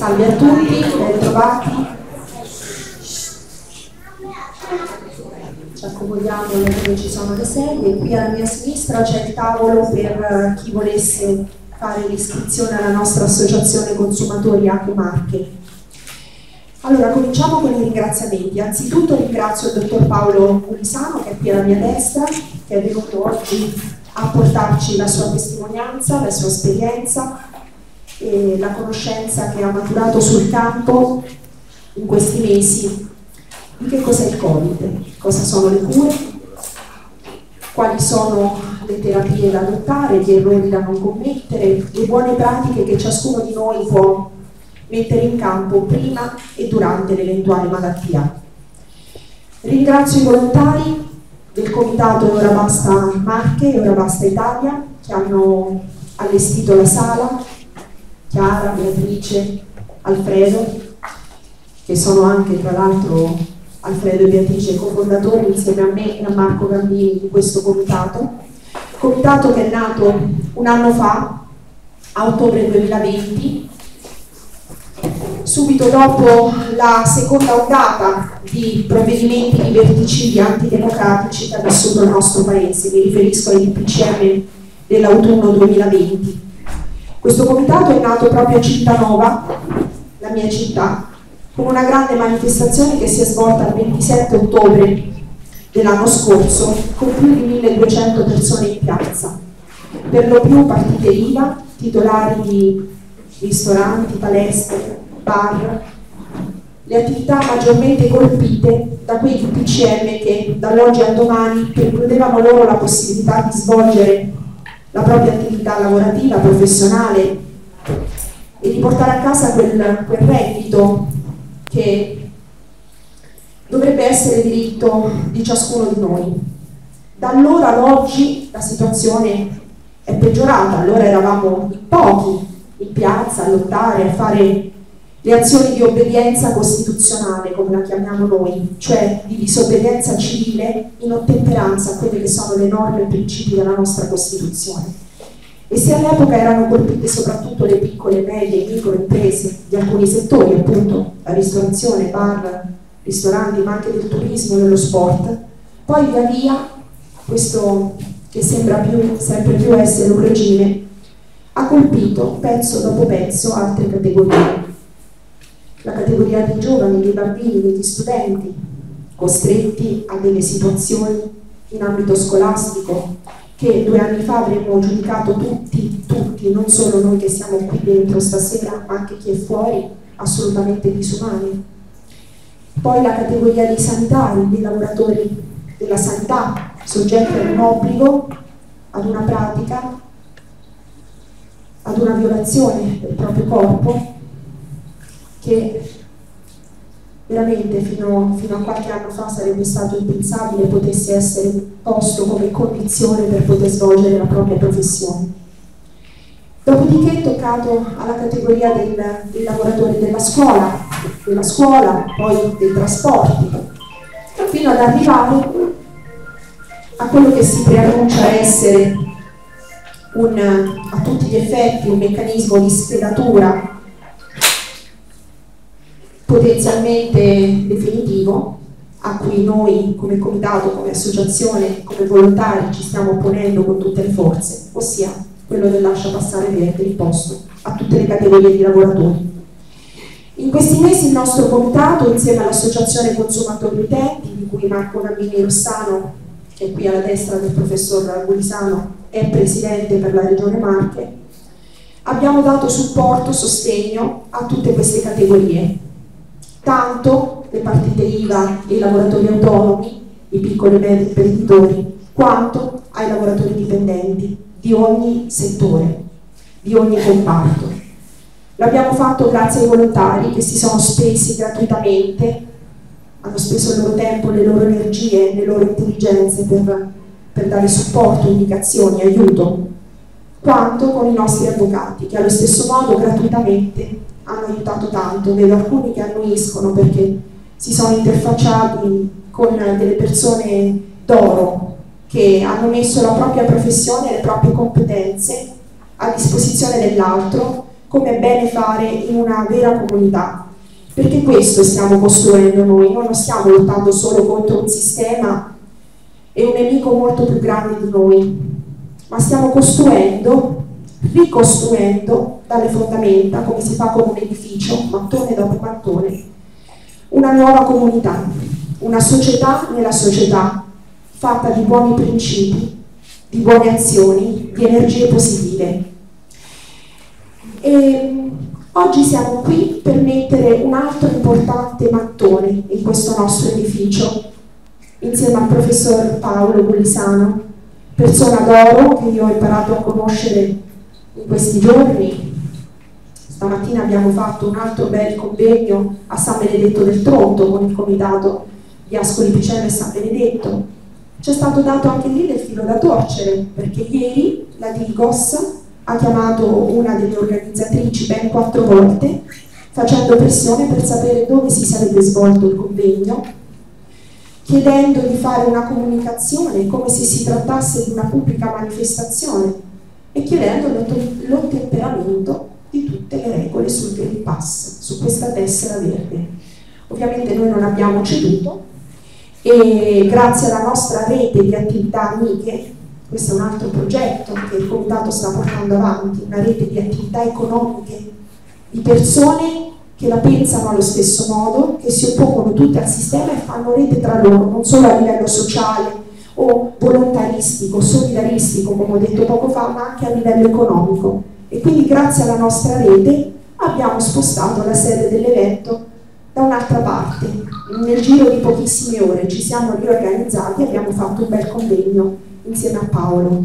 Salve a tutti, ben trovati. Ci accomodiamo dove ci sono le sedie. Qui alla mia sinistra c'è il tavolo per chi volesse fare l'iscrizione alla nostra associazione consumatori Acque Marche. Allora, cominciamo con i ringraziamenti. Anzitutto ringrazio il dottor Paolo Pulisano, che è qui alla mia destra, che è venuto oggi a portarci la sua testimonianza, la sua esperienza e la conoscenza che ha maturato sul campo in questi mesi. Di che cos'è il Covid, cosa sono le cure, quali sono le terapie da adottare, gli errori da non commettere, le buone pratiche che ciascuno di noi può mettere in campo prima e durante l'eventuale malattia. Ringrazio i volontari del comitato Ora Basta Marche e Ora Basta Italia che hanno allestito la sala Chiara, Beatrice, Alfredo, che sono anche tra l'altro Alfredo e Beatrice cofondatori insieme a me e a Marco Gambini di questo comitato. Comitato che è nato un anno fa, a ottobre 2020, subito dopo la seconda ondata di provvedimenti liberticidi antidemocratici che ha vissuto il nostro paese. Mi riferisco ai DPCM dell'autunno 2020 questo comitato è nato proprio a Cittanova, la mia città, con una grande manifestazione che si è svolta il 27 ottobre dell'anno scorso, con più di 1200 persone in piazza, per lo più partite IVA, titolari di ristoranti, palestre, bar, le attività maggiormente colpite da quei PCM che dall'oggi al domani precludevano loro la possibilità di svolgere la propria attività lavorativa, professionale e di portare a casa quel, quel reddito che dovrebbe essere diritto di ciascuno di noi. Da allora ad oggi la situazione è peggiorata, allora eravamo pochi in piazza a lottare, a fare le azioni di obbedienza costituzionale, come la chiamiamo noi, cioè di disobbedienza civile in ottemperanza a quelle che sono le norme e i principi della nostra Costituzione. E se all'epoca erano colpite soprattutto le piccole, medie e micro imprese di alcuni settori, appunto la ristorazione, bar, ristoranti, ma anche del turismo e dello sport, poi via via questo che sembra più, sempre più essere un regime ha colpito pezzo dopo pezzo altre categorie la categoria dei giovani, dei bambini, degli studenti, costretti a delle situazioni in ambito scolastico che due anni fa avremmo giudicato tutti, tutti, non solo noi che siamo qui dentro stasera, ma anche chi è fuori, assolutamente disumani. Poi la categoria dei sanitari, dei lavoratori della sanità, soggetti ad un obbligo, ad una pratica, ad una violazione del proprio corpo che veramente fino, fino, a qualche anno fa sarebbe stato impensabile potesse essere posto come condizione per poter svolgere la propria professione. Dopodiché è toccato alla categoria del, dei lavoratori della scuola, della scuola, poi dei trasporti, fino ad arrivare a quello che si preannuncia essere un, a tutti gli effetti un meccanismo di schedatura potenzialmente definitivo a cui noi come comitato, come associazione, come volontari ci stiamo opponendo con tutte le forze, ossia quello del lascia passare verde imposto a tutte le categorie di lavoratori. In questi mesi il nostro comitato, insieme all'Associazione Consumatori Utenti, di cui Marco Gambini Rossano, che è qui alla destra del professor Gulisano, è presidente per la Regione Marche, abbiamo dato supporto, sostegno a tutte queste categorie, tanto le partite IVA e i lavoratori autonomi, i piccoli e medi imprenditori, quanto ai lavoratori dipendenti di ogni settore, di ogni comparto. L'abbiamo fatto grazie ai volontari che si sono spesi gratuitamente, hanno speso il loro tempo, le loro energie, le loro intelligenze per, per dare supporto, indicazioni, aiuto, quanto con i nostri avvocati che allo stesso modo gratuitamente hanno aiutato tanto, vedo alcuni che annuiscono perché si sono interfacciati con delle persone d'oro che hanno messo la propria professione e le proprie competenze a disposizione dell'altro come è bene fare in una vera comunità. Perché questo stiamo costruendo noi, non stiamo lottando solo contro un sistema e un nemico molto più grande di noi, ma stiamo costruendo, ricostruendo dalle fondamenta, come si fa con un edificio, mattone dopo mattone, una nuova comunità, una società nella società, fatta di buoni principi, di buone azioni, di energie positive. E oggi siamo qui per mettere un altro importante mattone in questo nostro edificio, insieme al professor Paolo Bulisano, persona d'oro che io ho imparato a conoscere in questi giorni. Stamattina abbiamo fatto un altro bel convegno a San Benedetto del Tronto con il comitato di Ascoli Piceno e San Benedetto. C'è stato dato anche lì del filo da torcere, perché ieri la Digos ha chiamato una delle organizzatrici ben quattro volte, facendo pressione per sapere dove si sarebbe svolto il convegno, chiedendo di fare una comunicazione come se si trattasse di una pubblica manifestazione e chiedendo l'ottemperamento di tutte le regole sul Green Pass, su questa tessera verde. Ovviamente noi non abbiamo ceduto e grazie alla nostra rete di attività amiche questo è un altro progetto che il Comitato sta portando avanti, una rete di attività economiche, di persone che la pensano allo stesso modo, che si oppongono tutte al sistema e fanno rete tra loro, non solo a livello sociale o volontaristico, solidaristico, come ho detto poco fa, ma anche a livello economico. E quindi grazie alla nostra rete abbiamo spostato la sede dell'evento da un'altra parte. Nel giro di pochissime ore ci siamo riorganizzati e abbiamo fatto un bel convegno insieme a Paolo.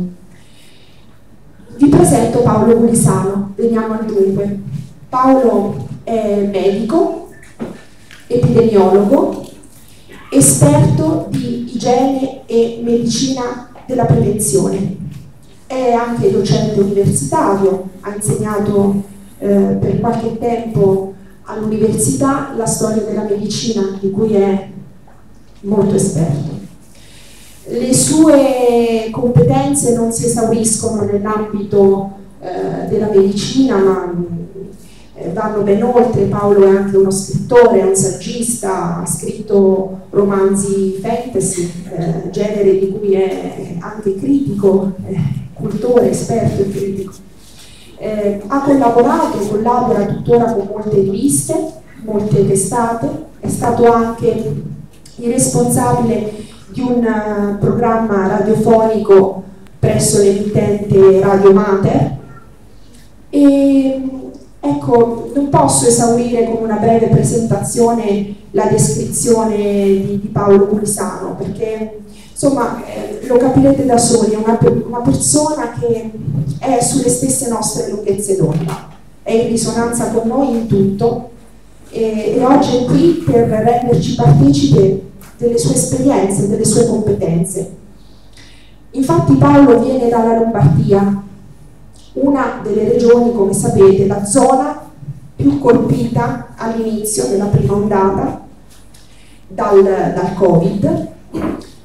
Vi presento Paolo Gulisano, veniamo al dunque. Paolo è medico, epidemiologo, esperto di igiene e medicina della prevenzione. È anche docente universitario, ha insegnato eh, per qualche tempo all'università la storia della medicina, di cui è molto esperto le sue competenze non si esauriscono nell'ambito eh, della medicina, ma eh, vanno ben oltre. Paolo è anche uno scrittore, è un saggista, ha scritto romanzi fantasy, eh, genere di cui è anche critico, cultore, esperto e critico. Eh, ha collaborato, collabora tuttora con molte riviste, molte testate, è stato anche il responsabile di un eh, programma radiofonico presso l'emittente Radio Mater e ecco, non posso esaurire con una breve presentazione la descrizione di, di Paolo Pulisano perché insomma eh, lo capirete da soli, è una, una persona che è sulle stesse nostre lunghezze d'onda, è in risonanza con noi in tutto e, e oggi è qui per renderci partecipi delle sue esperienze, delle sue competenze. Infatti Paolo viene dalla Lombardia, una delle regioni, come sapete, la zona più colpita all'inizio della prima ondata dal, dal Covid.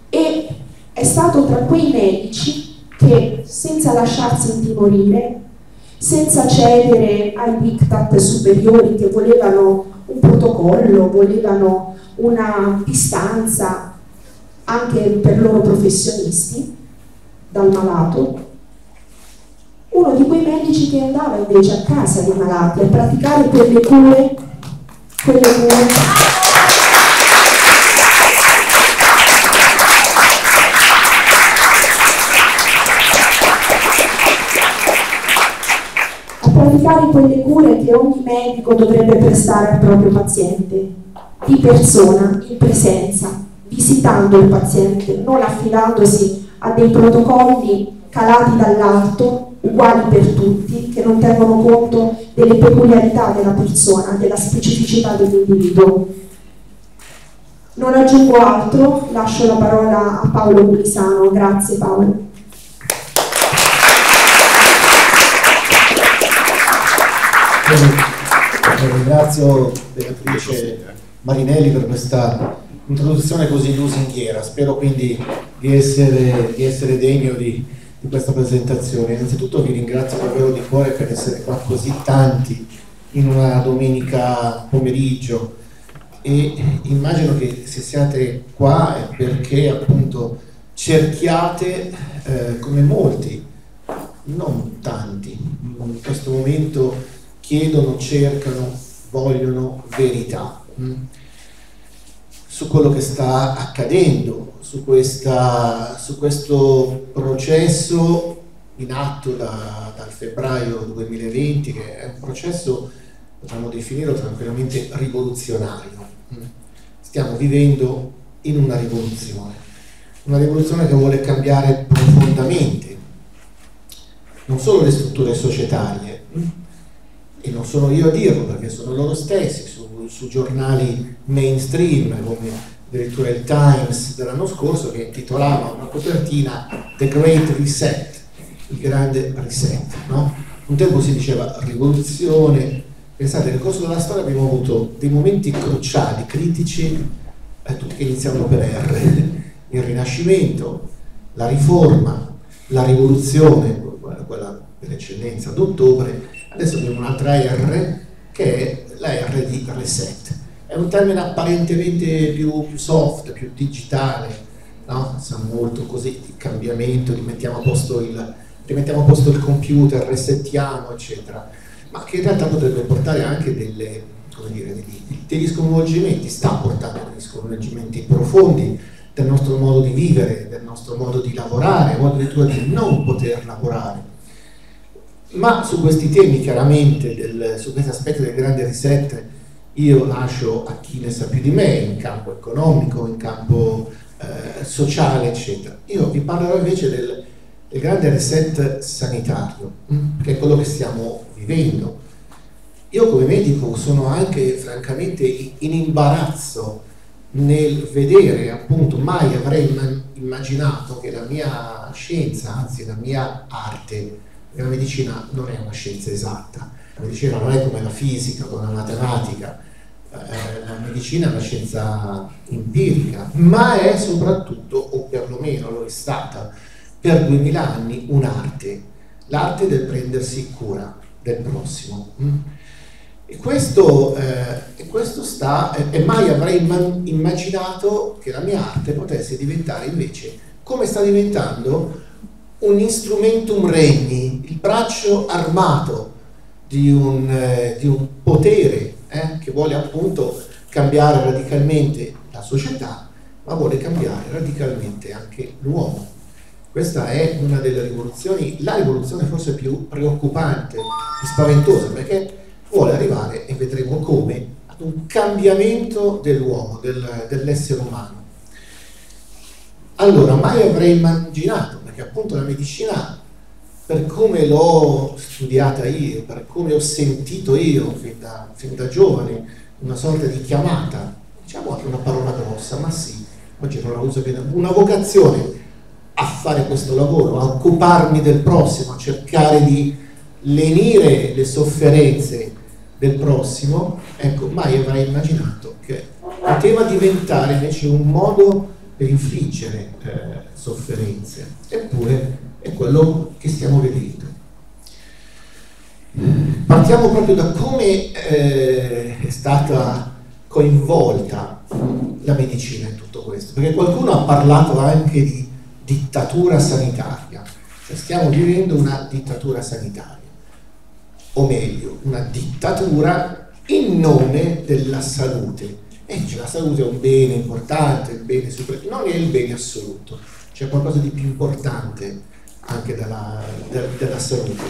E è stato tra quei medici che senza lasciarsi intimorire, senza cedere ai diktat superiori che volevano un protocollo, volevano una distanza anche per loro professionisti dal malato, uno di quei medici che andava invece a casa dei malati a praticare quelle cure, quelle cure. A praticare quelle cure che ogni medico dovrebbe prestare al proprio paziente di persona, in presenza, visitando il paziente, non affidandosi a dei protocolli calati dall'alto, uguali per tutti, che non tengono conto delle peculiarità della persona, della specificità dell'individuo. Non aggiungo altro, lascio la parola a Paolo Pulisano. Grazie Paolo. Ringrazio Beatrice Marinelli per questa introduzione così lusinghiera. Spero quindi di essere, di essere degno di, di questa presentazione. Innanzitutto vi ringrazio davvero di cuore per essere qua così tanti in una domenica pomeriggio e immagino che se siate qua è perché appunto cerchiate eh, come molti, non tanti, in questo momento chiedono, cercano, vogliono verità mm, su quello che sta accadendo, su, questa, su questo processo in atto da, dal febbraio 2020, che è un processo, potremmo definirlo tranquillamente, rivoluzionario. Stiamo vivendo in una rivoluzione, una rivoluzione che vuole cambiare profondamente non solo le strutture societarie, e non sono io a dirlo perché sono loro stessi, su, giornali mainstream come addirittura il Times dell'anno scorso che intitolava una copertina The Great Reset, il grande reset. No? Un tempo si diceva rivoluzione, pensate nel corso della storia abbiamo avuto dei momenti cruciali, critici, eh, tutti che iniziano per R, il Rinascimento, la riforma, la rivoluzione, quella per eccellenza d'ottobre, adesso abbiamo un'altra R che è la R di reset è un termine apparentemente più, più soft, più digitale, no? Siamo molto così di cambiamento, rimettiamo a posto il, rimettiamo a posto il computer, resettiamo, eccetera, ma che in realtà potrebbe portare anche delle, dire, degli, degli sconvolgimenti, sta portando degli sconvolgimenti profondi del nostro modo di vivere, del nostro modo di lavorare, o addirittura di non poter lavorare. Ma su questi temi, chiaramente, del, su questi aspetti del grande reset, io lascio a chi ne sa più di me in campo economico, in campo eh, sociale, eccetera. Io vi parlerò invece del, del grande reset sanitario, mm, che è quello che stiamo vivendo. Io come medico sono anche francamente in imbarazzo nel vedere, appunto, mai avrei immaginato che la mia scienza, anzi la mia arte, la medicina non è una scienza esatta, la medicina non è come la fisica, come la matematica, eh, la medicina è una scienza empirica, ma è soprattutto, o perlomeno lo è stata per duemila anni, un'arte, l'arte del prendersi cura del prossimo. Mm? E questo, eh, questo sta, e mai avrei immaginato che la mia arte potesse diventare invece, come sta diventando, un instrumentum regni, il braccio armato di un, eh, di un potere eh, che vuole appunto cambiare radicalmente la società, ma vuole cambiare radicalmente anche l'uomo. Questa è una delle rivoluzioni, la rivoluzione forse più preoccupante e spaventosa, perché vuole arrivare, e vedremo come, ad un cambiamento dell'uomo, del, dell'essere umano. Allora, mai avrei immaginato, perché appunto la medicina per come l'ho studiata io, per come ho sentito io fin da, fin da giovane, una sorta di chiamata, diciamo anche una parola grossa, ma sì, oggi non la uso bene, una vocazione a fare questo lavoro, a occuparmi del prossimo, a cercare di lenire le sofferenze del prossimo, ecco, mai avrei immaginato che poteva diventare invece un modo per infliggere eh, sofferenze. Eppure è quello che stiamo vedendo. Partiamo proprio da come eh, è stata coinvolta la medicina in tutto questo, perché qualcuno ha parlato anche di dittatura sanitaria, cioè stiamo vivendo una dittatura sanitaria, o meglio, una dittatura in nome della salute. E dice la salute è un bene importante, il bene supremo, non è il bene assoluto, c'è qualcosa di più importante anche della, de, della salute,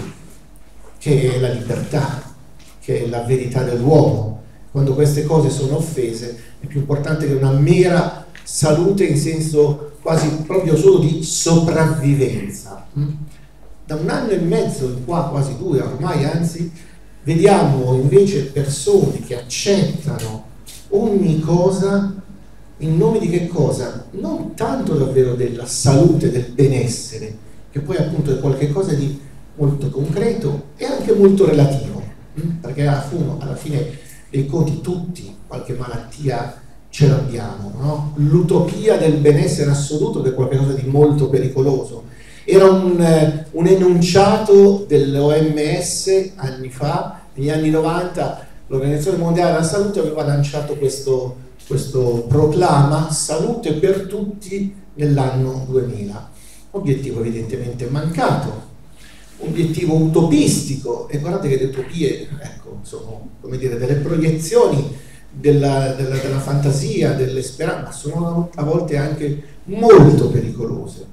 che è la libertà, che è la verità dell'uomo. Quando queste cose sono offese è più importante che una mera salute in senso quasi proprio solo di sopravvivenza. Da un anno e mezzo in qua, quasi due ormai, anzi, vediamo invece persone che accettano ogni cosa in nome di che cosa? Non tanto davvero della salute, del benessere, che poi appunto è qualcosa di molto concreto e anche molto relativo, mm? perché alla fine dei conti tutti qualche malattia ce l'abbiamo, no? l'utopia del benessere assoluto che è qualcosa di molto pericoloso, Era un, eh, un enunciato dell'OMS anni fa, negli anni 90, l'Organizzazione Mondiale della Salute aveva lanciato questo, questo proclama Salute per tutti nell'anno 2000. Obiettivo evidentemente mancato, obiettivo utopistico e guardate che le utopie ecco, sono come dire, delle proiezioni della, della, della fantasia, delle speranze, sono a volte anche molto pericolose.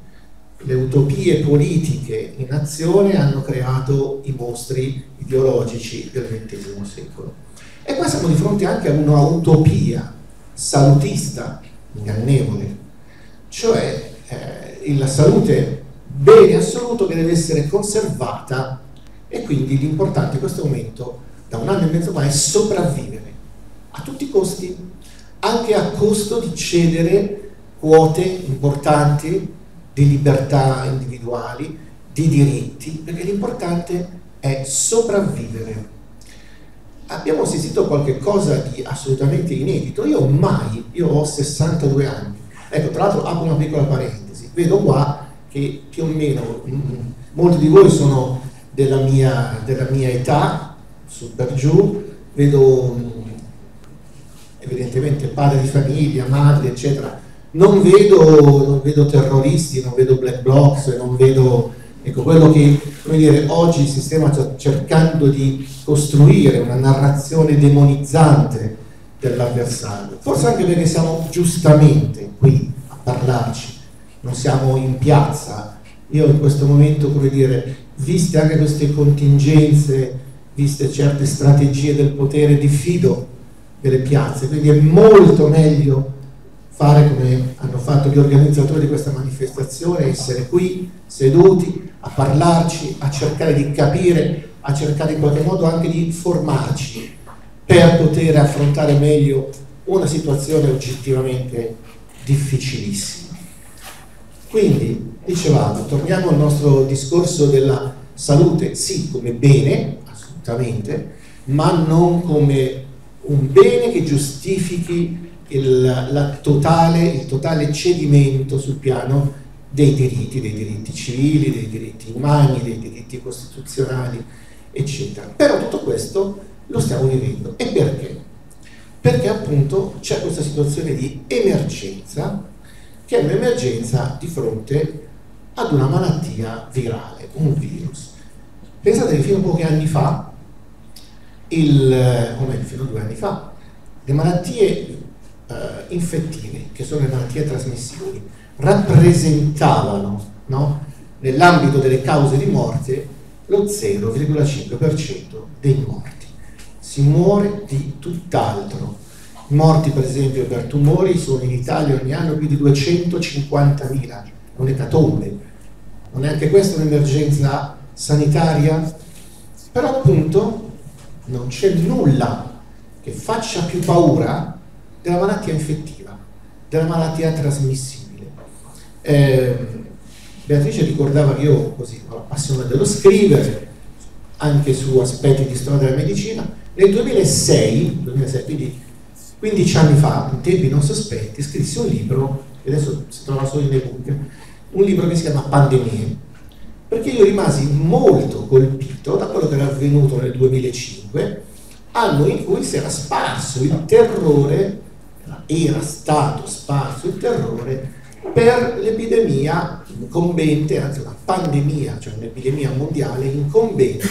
Le utopie politiche in azione hanno creato i mostri ideologici del XX secolo. E qua siamo di fronte anche a un'utopia salutista ingannevole, cioè eh, la salute bene assoluto che deve essere conservata e quindi l'importante in questo momento, da un anno e mezzo ormai, è sopravvivere a tutti i costi, anche a costo di cedere quote importanti di libertà individuali, di diritti, perché l'importante è sopravvivere. Abbiamo assistito a qualcosa di assolutamente inedito. Io mai, io ho 62 anni. Ecco, tra l'altro apro una piccola parentesi. Vedo qua che più o meno mm, molti di voi sono della mia, della mia età, su per giù, vedo mm, evidentemente padre di famiglia, madre, eccetera. Non vedo, non vedo terroristi, non vedo black blocs, non vedo ecco, quello che dire, oggi il sistema sta cercando di costruire, una narrazione demonizzante dell'avversario. Forse anche perché siamo giustamente qui a parlarci non siamo in piazza. Io in questo momento, come dire, viste anche queste contingenze, viste certe strategie del potere, diffido delle piazze, quindi è molto meglio fare come hanno fatto gli organizzatori di questa manifestazione, essere qui seduti a parlarci, a cercare di capire, a cercare in qualche modo anche di informarci per poter affrontare meglio una situazione oggettivamente difficilissima. Quindi, dicevamo, torniamo al nostro discorso della salute, sì, come bene, assolutamente, ma non come un bene che giustifichi il, totale, il totale cedimento sul piano dei diritti, dei diritti civili, dei diritti umani, dei diritti costituzionali, eccetera. Però tutto questo lo stiamo vivendo. E perché? Perché appunto c'è questa situazione di emergenza che è un'emergenza di fronte ad una malattia virale, un virus. Pensate che fino a pochi anni fa, il, o fino a due anni fa, le malattie eh, infettive, che sono le malattie trasmissibili, rappresentavano no, nell'ambito delle cause di morte lo 0,5% dei morti. Si muore di tutt'altro morti per esempio per tumori sono in Italia ogni anno più di 250.000, un'ecatombe. Non è anche questa un'emergenza sanitaria? Però appunto non c'è nulla che faccia più paura della malattia infettiva, della malattia trasmissibile. Eh, Beatrice ricordava che io così ho la passione dello scrivere, anche su aspetti di storia della medicina. Nel 2006, 2006 quindi 15 anni fa, in tempi non sospetti, scrissi un libro, che adesso si trova solo nei bunker, un libro che si chiama Pandemie, perché io rimasi molto colpito da quello che era avvenuto nel 2005, anno in cui si era sparso il terrore, era stato sparso il terrore per l'epidemia incombente, anzi una pandemia, cioè un'epidemia mondiale incombente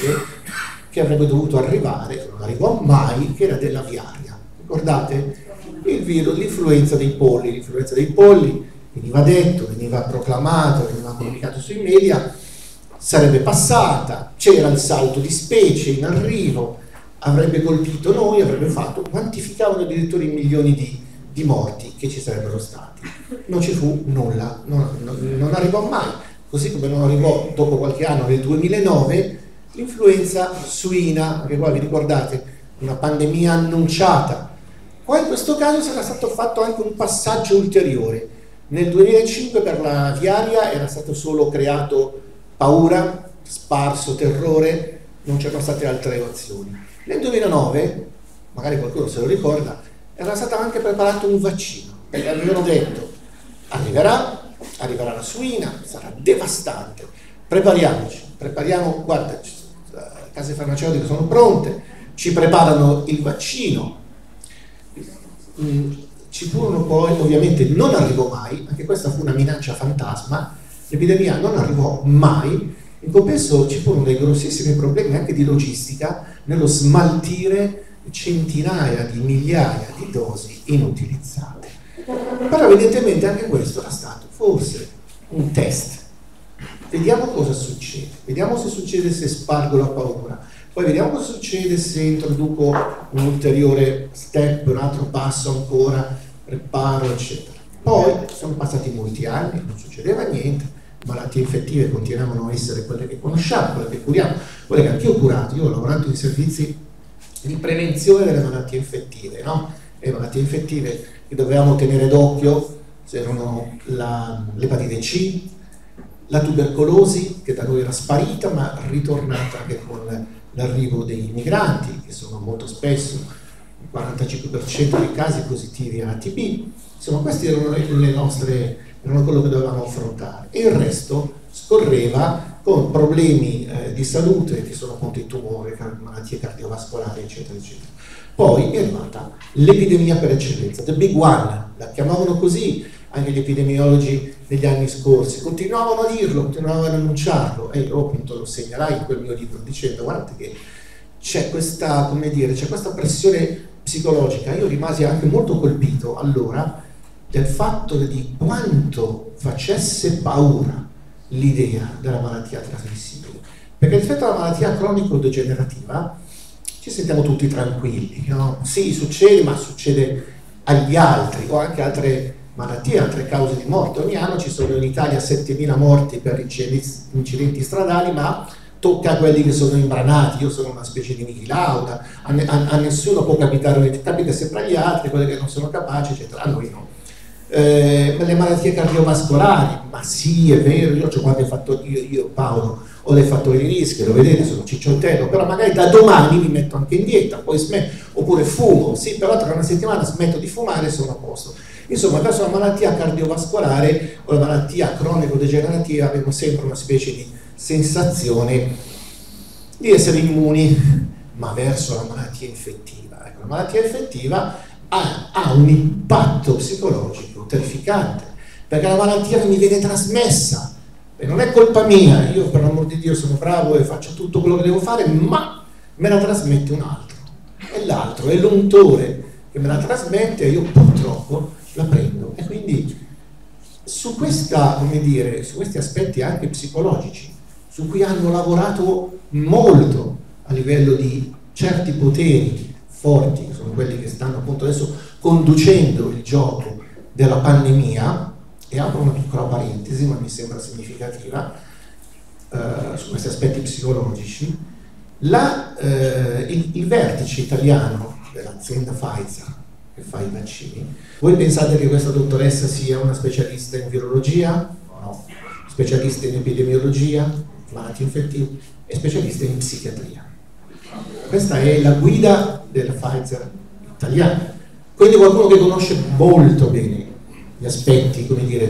che avrebbe dovuto arrivare, non arrivò mai, che era dell'aviaria Ricordate? Il virus, l'influenza dei polli, l'influenza dei polli veniva detto, veniva proclamato, veniva comunicato sui media, sarebbe passata, c'era il salto di specie in arrivo, avrebbe colpito noi, avrebbe fatto, quantificavano addirittura i milioni di, di morti che ci sarebbero stati. Non ci fu nulla, non, non, non arrivò mai, così come non arrivò dopo qualche anno, nel 2009, l'influenza suina, anche qua vi ricordate, una pandemia annunciata, Qua in questo caso sarà stato fatto anche un passaggio ulteriore. Nel 2005 per la viaria era stato solo creato paura, sparso terrore, non c'erano state altre azioni. Nel 2009, magari qualcuno se lo ricorda, era stato anche preparato un vaccino, perché avevano detto arriverà, arriverà la suina, sarà devastante. Prepariamoci, prepariamo, guarda, le case farmaceutiche sono pronte, ci preparano il vaccino. Mm, ci furono poi, ovviamente non arrivò mai, anche questa fu una minaccia fantasma, l'epidemia non arrivò mai, in compenso ci furono dei grossissimi problemi anche di logistica nello smaltire centinaia di migliaia di dosi inutilizzate. Però evidentemente anche questo era stato forse un test. Vediamo cosa succede, vediamo se succede se spargo la paura, poi vediamo cosa succede se introduco un ulteriore step, un altro passo ancora, preparo, eccetera. Poi sono passati molti anni, non succedeva niente, malattie infettive continuavano a essere quelle che conosciamo, quelle che curiamo, quelle che anche io ho curato, io ho lavorato in servizi di prevenzione delle malattie infettive, no? Le malattie infettive che dovevamo tenere d'occhio erano l'epatite C, la tubercolosi che da noi era sparita ma ritornata anche con l'arrivo dei migranti che sono molto spesso il 45% dei casi positivi a TB, insomma queste erano le nostre erano quello che dovevamo affrontare e il resto scorreva con problemi eh, di salute che sono appunto i tumori, malattie cardiovascolari eccetera eccetera. Poi è arrivata l'epidemia per eccellenza, the big one, la chiamavano così anche gli epidemiologi negli anni scorsi, continuavano a dirlo, continuavano ad annunciarlo e io appunto lo segnalai in quel mio libro dicendo guardate che c'è questa, dire, c'è questa pressione psicologica, io rimasi anche molto colpito allora del fatto di quanto facesse paura l'idea della malattia trasmissibile. Perché rispetto alla malattia cronico-degenerativa ci sentiamo tutti tranquilli, no? Sì, succede, ma succede agli altri o anche altre malattie, altre cause di morte. Ogni anno ci sono in Italia 7.000 morti per incidenti stradali, ma tocca a quelli che sono imbranati, io sono una specie di Niki Lauda, a, a, a, nessuno può capitare, capita sempre agli altri, quelli che non sono capaci, eccetera, a noi no eh, le malattie cardiovascolari, ma sì è vero, io ho qualche fatto, io, io Paolo ho dei fattori di rischio, lo vedete, sono cicciottello, però magari da domani mi metto anche in dieta, poi smetto, oppure fumo, sì, però tra una settimana smetto di fumare e sono a posto. Insomma, verso la malattia cardiovascolare o la malattia cronico-degenerativa abbiamo sempre una specie di sensazione di essere immuni, ma verso la malattia infettiva. Ecco, la malattia infettiva ha, ha un impatto psicologico terrificante, perché la malattia mi viene trasmessa, e non è colpa mia, io per l'amor di Dio sono bravo e faccio tutto quello che devo fare, ma me la trasmette un altro, e l'altro è l'untore che me la trasmette e io purtroppo la prendo. E quindi su, questa, dire, su questi aspetti anche psicologici, su cui hanno lavorato molto a livello di certi poteri forti, sono quelli che stanno appunto adesso conducendo il gioco della pandemia, e apro una piccola parentesi, ma mi sembra significativa, eh, su questi aspetti psicologici, la, eh, il, il vertice italiano dell'azienda Pfizer, che fa i vaccini, voi pensate che questa dottoressa sia una specialista in virologia? No, specialista in epidemiologia, malattie infettive e specialista in psichiatria. Questa è la guida del Pfizer italiano. Quindi qualcuno che conosce molto bene gli aspetti, come dire,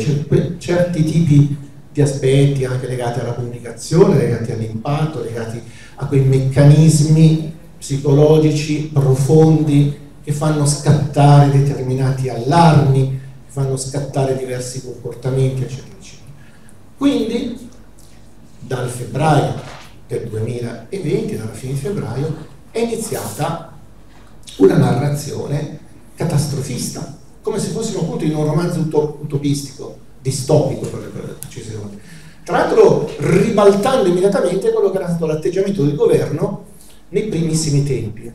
certi tipi di aspetti anche legati alla comunicazione, legati all'impatto, legati a quei meccanismi psicologici profondi che fanno scattare determinati allarmi, che fanno scattare diversi comportamenti, eccetera, eccetera. Quindi, dal febbraio del 2020, dalla fine di febbraio, è iniziata una narrazione catastrofista, come se fossimo appunto in un romanzo utopistico, distopico per le precisioni. Tra l'altro ribaltando immediatamente quello che era stato l'atteggiamento del governo nei primissimi tempi.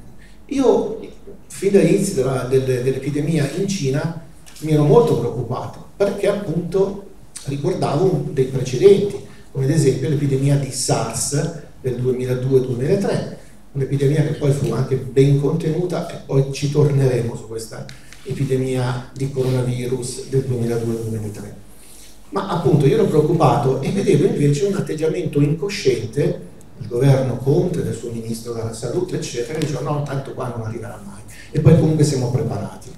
Io, fin dall'inizio dell'epidemia in Cina, mi ero molto preoccupato, perché appunto ricordavo dei precedenti, come ad esempio l'epidemia di SARS del 2002-2003, un'epidemia che poi fu anche ben contenuta e poi ci torneremo su questa epidemia di coronavirus del 2002-2003. Ma appunto io ero preoccupato e vedevo invece un atteggiamento incosciente del governo Conte, del suo ministro della salute, eccetera, e diceva no, tanto qua non arriverà mai. E poi comunque siamo preparati.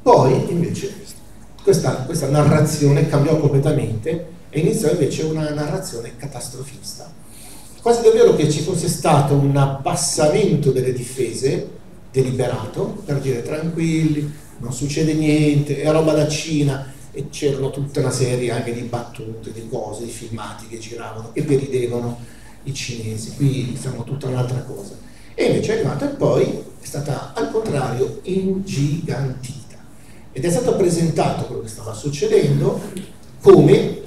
Poi invece questa, questa narrazione cambiò completamente e iniziò invece una narrazione catastrofista. Quasi davvero che ci fosse stato un abbassamento delle difese deliberato per dire tranquilli, non succede niente, è roba da Cina e c'erano tutta una serie anche di battute, di cose, di filmati che giravano che deridevano i cinesi, qui siamo tutta un'altra cosa. E invece è arrivata e poi è stata al contrario ingigantita ed è stato presentato quello che stava succedendo come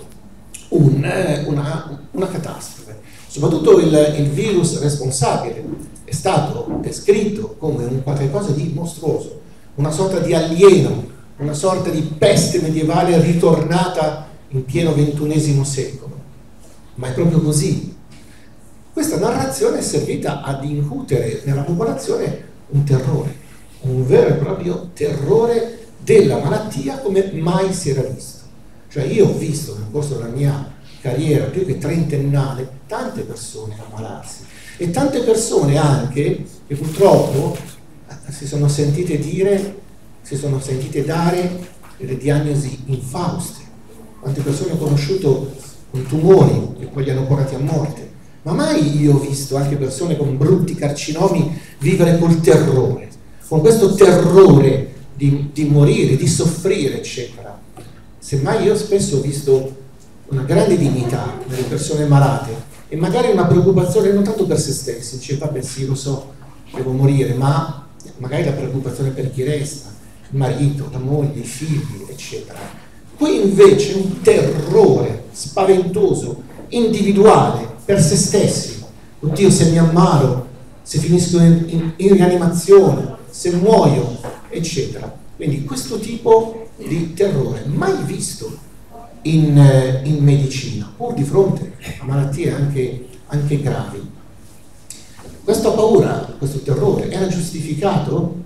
un, eh, una, una, catastrofe. Soprattutto il, il, virus responsabile è stato descritto come un qualcosa di mostruoso, una sorta di alieno, una sorta di peste medievale ritornata in pieno ventunesimo secolo. Ma è proprio così. Questa narrazione è servita ad incutere nella popolazione un terrore, un vero e proprio terrore della malattia come mai si era visto. Cioè io ho visto nel corso della mia carriera più che trentennale tante persone ammalarsi e tante persone anche che purtroppo eh, si sono sentite dire, si sono sentite dare delle diagnosi infauste. Quante persone ho conosciuto con tumori che poi li hanno portati a morte. Ma mai io ho visto anche persone con brutti carcinomi vivere col terrore, con questo terrore di, di morire, di soffrire, eccetera. Semmai io spesso ho visto una grande dignità nelle persone malate e magari una preoccupazione non tanto per se stessi, dice vabbè sì lo so, devo morire, ma magari la preoccupazione per chi resta, il marito, la moglie, i figli, eccetera. Qui invece un terrore spaventoso, individuale, per se stessi. Oddio, se mi ammalo, se finisco in, in, in rianimazione, se muoio, eccetera. Quindi questo tipo di terrore mai visto in, eh, in medicina, pur di fronte a malattie anche, anche gravi. Questa paura, questo terrore era giustificato?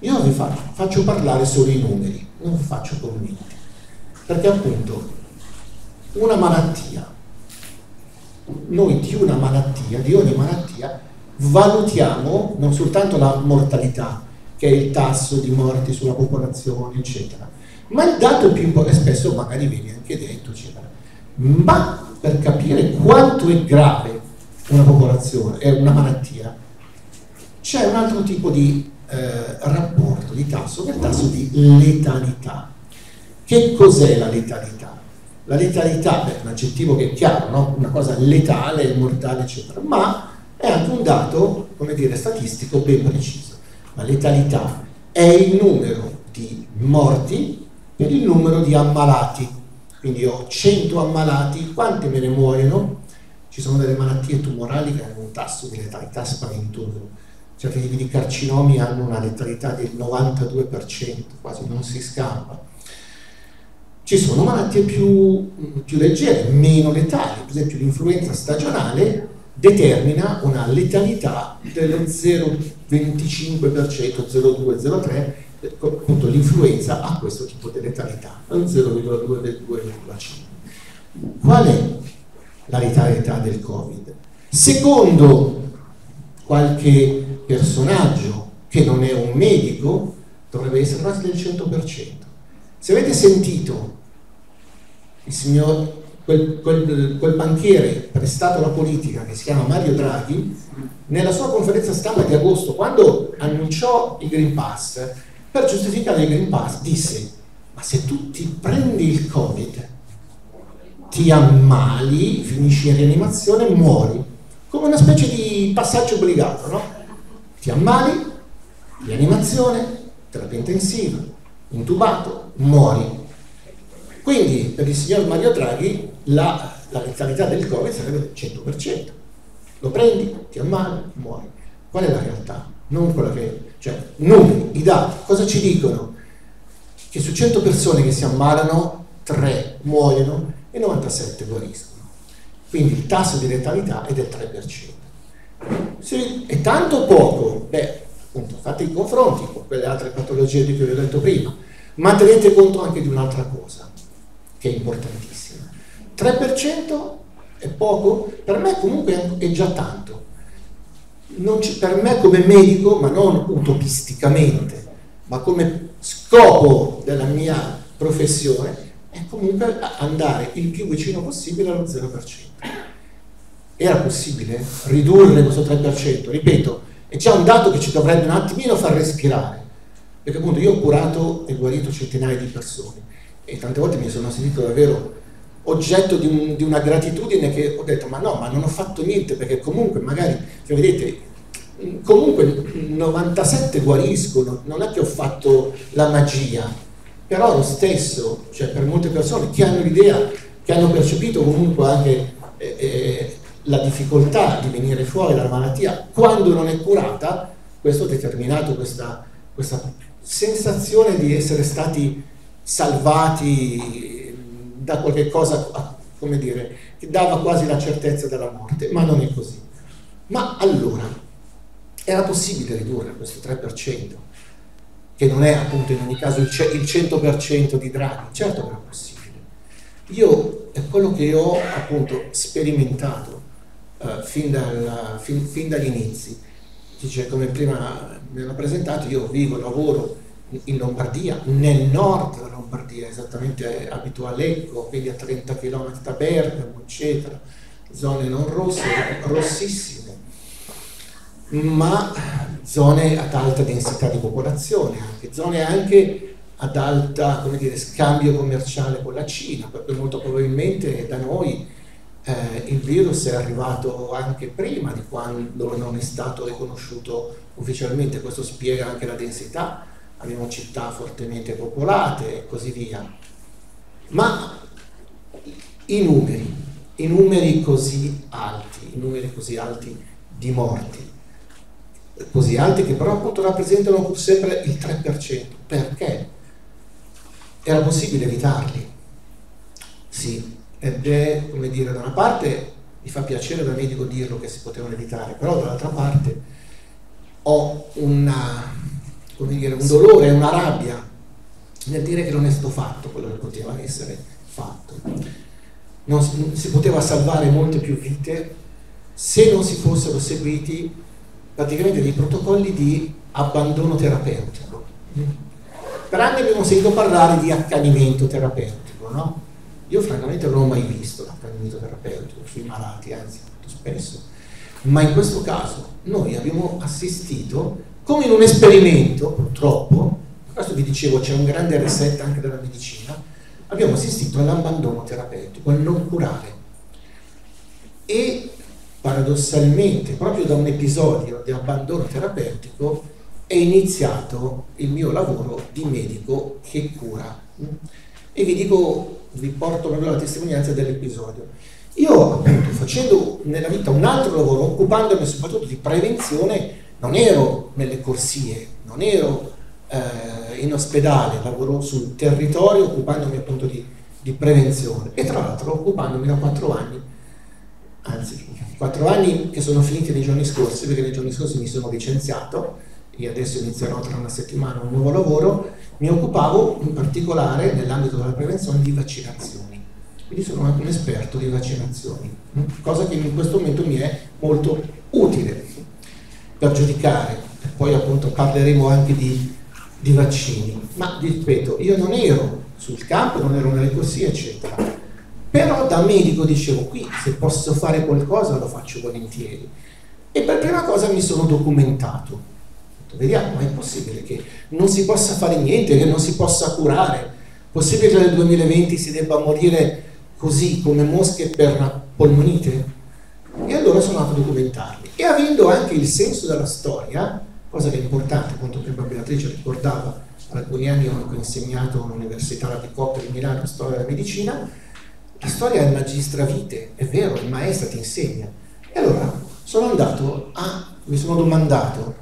Io vi faccio, faccio parlare solo i numeri, non faccio commenti. Perché appunto una malattia, noi di una malattia, di ogni malattia, valutiamo non soltanto la mortalità, che è il tasso di morti sulla popolazione, eccetera. Ma il dato più importante, spesso magari viene anche detto, eccetera, ma per capire quanto è grave una popolazione, è una malattia, c'è un altro tipo di eh, rapporto, di tasso, che è il tasso di letalità. Che cos'è la letalità? La letalità è un aggettivo che è chiaro, no? una cosa letale, mortale, eccetera, ma è anche un dato, come dire, statistico ben preciso. La letalità è il numero di morti per il numero di ammalati. Quindi ho 100 ammalati, quanti me ne muoiono? Ci sono delle malattie tumorali che hanno un tasso di letalità spaventoso. Certi tipi di carcinomi hanno una letalità del 92%, quasi non si scampa. Ci sono malattie più, più leggere, meno letali, per esempio l'influenza stagionale determina una letalità dello 0,25%, 0,2-0,3%, appunto l'influenza ha questo tipo di letalità, un 0,2 del 2,5. Qual è la letalità del Covid? Secondo qualche personaggio che non è un medico, dovrebbe essere quasi del 100%. Se avete sentito il signor quel, quel, quel, banchiere prestato alla politica che si chiama Mario Draghi, nella sua conferenza stampa di agosto, quando annunciò il Green Pass, per giustificare il Green Pass disse, ma se tu ti prendi il Covid, ti ammali, finisci in rianimazione e muori, come una specie di passaggio obbligato, no? Ti ammali, rianimazione, terapia intensiva, intubato, muori. Quindi per il signor Mario Draghi la, la letalità del Covid sarebbe del 100%. Lo prendi, ti ammali, muori. Qual è la realtà? Non quella che... Cioè, numeri, i dati, cosa ci dicono? Che su 100 persone che si ammalano, 3 muoiono e 97 guariscono. Quindi il tasso di letalità è del 3%. Se è tanto poco, beh, appunto, fate i confronti con quelle altre patologie di cui vi ho detto prima, ma tenete conto anche di un'altra cosa, che è importantissima 3% è poco? Per me comunque è già tanto. Per me come medico, ma non utopisticamente, ma come scopo della mia professione è comunque andare il più vicino possibile allo 0%. Era possibile ridurre questo 3%? Ripeto, è già un dato che ci dovrebbe un attimino far respirare, perché appunto io ho curato e guarito centinaia di persone e tante volte mi sono sentito davvero oggetto di, un, di, una gratitudine che ho detto ma no, ma non ho fatto niente perché comunque magari, cioè, vedete, comunque 97 guariscono, non è che ho fatto la magia, però lo stesso, cioè per molte persone che hanno l'idea, che hanno percepito comunque anche eh, eh, la difficoltà di venire fuori dalla malattia quando non è curata, questo ha determinato questa, questa sensazione di essere stati salvati da qualche cosa, come dire, che dava quasi la certezza della morte, ma non è così. Ma allora, era possibile ridurre questo 3%, che non è appunto in ogni caso il 100% di Draghi? Certo che era possibile. Io, è quello che ho appunto sperimentato uh, fin, dal, fin, fin, dagli inizi. Dice, come prima mi hanno presentato, io vivo, lavoro in Lombardia, nel nord della Lombardia, esattamente abito a Lecco, quindi a 30 km da Bergamo, eccetera, zone non rosse, rossissime, ma zone ad alta densità di popolazione, anche zone anche ad alta come dire, scambio commerciale con la Cina, perché molto probabilmente da noi eh, il virus è arrivato anche prima di quando non è stato riconosciuto ufficialmente, questo spiega anche la densità abbiamo città fortemente popolate e così via. Ma i numeri, i numeri così alti, i numeri così alti di morti, così alti che però appunto rappresentano sempre il 3%. Perché? Era possibile evitarli? Sì, ed è, come dire, da una parte mi fa piacere da medico dirlo che si potevano evitare, però dall'altra parte ho una come dire, un dolore, una rabbia nel dire che non è stato fatto quello che poteva essere fatto. Non, si poteva salvare molte più vite se non si fossero seguiti praticamente dei protocolli di abbandono terapeutico. Per anni abbiamo sentito parlare di accanimento terapeutico, no? Io francamente non ho mai visto l'accanimento terapeutico sui malati, anzi molto spesso, ma in questo caso noi abbiamo assistito come in un esperimento, purtroppo, questo vi dicevo c'è un grande reset anche della medicina, abbiamo assistito all'abbandono terapeutico, al non curare. E paradossalmente, proprio da un episodio di abbandono terapeutico, è iniziato il mio lavoro di medico che cura. E vi dico, vi porto proprio la testimonianza dell'episodio. Io appunto facendo nella vita un altro lavoro, occupandomi soprattutto di prevenzione, non ero nelle corsie, non ero eh, in ospedale, lavoro sul territorio occupandomi appunto di, di prevenzione. E tra l'altro occupandomi da quattro anni, anzi quattro anni che sono finiti nei giorni scorsi perché nei giorni scorsi mi sono licenziato e adesso inizierò tra una settimana un nuovo lavoro, mi occupavo in particolare nell'ambito della prevenzione di vaccinazioni. Quindi sono anche un esperto di vaccinazioni, cosa che in questo momento mi è molto utile per giudicare, poi appunto parleremo anche di, di vaccini, ma ripeto, io non ero sul campo, non ero nelle corsie, eccetera. Però da medico dicevo qui se posso fare qualcosa lo faccio volentieri. E per prima cosa mi sono documentato. Vediamo, ma è possibile che non si possa fare niente, che non si possa curare? Possibile che nel 2020 si debba morire così come mosche per polmonite? E allora sono andato a documentarli. E avendo anche il senso della storia, cosa che è importante, appunto prima Beatrice ricordava, alcuni anni ho insegnato all'Università di Coppia di Milano storia della medicina, la storia è magistra vite, è vero, il maestro ti insegna. E allora sono andato a, mi sono domandato,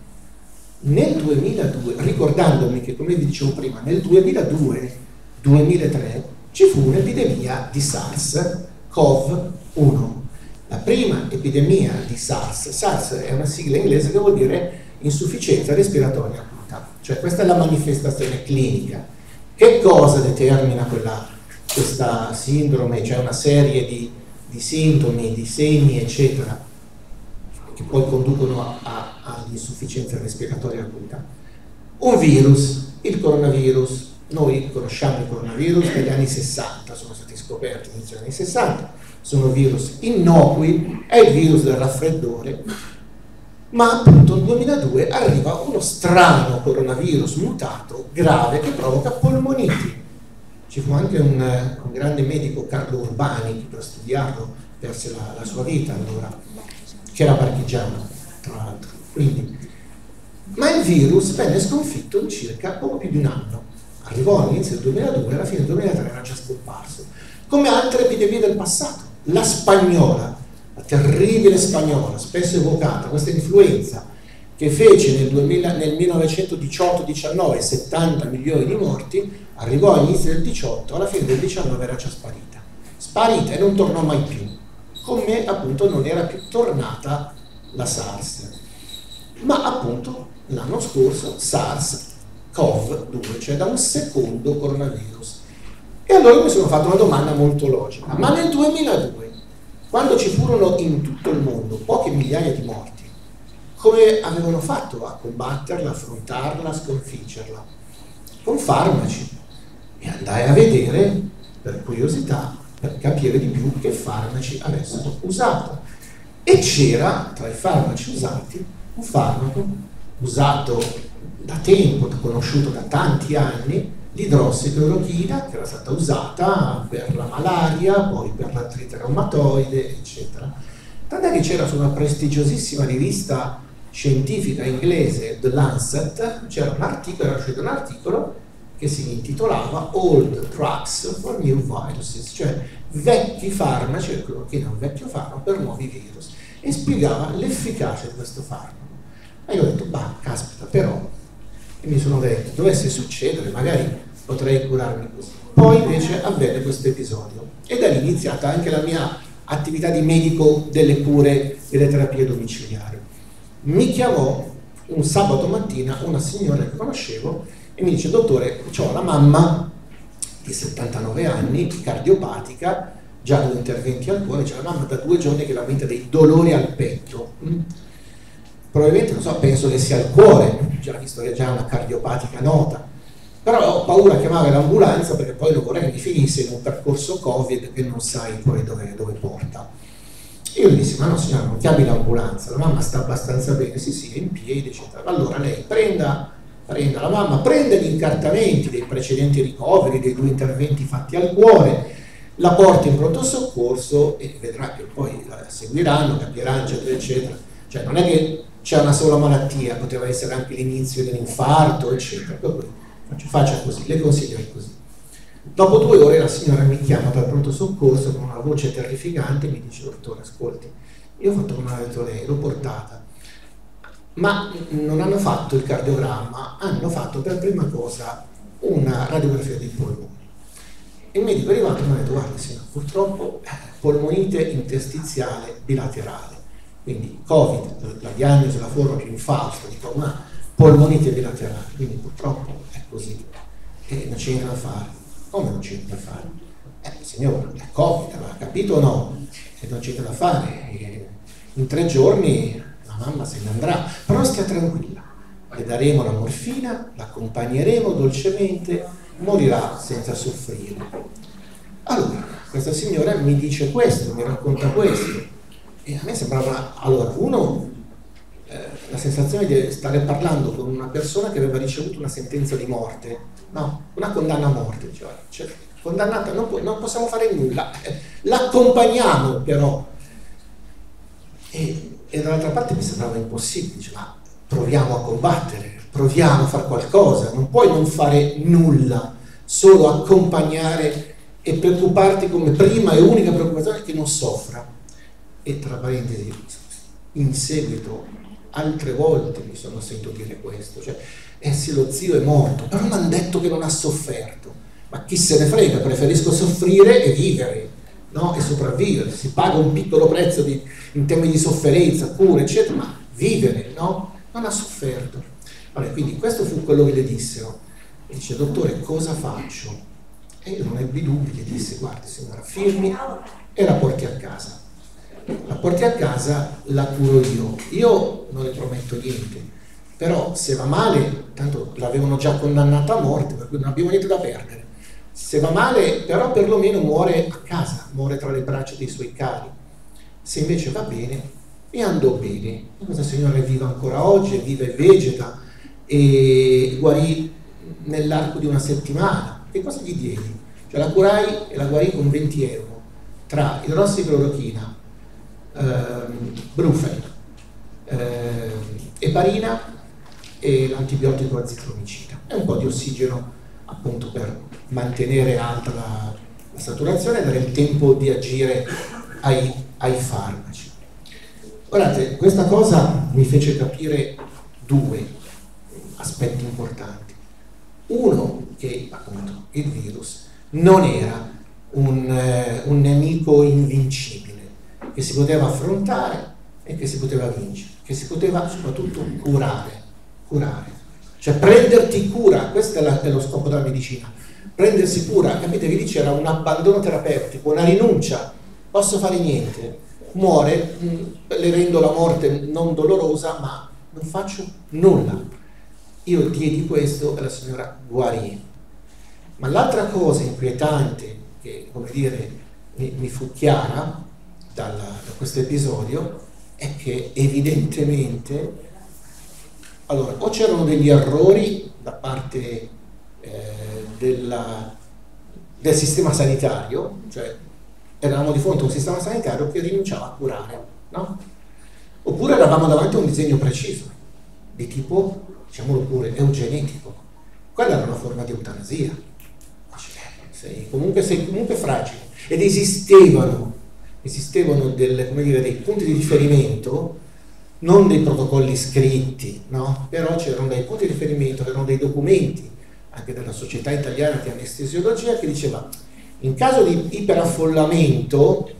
nel 2002, ricordandomi che come vi dicevo prima, nel 2002-2003 ci fu un'epidemia di SARS-CoV-1 la prima epidemia di SARS, SARS è una sigla inglese che vuol dire insufficienza respiratoria acuta, cioè questa è la manifestazione clinica. Che cosa determina quella, questa sindrome? Cioè una serie di, di, sintomi, di segni, eccetera, che poi conducono all'insufficienza respiratoria acuta. Un virus, il coronavirus, noi conosciamo il coronavirus dagli anni 60, sono stati scoperti degli anni 60, sono virus innocui, è il virus del raffreddore, ma appunto nel 2002 arriva uno strano coronavirus mutato, grave, che provoca polmoniti. Ci fu anche un, un grande medico, Carlo Urbani, che per studiarlo perse la, la sua vita allora, che era partigiano, tra l'altro. Quindi, ma il virus venne sconfitto in circa poco più di un anno. Arrivò all'inizio del 2002 alla fine del 2003 era già scomparso. Come altre epidemie del passato. La spagnola, la terribile spagnola, spesso evocata, questa influenza che fece nel, 2000, nel 1918-19 70 milioni di morti, arrivò all'inizio del 18, alla fine del 19 era già sparita. Sparita e non tornò mai più, come appunto non era più tornata la SARS. Ma appunto l'anno scorso SARS-CoV-2, cioè da un secondo coronavirus. E allora mi sono fatto una domanda molto logica, ma nel 2002 quando ci furono in tutto il mondo poche migliaia di morti, come avevano fatto a combatterla, affrontarla, sconfiggerla? Con farmaci. E andai a vedere, per curiosità, per capire di più che farmaci avessero usato. E c'era tra i farmaci usati un farmaco usato da tempo, conosciuto da tanti anni, l'idrossiclorochina che era stata usata per la malaria, poi per l'artrite reumatoide, eccetera. Tant'è che c'era su una prestigiosissima rivista scientifica inglese, The Lancet, c'era un articolo, era uscito un articolo che si intitolava Old Drugs for New Viruses, cioè vecchi farmaci, la clorochina è un vecchio farmaco per nuovi virus, e spiegava l'efficacia di questo farmaco. E io ho detto, bah, caspita, però e mi sono detto, dovesse succedere, magari potrei curarmi così. Poi invece avvenne questo episodio e da lì è iniziata anche la mia attività di medico delle cure e delle terapie domiciliari. Mi chiamò un sabato mattina una signora che conoscevo e mi dice, dottore, ho la mamma di 79 anni, cardiopatica, già due interventi al cuore, c'è la mamma da due giorni che lamenta dei dolori al petto. Probabilmente non so, penso che sia il cuore, già visto che è già una cardiopatica nota, però ho paura di chiamare l'ambulanza perché poi non vorrei che mi finisse in un percorso Covid che non sai poi dove, dove porta. Io gli dissi, ma no signora, non chiami l'ambulanza, la mamma sta abbastanza bene, sì sì, è in piedi, eccetera. Allora lei prenda, prenda la mamma, prenda gli incartamenti dei precedenti ricoveri, dei due interventi fatti al cuore, la porta in pronto soccorso e vedrà che poi la seguiranno, capiranno, eccetera, eccetera. Cioè non è che c'è una sola malattia, poteva essere anche l'inizio dell'infarto, eccetera. Faccio, faccia così, le consiglio così. Dopo due ore la signora mi chiama dal pronto soccorso con una voce terrificante e mi dice, dottore, ascolti, io ho fatto come ha detto lei, l'ho portata, ma non hanno fatto il cardiogramma, hanno fatto per prima cosa una radiografia dei polmoni. Il medico è arrivato e mi ha detto, guarda signora, purtroppo polmonite interstiziale bilaterale quindi Covid, la diagnosi la forma più infausta di una polmonite bilaterale, quindi purtroppo è così e non c'è niente da fare. Come non c'è niente da fare? Eh, signore, è Covid, l'ha capito o no? E non c'è niente da fare. E in tre giorni la mamma se ne andrà, però stia tranquilla, le daremo la morfina, l'accompagneremo dolcemente, morirà senza soffrire. Allora, questa signora mi dice questo, mi racconta questo e a me sembrava, allora, uno, eh, la sensazione di stare parlando con una persona che aveva ricevuto una sentenza di morte, no, una condanna a morte, cioè, cioè condannata, non, non, possiamo fare nulla, eh, l'accompagniamo però. E, e, dall'altra parte mi sembrava impossibile, dice, ma proviamo a combattere, proviamo a fare qualcosa, non puoi non fare nulla, solo accompagnare e preoccuparti come prima e unica preoccupazione che non soffra e tra parentesi in seguito altre volte mi sono sentito dire questo, cioè eh sì lo zio è morto, però mi hanno detto che non ha sofferto, ma chi se ne frega, preferisco soffrire e vivere, no? e sopravvivere, si paga un piccolo prezzo di, in termini di sofferenza, cura, eccetera, ma vivere, no? Non ha sofferto. Allora, quindi questo fu quello che le dissero. E dice, dottore, cosa faccio? E io non ebbi dubbi, gli disse, guardi signora, firmi e la porti a casa la porti a casa, la curo io. Io non le prometto niente, però se va male, tanto l'avevano già condannata a morte, per cui non abbiamo niente da perdere. Se va male, però perlomeno muore a casa, muore tra le braccia dei suoi cari. Se invece va bene, e andò bene. Questa signora è viva ancora oggi, è viva e vegeta, e guarì nell'arco di una settimana. Che cosa gli diedi? Cioè la curai e la guarì con 20 euro tra idrossiclorochina, ehm, brufen, ehm, eparina e l'antibiotico azitromicina e un po' di ossigeno appunto per mantenere alta la, la saturazione e dare il tempo di agire ai, ai farmaci. Guardate, questa cosa mi fece capire due aspetti importanti. Uno, che appunto il virus non era un, eh, un nemico invincibile, che si poteva affrontare e che si poteva vincere, che si poteva soprattutto curare. curare. Cioè prenderti cura, questo è, la, è lo scopo della medicina, prendersi cura, capite che lì c'era un abbandono terapeutico, una rinuncia, posso fare niente, muore, mm, le rendo la morte non dolorosa, ma non faccio nulla. Io diedi questo e la signora guarì. Ma l'altra cosa inquietante, che come dire mi, mi fu chiara dalla, da questo episodio, è che evidentemente allora, o c'erano degli errori da parte eh, della, del sistema sanitario, cioè eravamo di fronte a un sistema sanitario che rinunciava a curare, no? Oppure eravamo davanti a un disegno preciso, di tipo, diciamolo pure, eugenetico. Quella era una forma di eutanasia. Sei, comunque sei comunque fragile. Ed esistevano, esistevano delle, dire, dei punti di riferimento non dei protocolli scritti, no? però c'erano dei punti di riferimento, erano dei documenti anche della Società Italiana di Anestesiologia che diceva in caso di iperaffollamento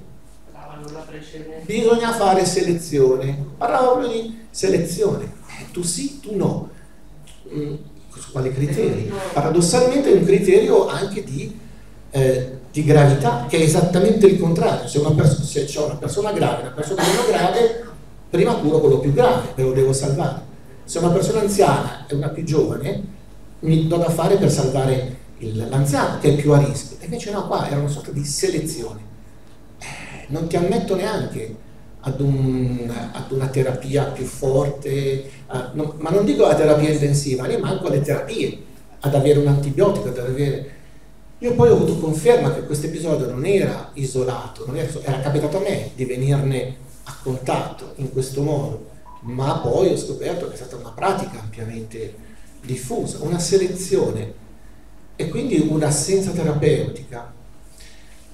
bisogna fare selezione, parlava proprio di selezione, eh, tu sì, tu no. Mm, su quali criteri? Paradossalmente è un criterio anche di, eh, di gravità, che è esattamente il contrario. Se, una pers- se c'è una persona grave, una persona meno grave, prima curo quello più grave, me lo devo salvare. Se una persona anziana e una più giovane, mi do da fare per salvare l'anziano che è più a rischio. E invece no, qua era una sorta di selezione. Eh, non ti ammetto neanche ad, un, ad una terapia più forte, a, no, ma non dico la terapia intensiva, ne manco alle terapie, ad avere un antibiotico, ad avere... Io poi ho avuto conferma che questo episodio non era isolato, non era, era capitato a me di venirne a contatto in questo modo, ma poi ho scoperto che è stata una pratica ampiamente diffusa, una selezione e quindi un'assenza terapeutica.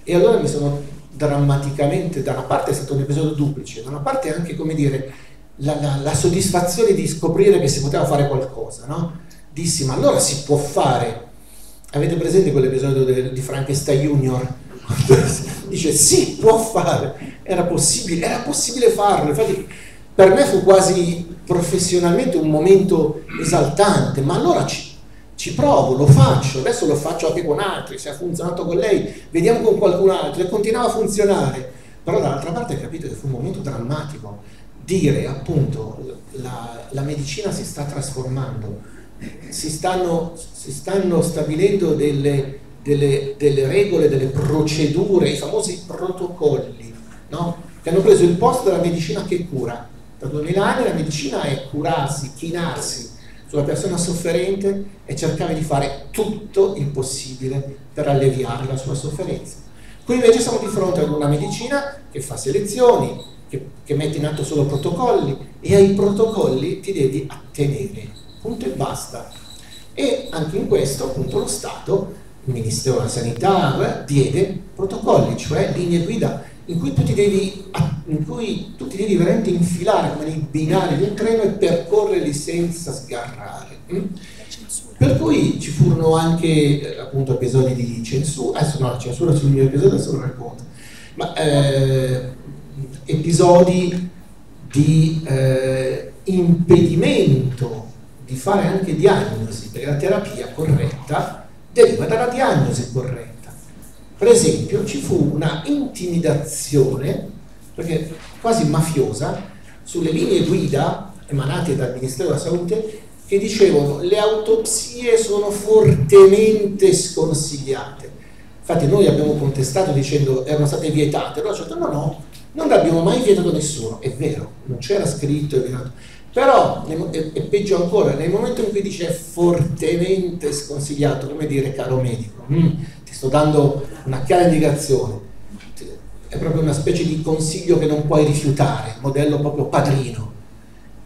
E allora mi sono drammaticamente, da una parte è stato un episodio duplice, da una parte anche, come dire, la, la, la soddisfazione di scoprire che si poteva fare qualcosa, no? Dissi, ma allora si può fare. Avete presente quell'episodio di Frankenstein Junior? Dice, sì, può fare era possibile, era possibile farlo. Infatti per me fu quasi professionalmente un momento esaltante, ma allora ci, ci provo, lo faccio, adesso lo faccio anche con altri, se ha funzionato con lei, vediamo con qualcun altro e continuava a funzionare. Però dall'altra parte capito che fu un momento drammatico, dire appunto la, la medicina si sta trasformando, si stanno, si stanno stabilendo delle, delle, delle regole, delle procedure, i famosi protocolli no? che hanno preso il posto della medicina che cura. Da 2000 anni la medicina è curarsi, chinarsi sulla persona sofferente e cercare di fare tutto il possibile per alleviare la sua sofferenza. Qui invece siamo di fronte ad una medicina che fa selezioni, che, che mette in atto solo protocolli e ai protocolli ti devi attenere, punto e basta. E anche in questo appunto lo Stato, il Ministero della Sanità, diede protocolli, cioè linee guida in cui tu ti devi, cui tu ti devi veramente infilare come nei binari un treno e percorrerli senza sgarrare. Mm? Per cui ci furono anche eh, appunto episodi di censura, adesso no, la censura sul mio episodio adesso lo racconto, ma eh, episodi di eh, impedimento di fare anche diagnosi, perché la terapia corretta deriva dalla diagnosi corretta. Per esempio ci fu una intimidazione, perché quasi mafiosa, sulle linee guida emanati dal Ministero della Salute che dicevano le autopsie sono fortemente sconsigliate. Infatti noi abbiamo contestato dicendo erano state vietate, loro hanno detto no, no, non l'abbiamo mai vietato nessuno, è vero, non c'era scritto, è vietato. Però è peggio ancora, nel momento in cui dice fortemente sconsigliato, come dire caro medico, mm, ti sto dando una chiara indicazione, è proprio una specie di consiglio che non puoi rifiutare, modello proprio padrino.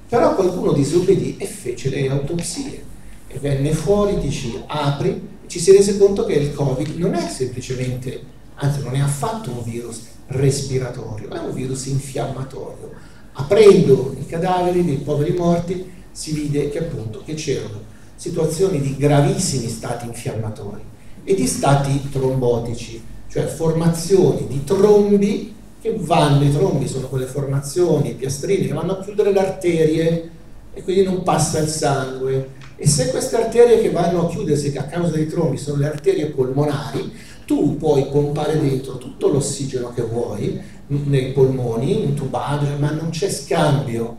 Però qualcuno disobbedì e fece le autopsie e venne fuori, dici apri, ci si rese conto che il Covid non è semplicemente, anzi non è affatto un virus respiratorio, è un virus infiammatorio. Aprendo i cadaveri dei poveri morti si vide che appunto che c'erano situazioni di gravissimi stati infiammatori e di stati trombotici, cioè formazioni di trombi che vanno, i trombi sono quelle formazioni, i piastrini che vanno a chiudere le arterie e quindi non passa il sangue. E se queste arterie che vanno a chiudersi a causa dei trombi sono le arterie polmonari, tu puoi pompare dentro tutto l'ossigeno che vuoi nei polmoni, intubato, ma non c'è scambio,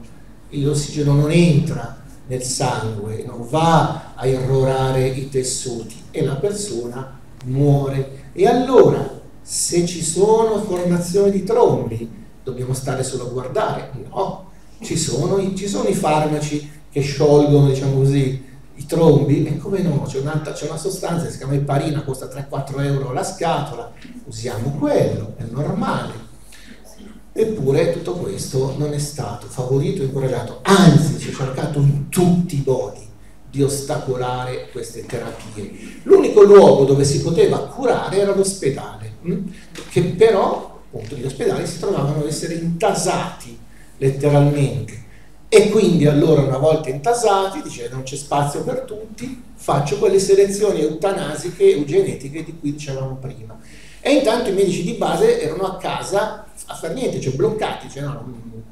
l'ossigeno non entra nel sangue, non va a irrorare i tessuti e la persona muore. E allora, se ci sono formazioni di trombi, dobbiamo stare solo a guardare? No, ci sono, ci sono i farmaci che sciolgono, diciamo così, i trombi, e come no, c'è, c'è una sostanza che si chiama eparina, costa 3-4 euro la scatola, usiamo quello, è normale. Eppure tutto questo non è stato favorito e incoraggiato, anzi si è cercato in tutti i modi di ostacolare queste terapie. L'unico luogo dove si poteva curare era l'ospedale, hm? che però appunto gli ospedali si trovavano ad essere intasati letteralmente e quindi allora una volta intasati dice non c'è spazio per tutti, faccio quelle selezioni eutanasiche eugenetiche di cui dicevamo prima. E intanto i medici di base erano a casa a fare niente, cioè bloccati, cioè no, non,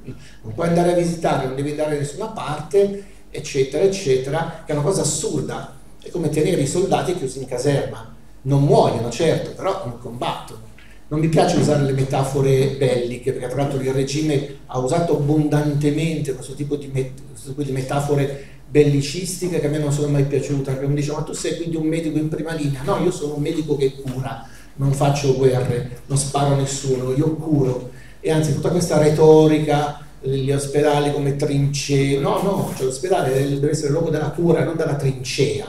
non puoi andare a visitare, non devi andare da nessuna parte eccetera, eccetera, che è una cosa assurda. È come tenere i soldati chiusi in caserma. Non muoiono, certo, però non combattono. Non mi piace usare le metafore belliche, perché tra l'altro il regime ha usato abbondantemente questo tipo di, met- questo tipo di metafore bellicistiche che a me non sono mai piaciute, perché mi dice ma tu sei quindi un medico in prima linea, no, io sono un medico che cura, non faccio guerre, non sparo a nessuno, io curo. E anzi tutta questa retorica gli ospedali come trincee, no, no, cioè l'ospedale deve essere il luogo della cura, non della trincea,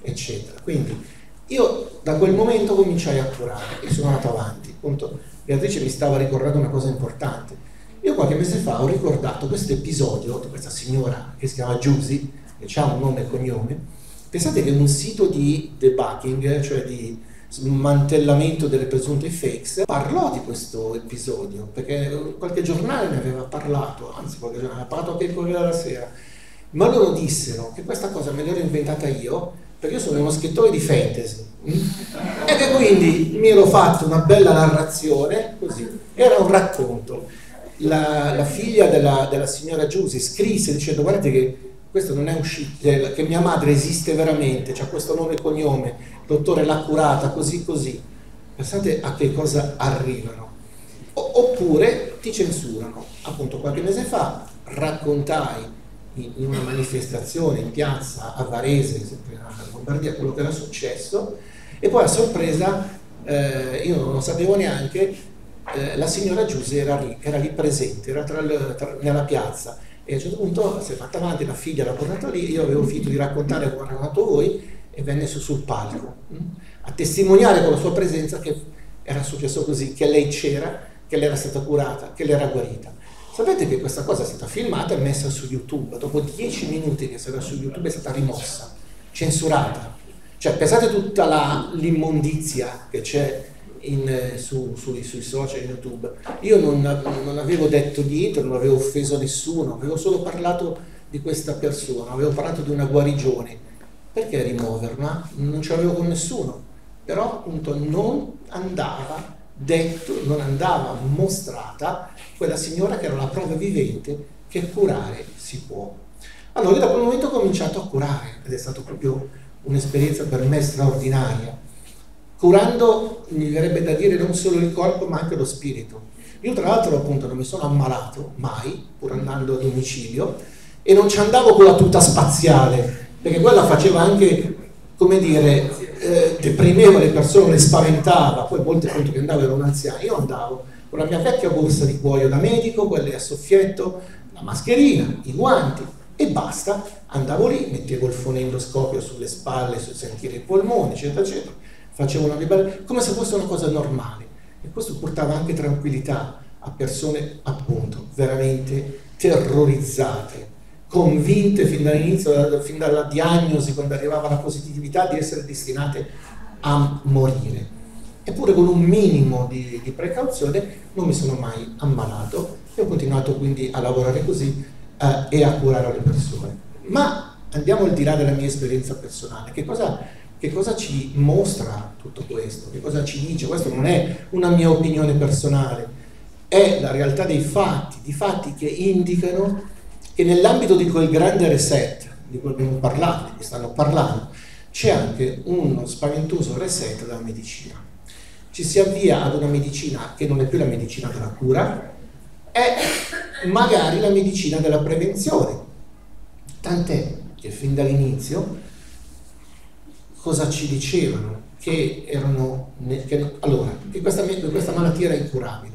eccetera. Quindi io da quel momento cominciai a curare e sono andato avanti. Appunto, Beatrice mi stava ricordando una cosa importante. Io qualche mese fa ho ricordato questo episodio di questa signora che si chiama Giusy, che ha un nome e cognome. Pensate che un sito di debugging, cioè di smantellamento delle presunte fakes, parlò di questo episodio, perché qualche giornale ne aveva parlato, anzi qualche giornale ha parlato anche il Corriere della Sera, ma loro dissero che questa cosa me l'ero inventata io, perché io sono uno scrittore di fantasy, mm? e che quindi mi ero fatto una bella narrazione, così, era un racconto. La, la figlia della, della signora Giusy scrisse dicendo guardate che questo non è uscito, eh, che mia madre esiste veramente, ha questo nome e cognome, dottore l'ha curata, così così. Pensate a che cosa arrivano. oppure ti censurano. Appunto qualche mese fa raccontai in, una manifestazione in piazza a Varese, a Lombardia, quello che era successo e poi a sorpresa, eh, io non lo sapevo neanche, eh, la signora Giuse era lì, era lì presente, era tra tra, nella piazza e a un certo punto si è fatta avanti, la figlia l'ha portata lì, io avevo finito di raccontare come ho raccontato voi e venne su sul palco mh? a testimoniare con la sua presenza che era successo così, che lei c'era, che lei era stata curata, che lei era guarita. Sapete che questa cosa è stata filmata e messa su YouTube, dopo dieci minuti che sarà su YouTube è stata rimossa, censurata. Cioè pensate tutta la, l'immondizia che c'è in, su, su, sui social YouTube. Io non, non, avevo detto niente, non avevo offeso nessuno, avevo solo parlato di questa persona, avevo parlato di una guarigione. Perché rimuoverla? Non ce l'avevo con nessuno, però appunto non andava detto, non andava mostrata quella signora che era la prova vivente che curare si può. Allora io da quel momento ho cominciato a curare ed è stata proprio un'esperienza per me straordinaria curando, mi verrebbe da dire, non solo il corpo ma anche lo spirito. Io tra l'altro appunto non mi sono ammalato mai, pur andando a domicilio, e non ci andavo con la tuta spaziale, perché quella faceva anche, come dire, eh, deprimeva le persone, le spaventava, poi molte appunto che andavo erano anziani, io andavo con la mia vecchia borsa di cuoio da medico, quelle a soffietto, la mascherina, i guanti e basta, andavo lì, mettevo il fonendoscopio sulle spalle, sul sentire i polmoni, eccetera, eccetera, facevo una libera, come se fosse una cosa normale e questo portava anche tranquillità a persone appunto veramente terrorizzate convinte fin dall'inizio, fin dalla diagnosi, quando arrivava la positività, di essere destinate a morire. Eppure con un minimo di, di precauzione non mi sono mai ammalato e ho continuato quindi a lavorare così eh, e a curare le persone. Ma andiamo al di là della mia esperienza personale. Che cosa, che cosa ci mostra tutto questo? Che cosa ci dice? Questo non è una mia opinione personale, è la realtà dei fatti, di fatti che indicano che nell'ambito di quel grande reset di cui abbiamo parlato, di cui stanno parlando, c'è anche uno spaventoso reset della medicina. Ci si avvia ad una medicina che non è più la medicina della cura, è magari la medicina della prevenzione. Tant'è che fin dall'inizio cosa ci dicevano? Che erano, che, allora, che questa, questa malattia era incurabile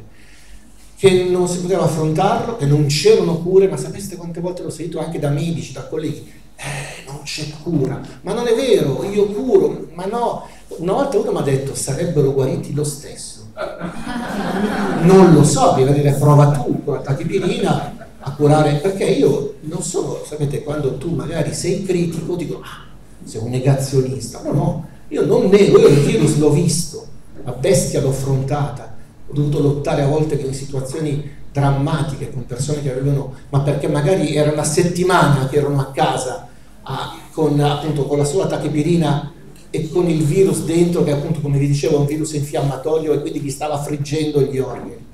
che non si poteva affrontarlo, che non c'erano cure, ma sapeste quante volte l'ho sentito anche da medici, da colleghi, eh, non c'è cura, ma non è vero, io curo, ma no, una volta uno mi ha detto sarebbero guariti lo stesso. Non lo so, devi dire prova tu con la tachipirina a curare, perché io non sono, sapete, quando tu magari sei critico, dico, ah, sei un negazionista, no, no, io non nego, io il virus l'ho visto, la bestia l'ho affrontata, ho dovuto lottare a volte in situazioni drammatiche con persone che avevano, ma perché magari era una settimana che erano a casa a, con, appunto, con la sua tachipirina e con il virus dentro che appunto come vi dicevo è un virus infiammatorio e quindi gli stava friggendo gli organi.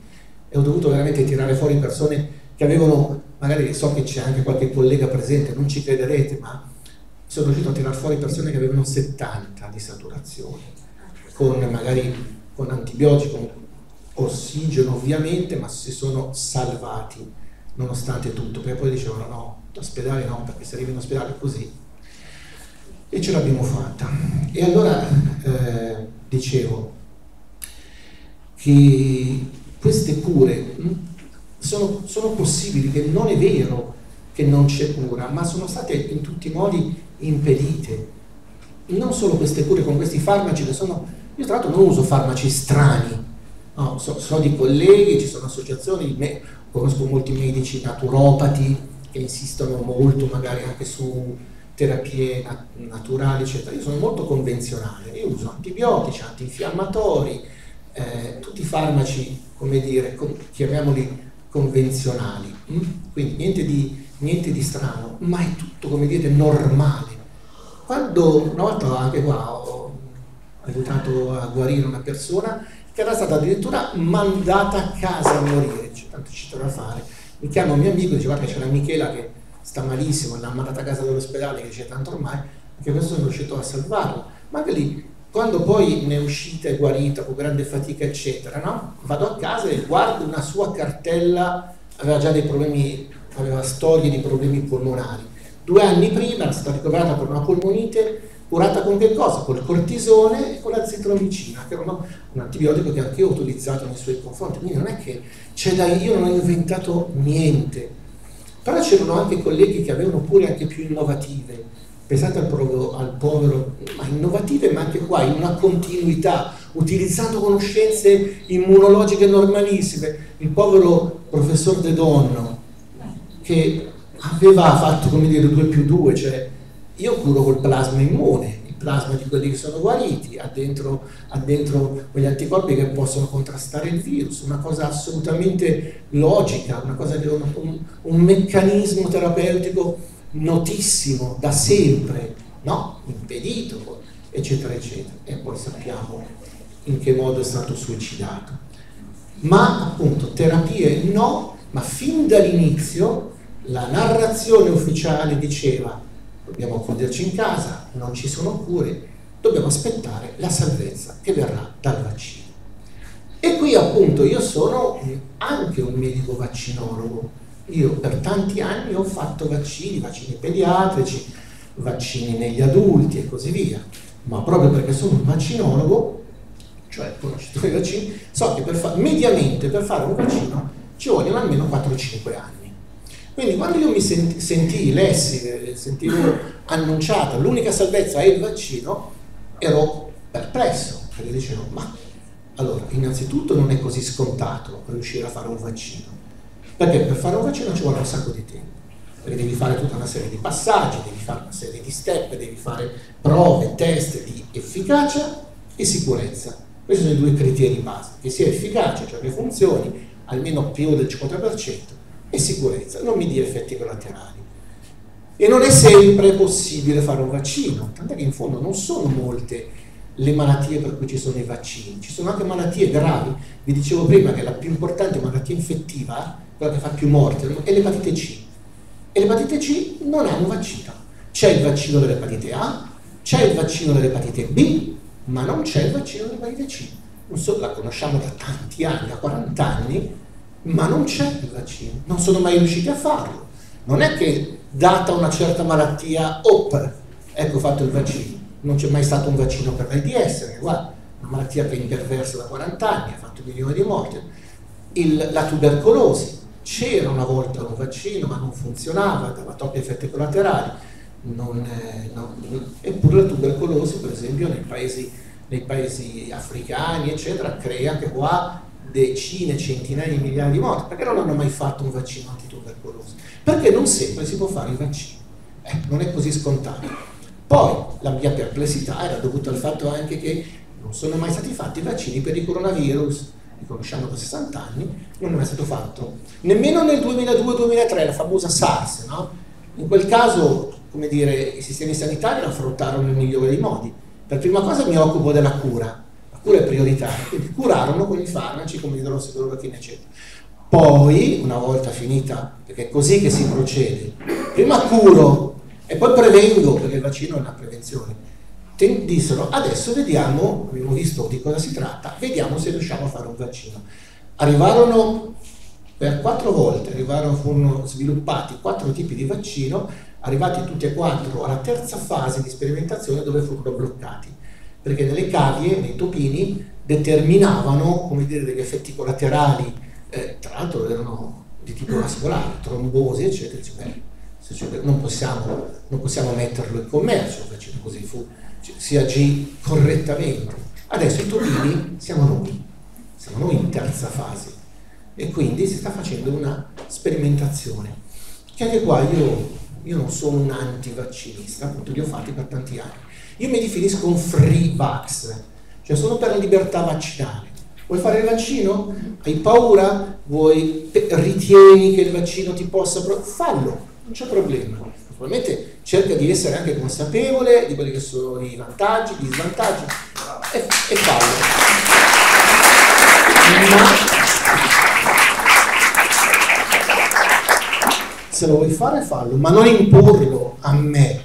E ho dovuto veramente tirare fuori persone che avevano, magari so che c'è anche qualche collega presente, non ci crederete, ma sono riuscito a tirare fuori persone che avevano 70 di saturazione, con magari con antibiotici, con ossigeno ovviamente, ma si sono salvati nonostante tutto, perché poi dicevano no, l'ospedale no, perché se arrivi in ospedale così. E ce l'abbiamo fatta. E allora eh, dicevo che queste cure mh, hm, sono, sono possibili, che non è vero che non c'è cura, ma sono state in tutti i modi impedite. Non solo queste cure con questi farmaci che sono... Io tra l'altro non uso farmaci strani, No, so, so, di colleghi, ci sono associazioni, me, conosco molti medici naturopati che insistono molto magari anche su terapie nat- naturali, eccetera. Io sono molto convenzionale, io uso antibiotici, antinfiammatori, eh, tutti i farmaci, come dire, chiamiamoli convenzionali. Mm? Quindi niente di, niente di strano, ma è tutto, come dite, normale. Quando una volta anche qua ho aiutato a guarire una persona che era stata addirittura mandata a casa a morire, c'è tanto c'è da fare. Mi chiama un mio amico e dice guarda c'è la Michela che sta malissimo, l'ha mandata a casa dall'ospedale che c'è tanto ormai, anche questo sono riuscito a salvarlo. Ma anche lì, quando poi ne è uscita e guarita con grande fatica, eccetera, no? vado a casa e guardo una sua cartella, aveva già dei problemi, aveva storie di problemi polmonari. Due anni prima era stata ricoverata per una polmonite curata con che cosa? Col cortisone e con la zitromicina, che era un antibiotico che anche io ho utilizzato nei suoi confronti. Quindi non è che c'è da io non ho inventato niente. Però c'erano anche colleghi che avevano pure anche più innovative. Pensate al, povero, al povero, ma innovative, ma anche qua in una continuità, utilizzando conoscenze immunologiche normalissime. Il povero professor De Donno, che aveva fatto come dire 2 più 2, cioè io curo col plasma immune, il plasma di quelli che sono guariti, ha dentro, ha dentro quegli anticorpi che possono contrastare il virus, una cosa assolutamente logica, una cosa che un, un, meccanismo terapeutico notissimo da sempre, no? impedito, eccetera, eccetera. E poi sappiamo in che modo è stato suicidato. Ma appunto terapie no, ma fin dall'inizio la narrazione ufficiale diceva dobbiamo chiuderci in casa, non ci sono cure, dobbiamo aspettare la salvezza che verrà dal vaccino. E qui appunto io sono anche un medico vaccinologo, Io per tanti anni ho fatto vaccini, vaccini pediatrici, vaccini negli adulti e così via, ma proprio perché sono un vaccinologo, cioè conoscitore dei vaccini, so che per mediamente per fare un vaccino ci vogliono almeno 4-5 anni. Quindi quando io mi senti, sentii, lessi, sentivo annunciata l'unica salvezza è il vaccino, ero perplesso, perché dicevo, ma allora, innanzitutto non è così scontato riuscire a fare un vaccino, perché per fare un vaccino ci vuole un sacco di tempo, perché devi fare tutta una serie di passaggi, devi fare una serie di step, devi fare prove, test di efficacia e sicurezza. Questi sono i due criteri base, che sia efficace, cioè che funzioni almeno più del 50%, e sicurezza, non mi dia effetti collaterali. E non è sempre possibile fare un vaccino, tant'è che in fondo non sono molte le malattie per cui ci sono i vaccini, ci sono anche malattie gravi, vi dicevo prima che la più importante malattia infettiva, quella che fa più morti, è l'epatite C. E l'epatite C non ha un vaccino. C'è il vaccino dell'epatite A, c'è il vaccino dell'epatite B, ma non c'è il vaccino dell'epatite C. Non so, la conosciamo da tanti anni, da 40 anni, ma non c'è il vaccino. Non sono mai riusciti a farlo. Non è che data una certa malattia, op, ecco fatto il vaccino non c'è mai stato un vaccino per l'AIDS, guarda, una malattia che è imperversa da 40 anni, ha fatto milioni di morti. Il, la tubercolosi, c'era una volta un vaccino ma non funzionava, dava troppi effetti collaterali, non, eh, non, eppure la tubercolosi per esempio nei paesi, nei paesi africani eccetera crea anche qua decine, centinaia di migliaia di morti, perché non hanno mai fatto un vaccino antitubercolosi? Perché non sempre si può fare il vaccino, eh, non è così scontato. Poi la mia perplessità era dovuta al fatto anche che non sono mai stati fatti vaccini per il coronavirus, li conosciamo da 60 anni, non è mai stato fatto. Nemmeno nel 2002-2003, la famosa SARS, no? In quel caso, come dire, i sistemi sanitari lo affrontarono nel migliore dei modi. Per prima cosa mi occupo della cura, cura è quindi curarono con i farmaci come l'idrossiclorochina, eccetera. Poi, una volta finita, perché è così che si procede, prima curo e poi prevengo, perché il vaccino è una prevenzione. Dissero, adesso vediamo, abbiamo visto di cosa si tratta, vediamo se riusciamo a fare un vaccino. Arrivarono per quattro volte, arrivarono, furono sviluppati quattro tipi di vaccino, arrivati tutti e quattro alla terza fase di sperimentazione dove furono bloccati, perché nelle cavie, nei topini, determinavano dire, degli effetti collaterali, eh, tra l'altro erano di tipo vascolare, trombosi, eccetera, eccetera non possiamo, non possiamo metterlo in commercio, invece così fu, si agì correttamente. Adesso i topini siamo noi, siamo noi in terza fase e quindi si sta facendo una sperimentazione che anche qua io, io non sono un antivaccinista, appunto li ho fatti per tanti anni. Io mi definisco un free vax, cioè sono per la libertà vaccinale. Vuoi fare il vaccino? Hai paura? Vuoi, ritieni che il vaccino ti possa... Fallo, non c'è problema. Naturalmente cerca di essere anche consapevole di quelli che sono i vantaggi, gli svantaggi e, e fallo. Ma se lo vuoi fare fallo, ma non imporlo a me,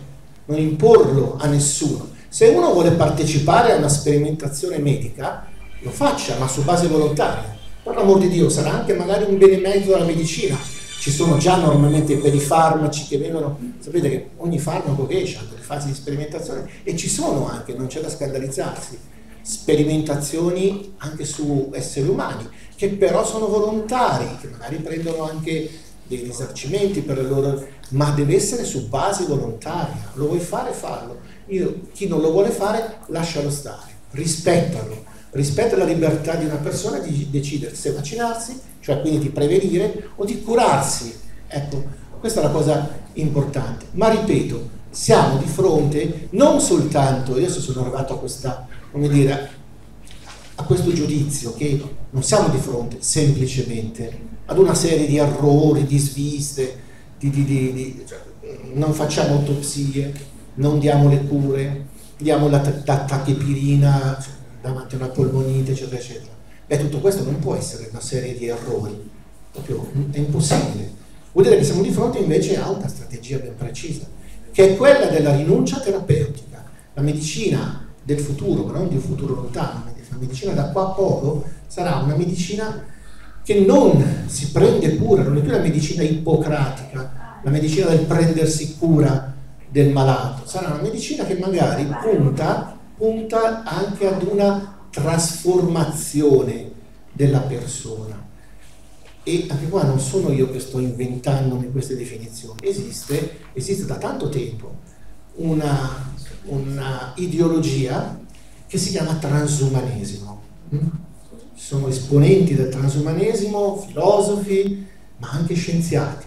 non imporlo a nessuno. Se uno vuole partecipare a una sperimentazione medica, lo faccia, ma su base volontaria. Per l'amor di Dio, sarà anche magari un benemerito della medicina, ci sono già normalmente per i farmaci che vengono, sapete che ogni farmaco che esce ha delle fasi di sperimentazione e ci sono anche, non c'è da scandalizzarsi, sperimentazioni anche su esseri umani, che però sono volontari, che magari prendono anche dei risarcimenti per le loro... ma deve essere su base volontaria, lo vuoi fare fallo, Io, chi non lo vuole fare lascialo stare, rispettalo, rispetta la libertà di una persona di decidere se vaccinarsi cioè quindi di prevenire o di curarsi. Ecco, questa è la cosa importante. Ma ripeto, siamo di fronte non soltanto, adesso sono arrivato a questa, come dire, a questo giudizio che non siamo di fronte semplicemente ad una serie di errori, di sviste, di, di, di, cioè, non facciamo autopsie, non diamo le cure, diamo la, la tachipirina cioè, davanti a una polmonite, eccetera, eccetera. Beh, tutto questo non può essere una serie di errori, proprio è impossibile. Vuol dire che siamo di fronte invece a una strategia ben precisa, che è quella della rinuncia terapeutica. La medicina del futuro, ma non di un futuro lontano, la medicina da qua a poco sarà una medicina che non si prende cura, non è più la medicina ippocratica, la medicina del prendersi cura del malato, sarà una medicina che magari punta, punta anche ad una trasformazione della persona. E anche qua non sono io che sto inventandomi queste definizioni, esiste, esiste da tanto tempo una, una ideologia che si chiama transumanesimo. Sono esponenti del transumanesimo, filosofi, ma anche scienziati.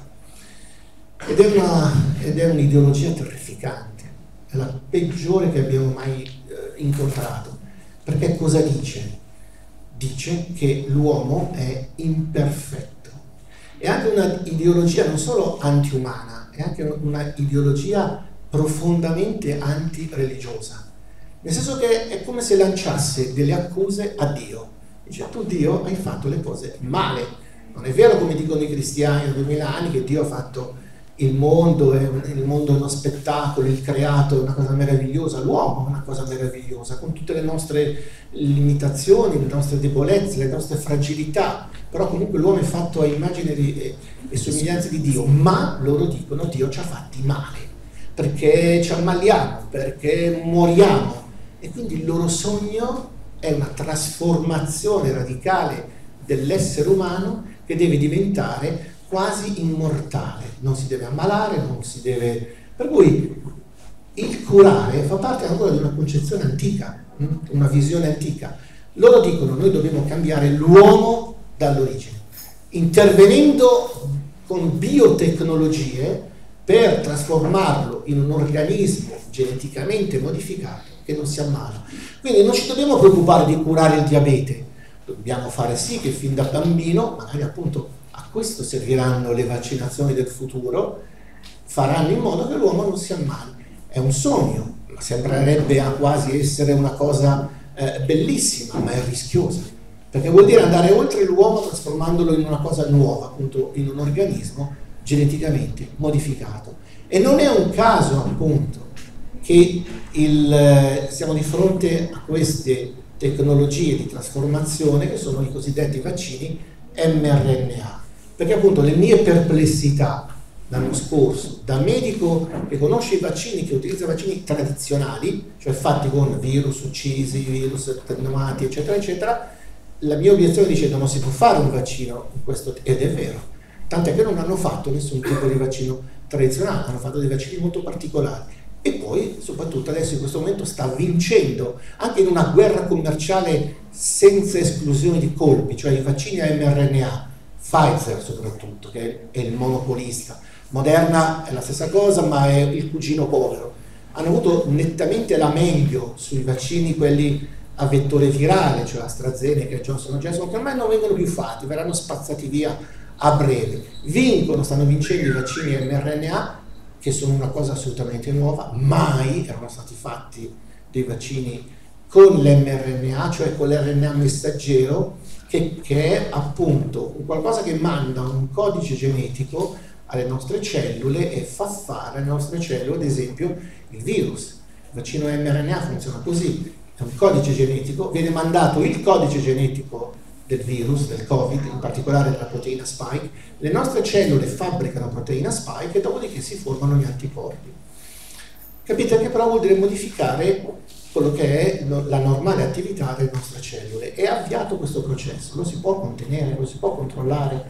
Ed è, una, ed è un'ideologia terrificante, è la peggiore che abbiamo mai eh, incontrato. Perché cosa dice? Dice che l'uomo è imperfetto. È anche un'ideologia non solo antiumana, è anche un'ideologia profondamente antireligiosa. Nel senso che è come se lanciasse delle accuse a Dio. Dice, tu Dio hai fatto le cose male. Non è vero come dicono i cristiani da duemila anni che Dio ha fatto il mondo, è, il mondo è uno spettacolo, il creato è una cosa meravigliosa, l'uomo è una cosa meravigliosa, con tutte le nostre limitazioni, le nostre debolezze, le nostre fragilità, però comunque l'uomo è fatto a immagine e, e somiglianza di Dio, ma loro dicono Dio ci ha fatti male, perché ci ammaliamo, perché moriamo e quindi il loro sogno è una trasformazione radicale dell'essere umano che deve diventare quasi immortale, non si deve ammalare, non si deve... Per cui il curare fa parte ancora di una concezione antica, hm? una visione antica. Loro dicono noi dobbiamo cambiare l'uomo dall'origine, intervenendo con biotecnologie per trasformarlo in un organismo geneticamente modificato che non si ammala. Quindi non ci dobbiamo preoccupare di curare il diabete, dobbiamo fare sì che fin da bambino, magari appunto questo serviranno le vaccinazioni del futuro, faranno in modo che l'uomo non si ammali. È un sogno, ma sembrerebbe quasi essere una cosa eh, bellissima, ma è rischiosa, perché vuol dire andare oltre l'uomo trasformandolo in una cosa nuova, appunto in un organismo geneticamente modificato. E non è un caso appunto che il, eh, siamo di fronte a queste tecnologie di trasformazione che sono i cosiddetti vaccini mRNA perché appunto le mie perplessità l'anno scorso, da medico che conosce i vaccini, che utilizza vaccini tradizionali, cioè fatti con virus uccisi, virus attenuati, eccetera, eccetera, la mia obiezione dice che non si può fare un vaccino questo, ed è vero, tant'è che non hanno fatto nessun tipo di vaccino tradizionale, hanno fatto dei vaccini molto particolari. E poi, soprattutto adesso in questo momento, sta vincendo anche in una guerra commerciale senza esclusione di colpi, cioè i vaccini a mRNA Pfizer soprattutto, che è il monopolista. Moderna è la stessa cosa, ma è il cugino povero. Hanno avuto nettamente la meglio sui vaccini, quelli a vettore virale, cioè AstraZeneca e Johnson Johnson, che ormai non vengono più fatti, verranno spazzati via a breve. Vincono, stanno vincendo i vaccini mRNA, che sono una cosa assolutamente nuova, mai erano stati fatti dei vaccini con l'mRNA, cioè con l'RNA messaggero, che, che è appunto qualcosa che manda un codice genetico alle nostre cellule e fa fare alle nostre cellule, ad esempio, il virus. Il vaccino mRNA funziona così, è un codice genetico, viene mandato il codice genetico del virus, del Covid, in particolare della proteina spike, le nostre cellule fabbricano proteina spike e dopodiché si formano gli anticorpi. Capite che però vuol dire modificare quello che è la normale attività delle nostre cellule. È avviato questo processo, lo si può contenere, lo si può controllare,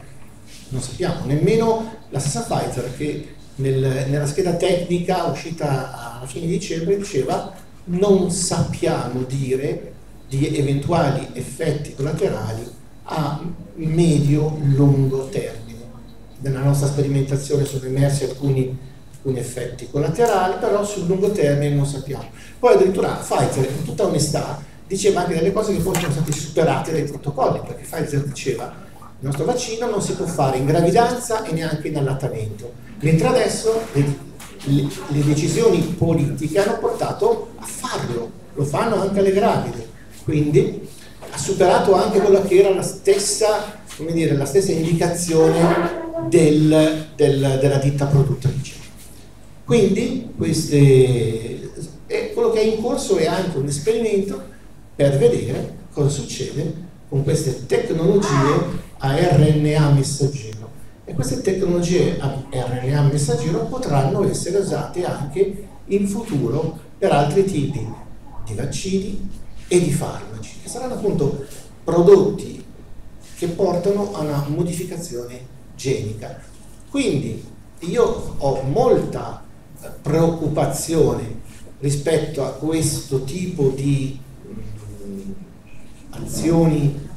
non sappiamo, nemmeno la stessa Pfizer che nel, nella scheda tecnica uscita a fine dicembre diceva non sappiamo dire di eventuali effetti collaterali a medio-lungo termine. Nella nostra sperimentazione sono emersi alcuni alcuni effetti collaterali, però sul lungo termine non sappiamo. Poi addirittura Pfizer, in tutta onestà, diceva anche delle cose che poi sono state superate dai protocolli, perché Pfizer diceva il nostro vaccino non si può fare in gravidanza e neanche in allattamento, mentre adesso le, le, le decisioni politiche hanno portato a farlo, lo fanno anche alle gravide, quindi ha superato anche quella che era la stessa, dire, la stessa indicazione del, del, della ditta produttrice. Quindi queste, quello che è in corso è anche un esperimento per vedere cosa succede con queste tecnologie a RNA messaggero e queste tecnologie a RNA messaggero potranno essere usate anche in futuro per altri tipi di vaccini e di farmaci, che saranno appunto prodotti che portano a una modificazione genica. Quindi io ho molta preoccupazione rispetto a questo tipo di mh, azioni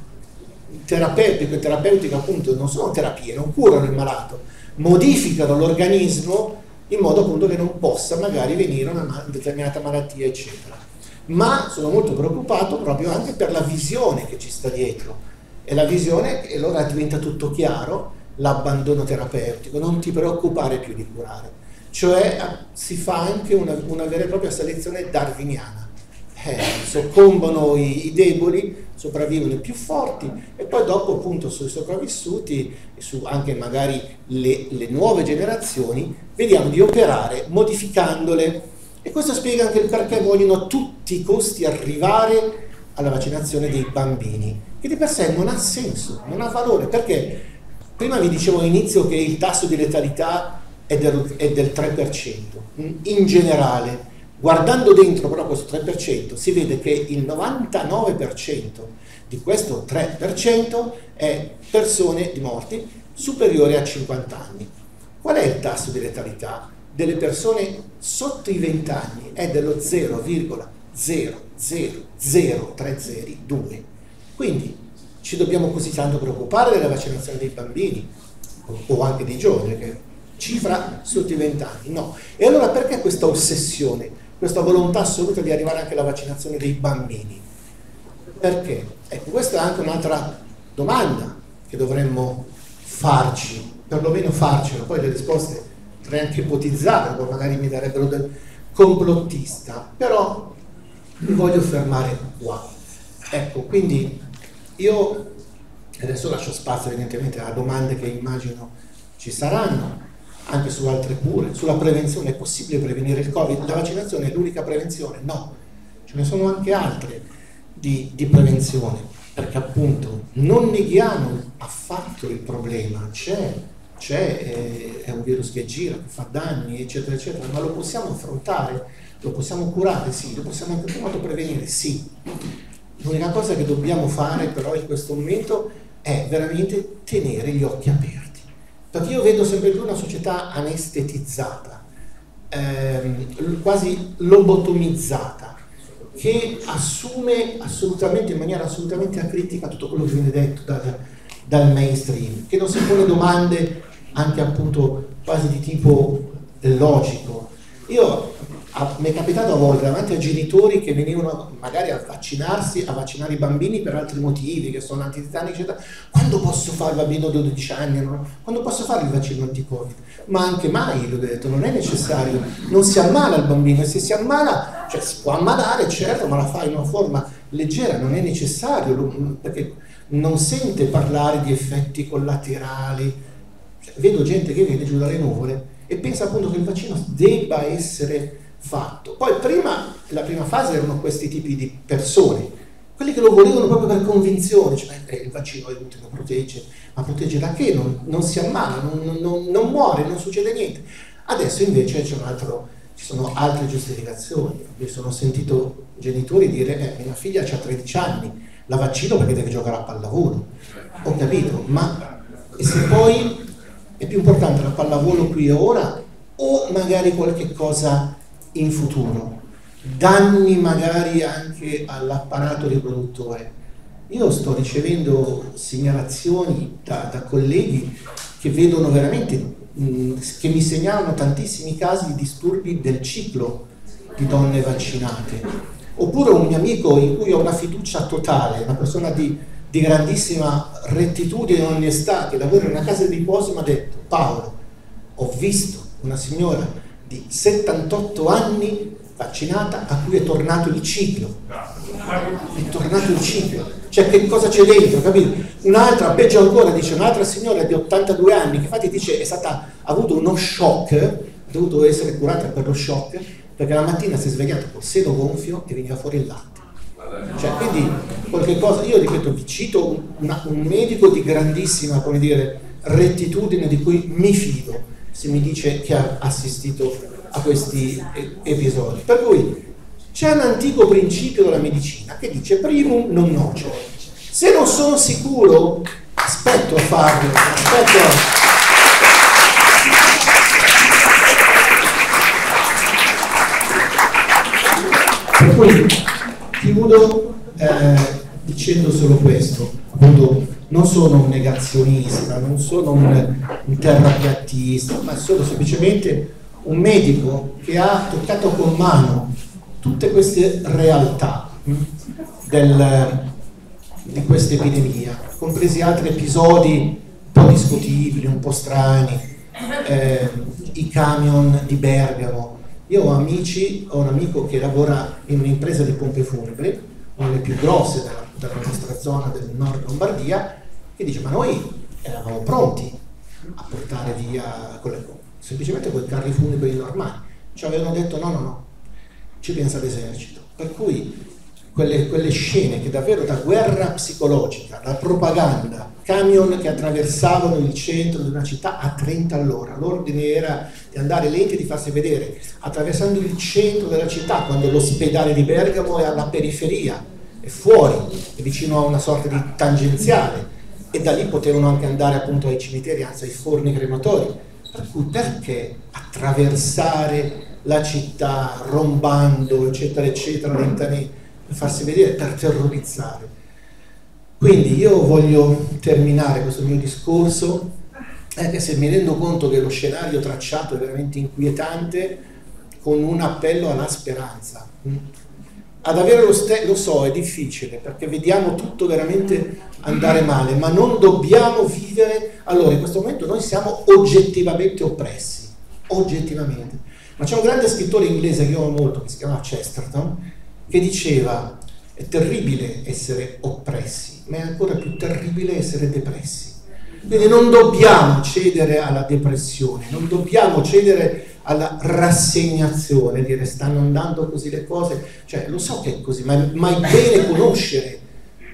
terapeutiche, terapeutiche appunto non sono terapie, non curano il malato, modificano l'organismo in modo appunto che non possa magari venire una determinata malattia, eccetera. Ma sono molto preoccupato proprio anche per la visione che ci sta dietro. E la visione, e allora diventa tutto chiaro, l'abbandono terapeutico, non ti preoccupare più di curare. Cioè si fa anche una, una vera e propria selezione darwiniana. Eh, soccombono i, i deboli sopravvivono i più forti e poi dopo appunto sui sopravvissuti e su anche magari le, le nuove generazioni vediamo di operare modificandole e questo spiega anche il perché vogliono a tutti i costi arrivare alla vaccinazione dei bambini che di per sé non ha senso, non ha valore perché prima vi dicevo all'inizio che il tasso di letalità è del, è del 3% in generale Guardando dentro però questo 3% si vede che il 99% di questo 3% è persone di morti superiori a 50 anni. Qual è il tasso di letalità delle persone sotto i 20 anni? È dello 0,00032. Quindi ci dobbiamo così tanto preoccupare della vaccinazione dei bambini o anche dei giovani, che cifra sotto i 20 anni? No. E allora perché questa ossessione? questa volontà assoluta di arrivare anche alla vaccinazione dei bambini. Perché? Ecco, questa è anche un'altra domanda che dovremmo farci, perlomeno farcela, poi le risposte potrei anche ipotizzare, poi magari mi darebbero del complottista, però mi voglio fermare qua. Ecco, quindi io adesso lascio spazio evidentemente a domande che immagino ci saranno, anche su altre cure, sulla prevenzione, è possibile prevenire il Covid? La vaccinazione è l'unica prevenzione? No, ce ne sono anche altre di, di prevenzione, perché appunto non neghiamo affatto il problema, c'è, c'è eh, è un virus che gira, che fa danni, eccetera, eccetera, ma lo possiamo affrontare, lo possiamo curare, sì, lo possiamo in qualche modo prevenire, sì. L'unica cosa che dobbiamo fare però in questo momento è veramente tenere gli occhi aperti perché io vedo sempre più una società anestetizzata, ehm, quasi lobotomizzata, che assume assolutamente, in maniera assolutamente acritica tutto quello che viene detto dal, dal mainstream, che non si pone domande anche appunto quasi di tipo logico. Io mi è capitato a volte davanti a genitori che venivano magari a vaccinarsi, a vaccinare i bambini per altri motivi, che sono antititanici, eccetera. Quando posso fare il bambino di 12 anni? No? Quando posso fare il vaccino anti-Covid? Ma anche mai, l'ho detto, non è necessario. Non si ammala il bambino e se si ammala, cioè si può ammalare, certo, ma la fa in una forma leggera, non è necessario, perché non sente parlare di effetti collaterali. Cioè, vedo gente che viene giù dalle nuvole e pensa appunto che il vaccino debba essere fatto. Poi prima, la prima fase erano questi tipi di persone, quelli che lo volevano proprio per convinzione, cioè eh, il vaccino è utile, protegge, ma protegge da che? Non, non si ammala, non, non, non, muore, non succede niente. Adesso invece altro, ci sono altre giustificazioni. Mi sono sentito genitori dire, eh, mia figlia ha 13 anni, la vaccino perché deve giocare a pallavolo. Ho capito, ma e se poi è più importante la pallavolo qui e ora o magari qualche cosa in futuro, danni magari anche all'apparato riproduttore. Io sto ricevendo segnalazioni da, da colleghi che vedono veramente, mh, che mi segnalano tantissimi casi di disturbi del ciclo di donne vaccinate. Oppure un mio amico in cui ho una fiducia totale, una persona di, di grandissima rettitudine e onestà che lavora in una casa di riposo mi ha detto Paolo, ho visto una signora di 78 anni vaccinata a cui è tornato il ciclo. È tornato il ciclo. Cioè che cosa c'è dentro, capito? Un'altra, peggio ancora, dice un'altra signora di 82 anni che infatti dice è stata, ha avuto uno shock, ha dovuto essere curata per lo shock, perché la mattina si è svegliata col seno gonfio e veniva fuori il latte. Cioè, quindi qualche cosa, io ripeto, vi cito una, un medico di grandissima, come dire, rettitudine di cui mi fido se mi dice che ha assistito a questi episodi. Per cui c'è un antico principio della medicina che dice primum non nocere. Se non sono sicuro, aspetto a farlo, aspetto a... Per cui chiudo eh, dicendo solo questo, appunto non sono un negazionista, non sono un, un terrapiattista, ma sono semplicemente un medico che ha toccato con mano tutte queste realtà hm, del, di questa epidemia, compresi altri episodi un po' discutibili, un po' strani, eh, i camion di Bergamo. Io ho amici, ho un amico che lavora in un'impresa di pompe funebri, una delle più grosse della dalla nostra zona del nord Lombardia, che dice ma noi eravamo pronti a portare via con le, semplicemente con i carri funebri normali. Ci avevano detto no, no, no, ci pensa l'esercito. Per cui quelle, quelle, scene che davvero da guerra psicologica, da propaganda, camion che attraversavano il centro di una città a 30 all'ora, l'ordine era di andare lenti e di farsi vedere, attraversando il centro della città quando l'ospedale di Bergamo è alla periferia, è fuori, è vicino a una sorta di tangenziale e da lì potevano anche andare appunto ai cimiteri, anzi ai forni crematori. Per cui perché attraversare la città rombando, eccetera, eccetera, lentamente, per farsi vedere, per terrorizzare? Quindi io voglio terminare questo mio discorso, anche se mi rendo conto che lo scenario tracciato è veramente inquietante, con un appello alla speranza ad avere lo, ste- lo so, è difficile perché vediamo tutto veramente andare male, ma non dobbiamo vivere. Allora, in questo momento noi siamo oggettivamente oppressi, oggettivamente. Ma c'è un grande scrittore inglese che io amo molto, che si chiama Chesterton, che diceva: è terribile essere oppressi, ma è ancora più terribile essere depressi. Quindi non dobbiamo cedere alla depressione, non dobbiamo cedere alla rassegnazione, dire stanno andando così le cose, cioè lo so che è così, ma, ma è bene conoscere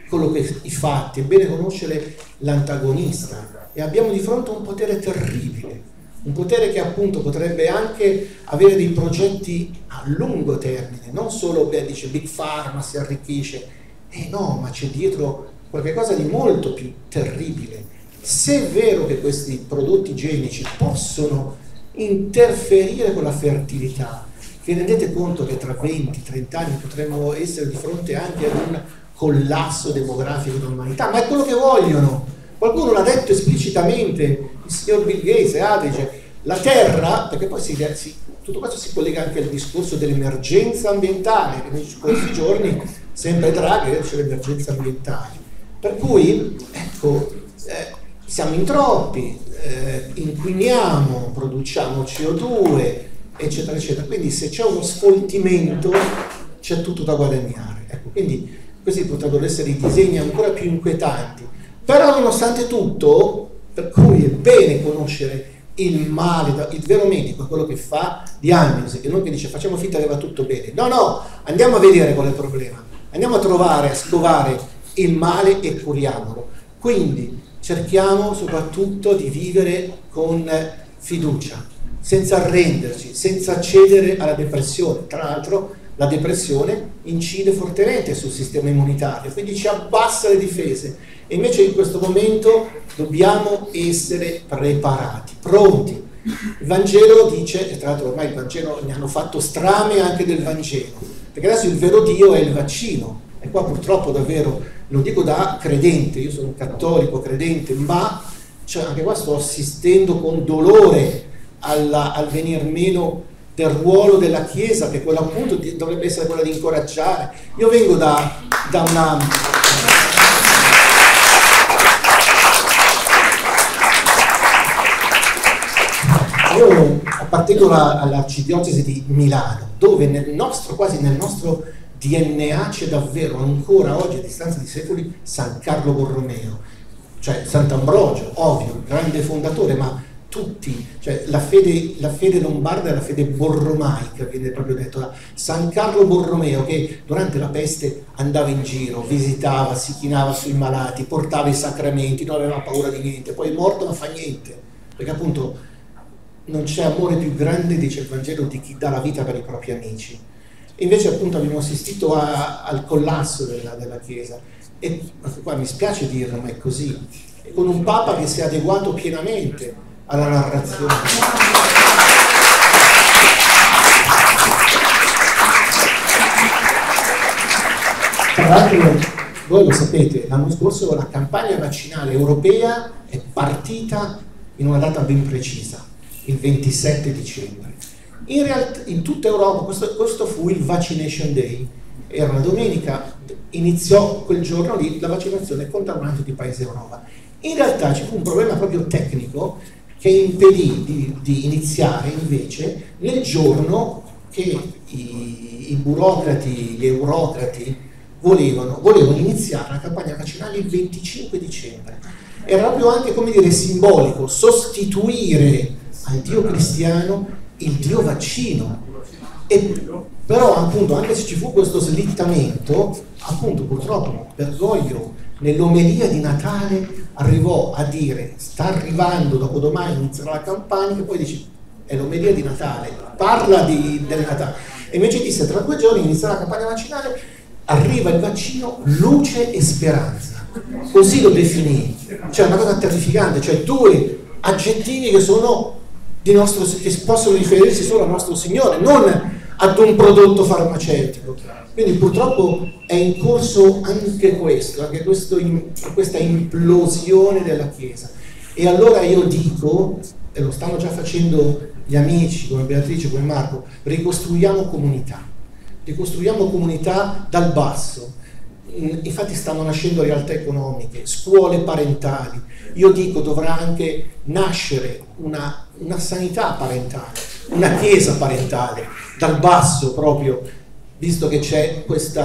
quello che, i fatti, è bene conoscere l'antagonista. E abbiamo di fronte un potere terribile, un potere che appunto potrebbe anche avere dei progetti a lungo termine, non solo, beh, dice Big Pharma si arricchisce, eh no, ma c'è dietro qualcosa di molto più terribile. Se è vero che questi prodotti igienici possono interferire con la fertilità. Vi rendete conto che tra 20-30 anni potremmo essere di fronte anche ad un collasso demografico dell'umanità? Ma è quello che vogliono. Qualcuno l'ha detto esplicitamente, il signor Bill Gates e altri, dice la Terra, perché poi si, si, tutto questo si collega anche al discorso dell'emergenza ambientale, che in questi giorni sempre Draghi dice l'emergenza ambientale. Per cui, ecco, eh, siamo in troppi, eh, inquiniamo, produciamo CO2, eccetera, eccetera. Quindi se c'è uno sfoltimento c'è tutto da guadagnare. Ecco, quindi questi potrebbero essere i disegni ancora più inquietanti. Però nonostante tutto, per cui è bene conoscere il male, il vero medico è quello che fa diagnosi, che non che dice facciamo finta che va tutto bene. No, no, andiamo a vedere qual è il problema, andiamo a trovare, a scovare il male e curiamolo. Quindi cerchiamo soprattutto di vivere con fiducia, senza arrenderci, senza cedere alla depressione. Tra l'altro la depressione incide fortemente sul sistema immunitario, quindi ci abbassa le difese e invece in questo momento dobbiamo essere preparati, pronti. Il Vangelo dice, e tra l'altro ormai il Vangelo ne hanno fatto strame anche del Vangelo, perché adesso il vero Dio è il vaccino e qua purtroppo davvero lo dico da credente, io sono cattolico credente, ma cioè, anche qua sto assistendo con dolore alla, al venir meno del ruolo della Chiesa, che quello appunto dovrebbe essere quello di incoraggiare. Io vengo da, da una... Io appartengo all'arcidiocesi di Milano, dove nel nostro, quasi nel nostro DNA c'è davvero ancora oggi a distanza di secoli San Carlo Borromeo, cioè Sant'Ambrogio, ovvio, grande fondatore, ma tutti, cioè la fede, la fede lombarda e la fede borromaica, viene proprio detto. Da San Carlo Borromeo che durante la peste andava in giro, visitava, si chinava sui malati, portava i sacramenti, non aveva paura di niente, poi è morto ma fa niente, perché appunto non c'è amore più grande, dice il Vangelo, di chi dà la vita per i propri amici. Invece appunto abbiamo assistito a, al collasso della, della Chiesa e qua mi spiace dirlo, ma è così, con un Papa che si è adeguato pienamente alla narrazione. Tra l'altro, voi lo sapete, l'anno scorso la campagna vaccinale europea è partita in una data ben precisa, il 27 dicembre. In, realtà, in tutta Europa questo, questo fu il Vaccination Day, era una domenica, iniziò quel giorno lì la vaccinazione contro un altro di paesi Europa. In realtà ci fu un problema proprio tecnico che impedì di, di iniziare invece nel giorno che i, i burocrati, gli eurocrati volevano, volevano iniziare la campagna vaccinale il 25 dicembre. Era proprio anche, come dire, simbolico, sostituire al Dio cristiano il Dio vaccino. E, però appunto, anche se ci fu questo slittamento, appunto purtroppo Bergoglio nell'omelia di Natale arrivò a dire sta arrivando dopodomani inizierà la campagna e poi dice è l'omelia di Natale parla di, del Natale e invece disse tra due giorni inizierà la campagna vaccinale arriva il vaccino luce e speranza così lo definì. Cioè una cosa terrificante. Cioè due aggettivi che sono nostro, che possono riferirsi solo al nostro Signore non ad un prodotto farmaceutico quindi purtroppo è in corso anche questo, anche questo questa implosione della Chiesa. E allora io dico, e lo stanno già facendo gli amici come Beatrice, come Marco, ricostruiamo comunità, ricostruiamo comunità dal basso. Infatti stanno nascendo realtà economiche, scuole parentali. Io dico dovrà anche nascere una, una sanità parentale, una chiesa parentale, dal basso proprio visto che c'è questo,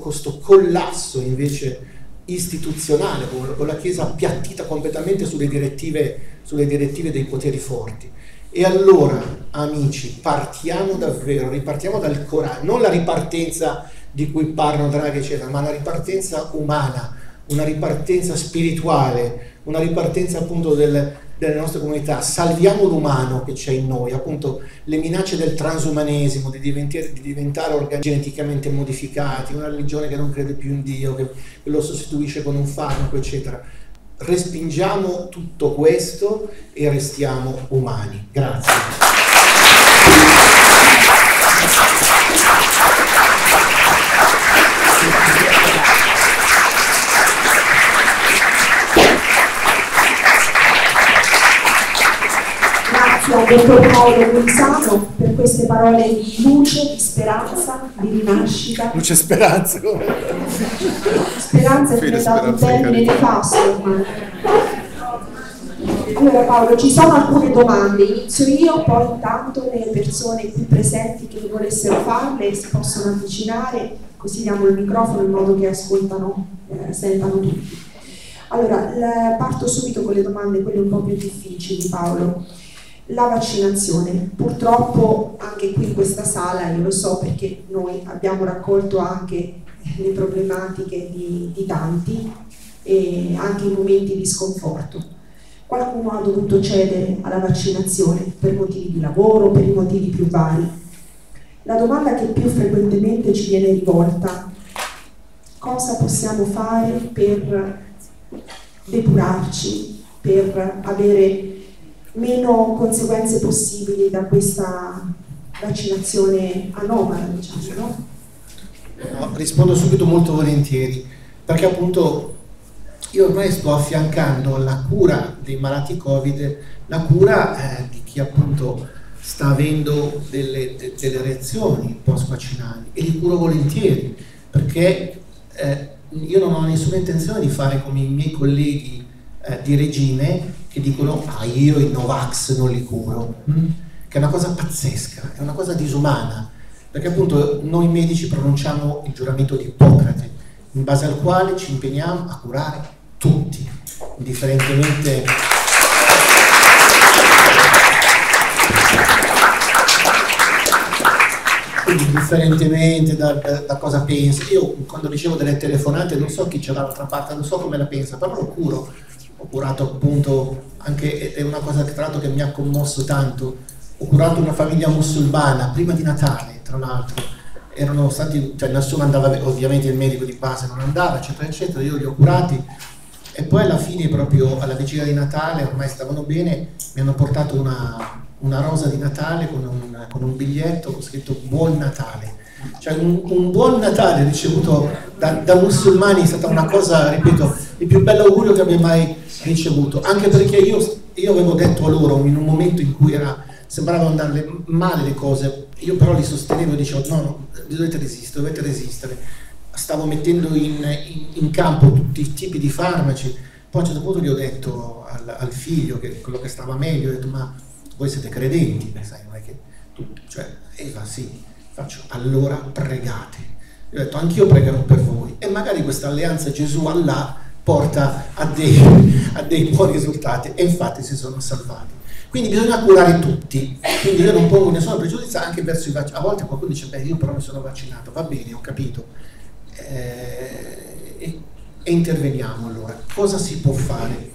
questo, collasso invece istituzionale, con la Chiesa appiattita completamente sulle direttive, sulle direttive dei poteri forti. E allora, amici, partiamo davvero, ripartiamo dal coraggio, non la ripartenza di cui parlano Draghi, eccetera, ma una ripartenza umana, una ripartenza spirituale, una ripartenza appunto del, delle nostre comunità, salviamo l'umano che c'è in noi, appunto le minacce del transumanesimo, di diventare, di diventare organi geneticamente modificati, una religione che non crede più in Dio, che lo sostituisce con un farmaco, eccetera. Respingiamo tutto questo e restiamo umani. Grazie. Dottor Paolo Gonzalo per queste parole di luce, di speranza, di rinascita. Luce e speranza. Speranza è diventato un termine nefasto ormai. Allora Paolo, ci sono alcune domande, inizio io, poi intanto le persone qui presenti che volessero farle si possono avvicinare, così diamo il microfono in modo che ascoltano, eh, sentano tutti. Allora, parto subito con le domande, quelle un po' più difficili Paolo la vaccinazione. Purtroppo anche qui in questa sala, io lo so perché noi abbiamo raccolto anche le problematiche di, di tanti e anche i momenti di sconforto. Qualcuno ha dovuto cedere alla vaccinazione per motivi di lavoro, per motivi più vari. La domanda che più frequentemente ci viene rivolta, cosa possiamo fare per depurarci, per avere meno conseguenze possibili da questa vaccinazione anomala, diciamo, no? no? rispondo subito molto volentieri, perché appunto io ormai sto affiancando alla cura dei malati Covid la cura eh, di chi appunto sta avendo delle, de, delle reazioni post-vaccinali e li curo volentieri, perché eh, io non ho nessuna intenzione di fare come i miei colleghi eh, di regime che dicono ah io i Novax non li curo, mm. che è una cosa pazzesca, è una cosa disumana, perché appunto noi medici pronunciamo il giuramento di Ippocrate, in base al quale ci impegniamo a curare tutti, indifferentemente... Differentemente da, da, da, cosa pensa. Io quando ricevo delle telefonate non so chi c'è dall'altra parte, non so come la pensa, però lo curo. Ho curato appunto anche, è una cosa tra l'altro che mi ha commosso tanto, ho curato una famiglia musulmana prima di Natale, tra l'altro. Erano stati, cioè nessuno andava, ovviamente il medico di base non andava, eccetera, eccetera, io li ho curati e poi alla fine, proprio alla vigilia di Natale, ormai stavano bene, mi hanno portato una, una rosa di Natale con un, con un, biglietto con scritto Buon Natale. Cioè un, un buon Natale ricevuto da, da, musulmani è stata una cosa, ripeto, il più bello augurio che abbia mai ricevuto, anche perché io, io avevo detto a loro in un momento in cui era, sembravano andare male le cose, io però li sostenevo e dicevo no, no, dovete resistere, dovete resistere. Stavo mettendo in, in, in, campo tutti i tipi di farmaci, poi a un certo punto gli ho detto al, al figlio, che quello che stava meglio, ho detto ma voi siete credenti, sai, non è che tutti, cioè, e fa sì, faccio, allora pregate. Gli ho detto anch'io pregherò per voi e magari questa alleanza Gesù-Allah porta a dei, a dei buoni risultati e infatti si sono salvati. Quindi bisogna curare tutti, quindi io non pongo nessuna pregiudizio anche verso i vaccini. A volte qualcuno dice, beh io però mi sono vaccinato, va bene, ho capito, eh, e, e interveniamo allora. Cosa si può fare?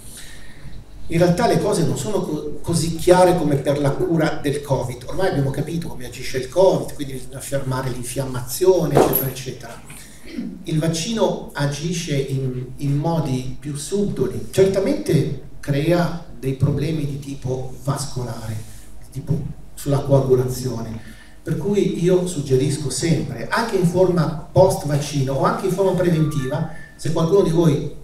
In realtà le cose non sono co- così chiare come per la cura del Covid. Ormai abbiamo capito come agisce il Covid, quindi bisogna fermare l'infiammazione, eccetera, eccetera. Il vaccino agisce in, in modi più subdoli, certamente crea dei problemi di tipo vascolare, tipo sulla coagulazione, per cui io suggerisco sempre, anche in forma post vaccino o anche in forma preventiva, se qualcuno di voi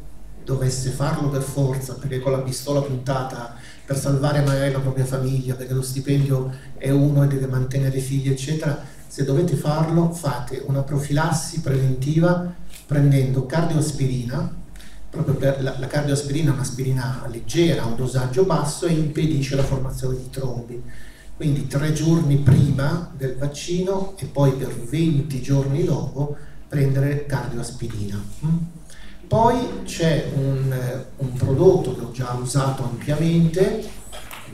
dovesse farlo per forza, perché con la pistola puntata per salvare magari la propria famiglia, perché lo stipendio è uno e deve mantenere i figli, eccetera, se dovete farlo fate una profilassi preventiva prendendo cardioaspirina, proprio per la, la cardioaspirina è un'aspirina leggera, a un dosaggio basso e impedisce la formazione di trombi quindi tre giorni prima del vaccino e poi per 20 giorni dopo prendere cardioaspirina. Poi c'è un, un prodotto che ho già usato ampiamente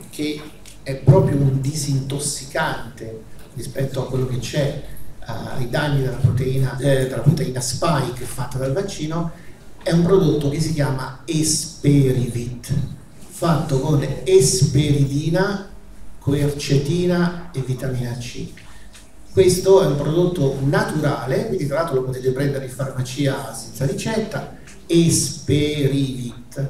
che è proprio un disintossicante rispetto a quello che c'è ai danni della proteina, eh, della proteina spike fatta dal vaccino, è un prodotto che si chiama Esperivit, fatto con esperidina coercetina e vitamina C. Questo è un prodotto naturale, quindi tra l'altro lo potete prendere in farmacia senza ricetta, Esperivit,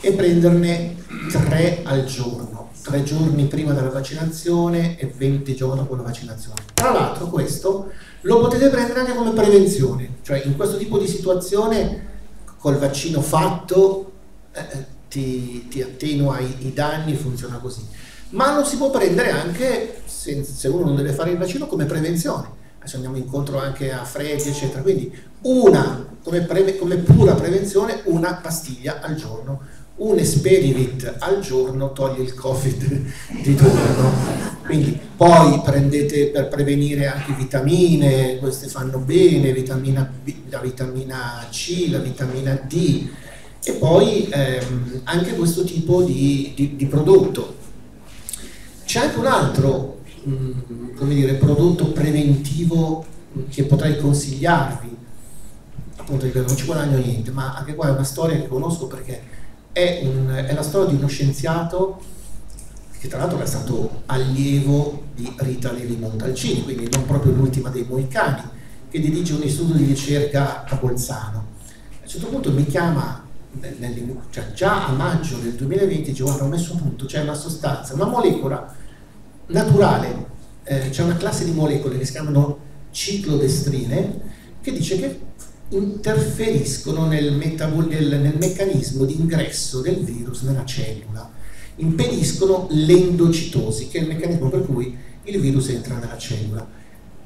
e prenderne tre al giorno, tre giorni prima della vaccinazione e 20 giorni dopo la vaccinazione. Tra l'altro questo lo potete prendere anche come prevenzione, cioè in questo tipo di situazione col vaccino fatto eh, ti, ti, attenua i, i danni, funziona così ma lo si può prendere anche, se, se uno non deve fare il vaccino, come prevenzione. Adesso andiamo incontro anche a freddi, eccetera. Quindi una, come, pre, come pura prevenzione, una pastiglia al giorno. Un Esperivit al giorno toglie il Covid di turno. Quindi poi prendete per prevenire anche vitamine, queste fanno bene, vitamina B, la vitamina C, la vitamina D e poi ehm, anche questo tipo di, di, di prodotto c'è anche un altro mh, come dire, prodotto preventivo che potrei consigliarvi, appunto non ci guadagno niente, ma anche qua è una storia che conosco perché è, un, è la storia di uno scienziato che tra l'altro è stato allievo di Rita Levi Montalcini, quindi non proprio l'ultima dei Moicani, che dirige un istituto di ricerca a Bolzano. A un certo punto mi chiama, nel, cioè già a maggio del 2020, dice guarda ho messo a punto, c'è una sostanza, una molecola naturale, eh, c'è una classe di molecole che si chiamano ciclodestrine che dice che interferiscono nel, nel, nel meccanismo di ingresso del virus nella cellula, impediscono l'endocitosi, che è il meccanismo per cui il virus entra nella cellula.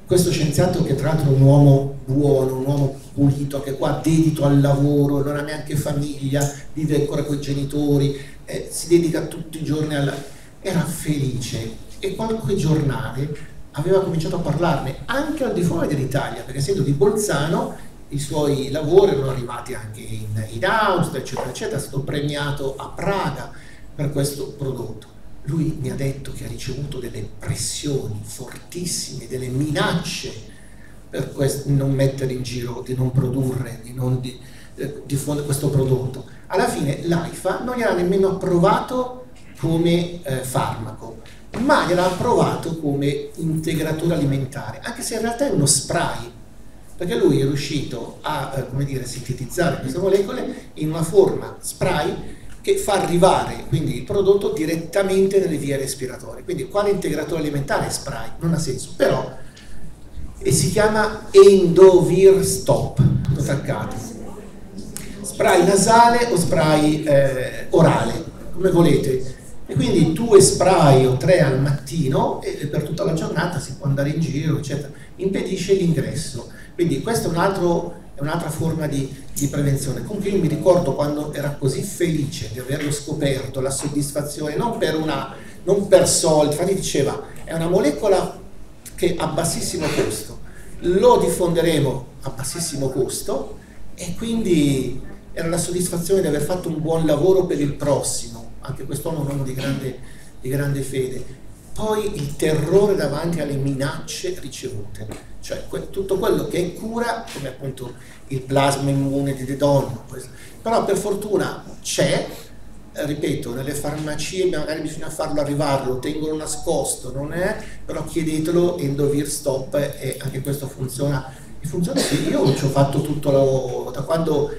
Questo scienziato, che tra l'altro è un uomo buono, un uomo pulito, che qua dedito al lavoro, non ha neanche famiglia, vive ancora con i genitori, eh, si dedica tutti i giorni alla... era felice e qualche giornale aveva cominciato a parlarne anche al di fuori dell'Italia, perché essendo di Bolzano i suoi lavori erano arrivati anche in, in Austria, eccetera, eccetera, è stato premiato a Praga per questo prodotto. lui mi ha detto che ha ricevuto delle pressioni fortissime, delle minacce per quest- non mettere in giro, di non produrre, di non di, eh, diffondere questo prodotto. Alla fine l'AIFA non gliel'ha nemmeno approvato come eh, farmaco, ma gliel'ha approvato come integratore alimentare, anche se in realtà è uno spray, perché lui è riuscito a eh, dire, sintetizzare queste molecole in una forma spray che fa arrivare quindi il prodotto direttamente nelle vie respiratorie. Quindi quale integratore alimentare spray? Non ha senso, però e si chiama Endovir Stop, attaccato. Spray nasale o spray eh, orale, come volete. E quindi due spray o tre al mattino e per tutta la giornata si può andare in giro, eccetera. Impedisce l'ingresso. Quindi questo è è un'altra forma di, di, prevenzione. Comunque io mi ricordo quando era così felice di averlo scoperto, la soddisfazione, non per, una, non per soldi, infatti diceva, è una molecola che a bassissimo costo, lo diffonderemo a bassissimo costo e quindi era la soddisfazione di aver fatto un buon lavoro per il prossimo, anche quest'uomo un uomo di grande, di grande fede. Poi il terrore davanti alle minacce ricevute. Cioè que- tutto quello che è cura, come appunto il plasma immune di De Donno, però per fortuna c'è, ripeto, nelle farmacie magari bisogna farlo arrivare, lo tengono nascosto, non è, però chiedetelo, Endovir Stop e anche questo funziona. Funziona sì, io ci ho fatto tutto lo, da quando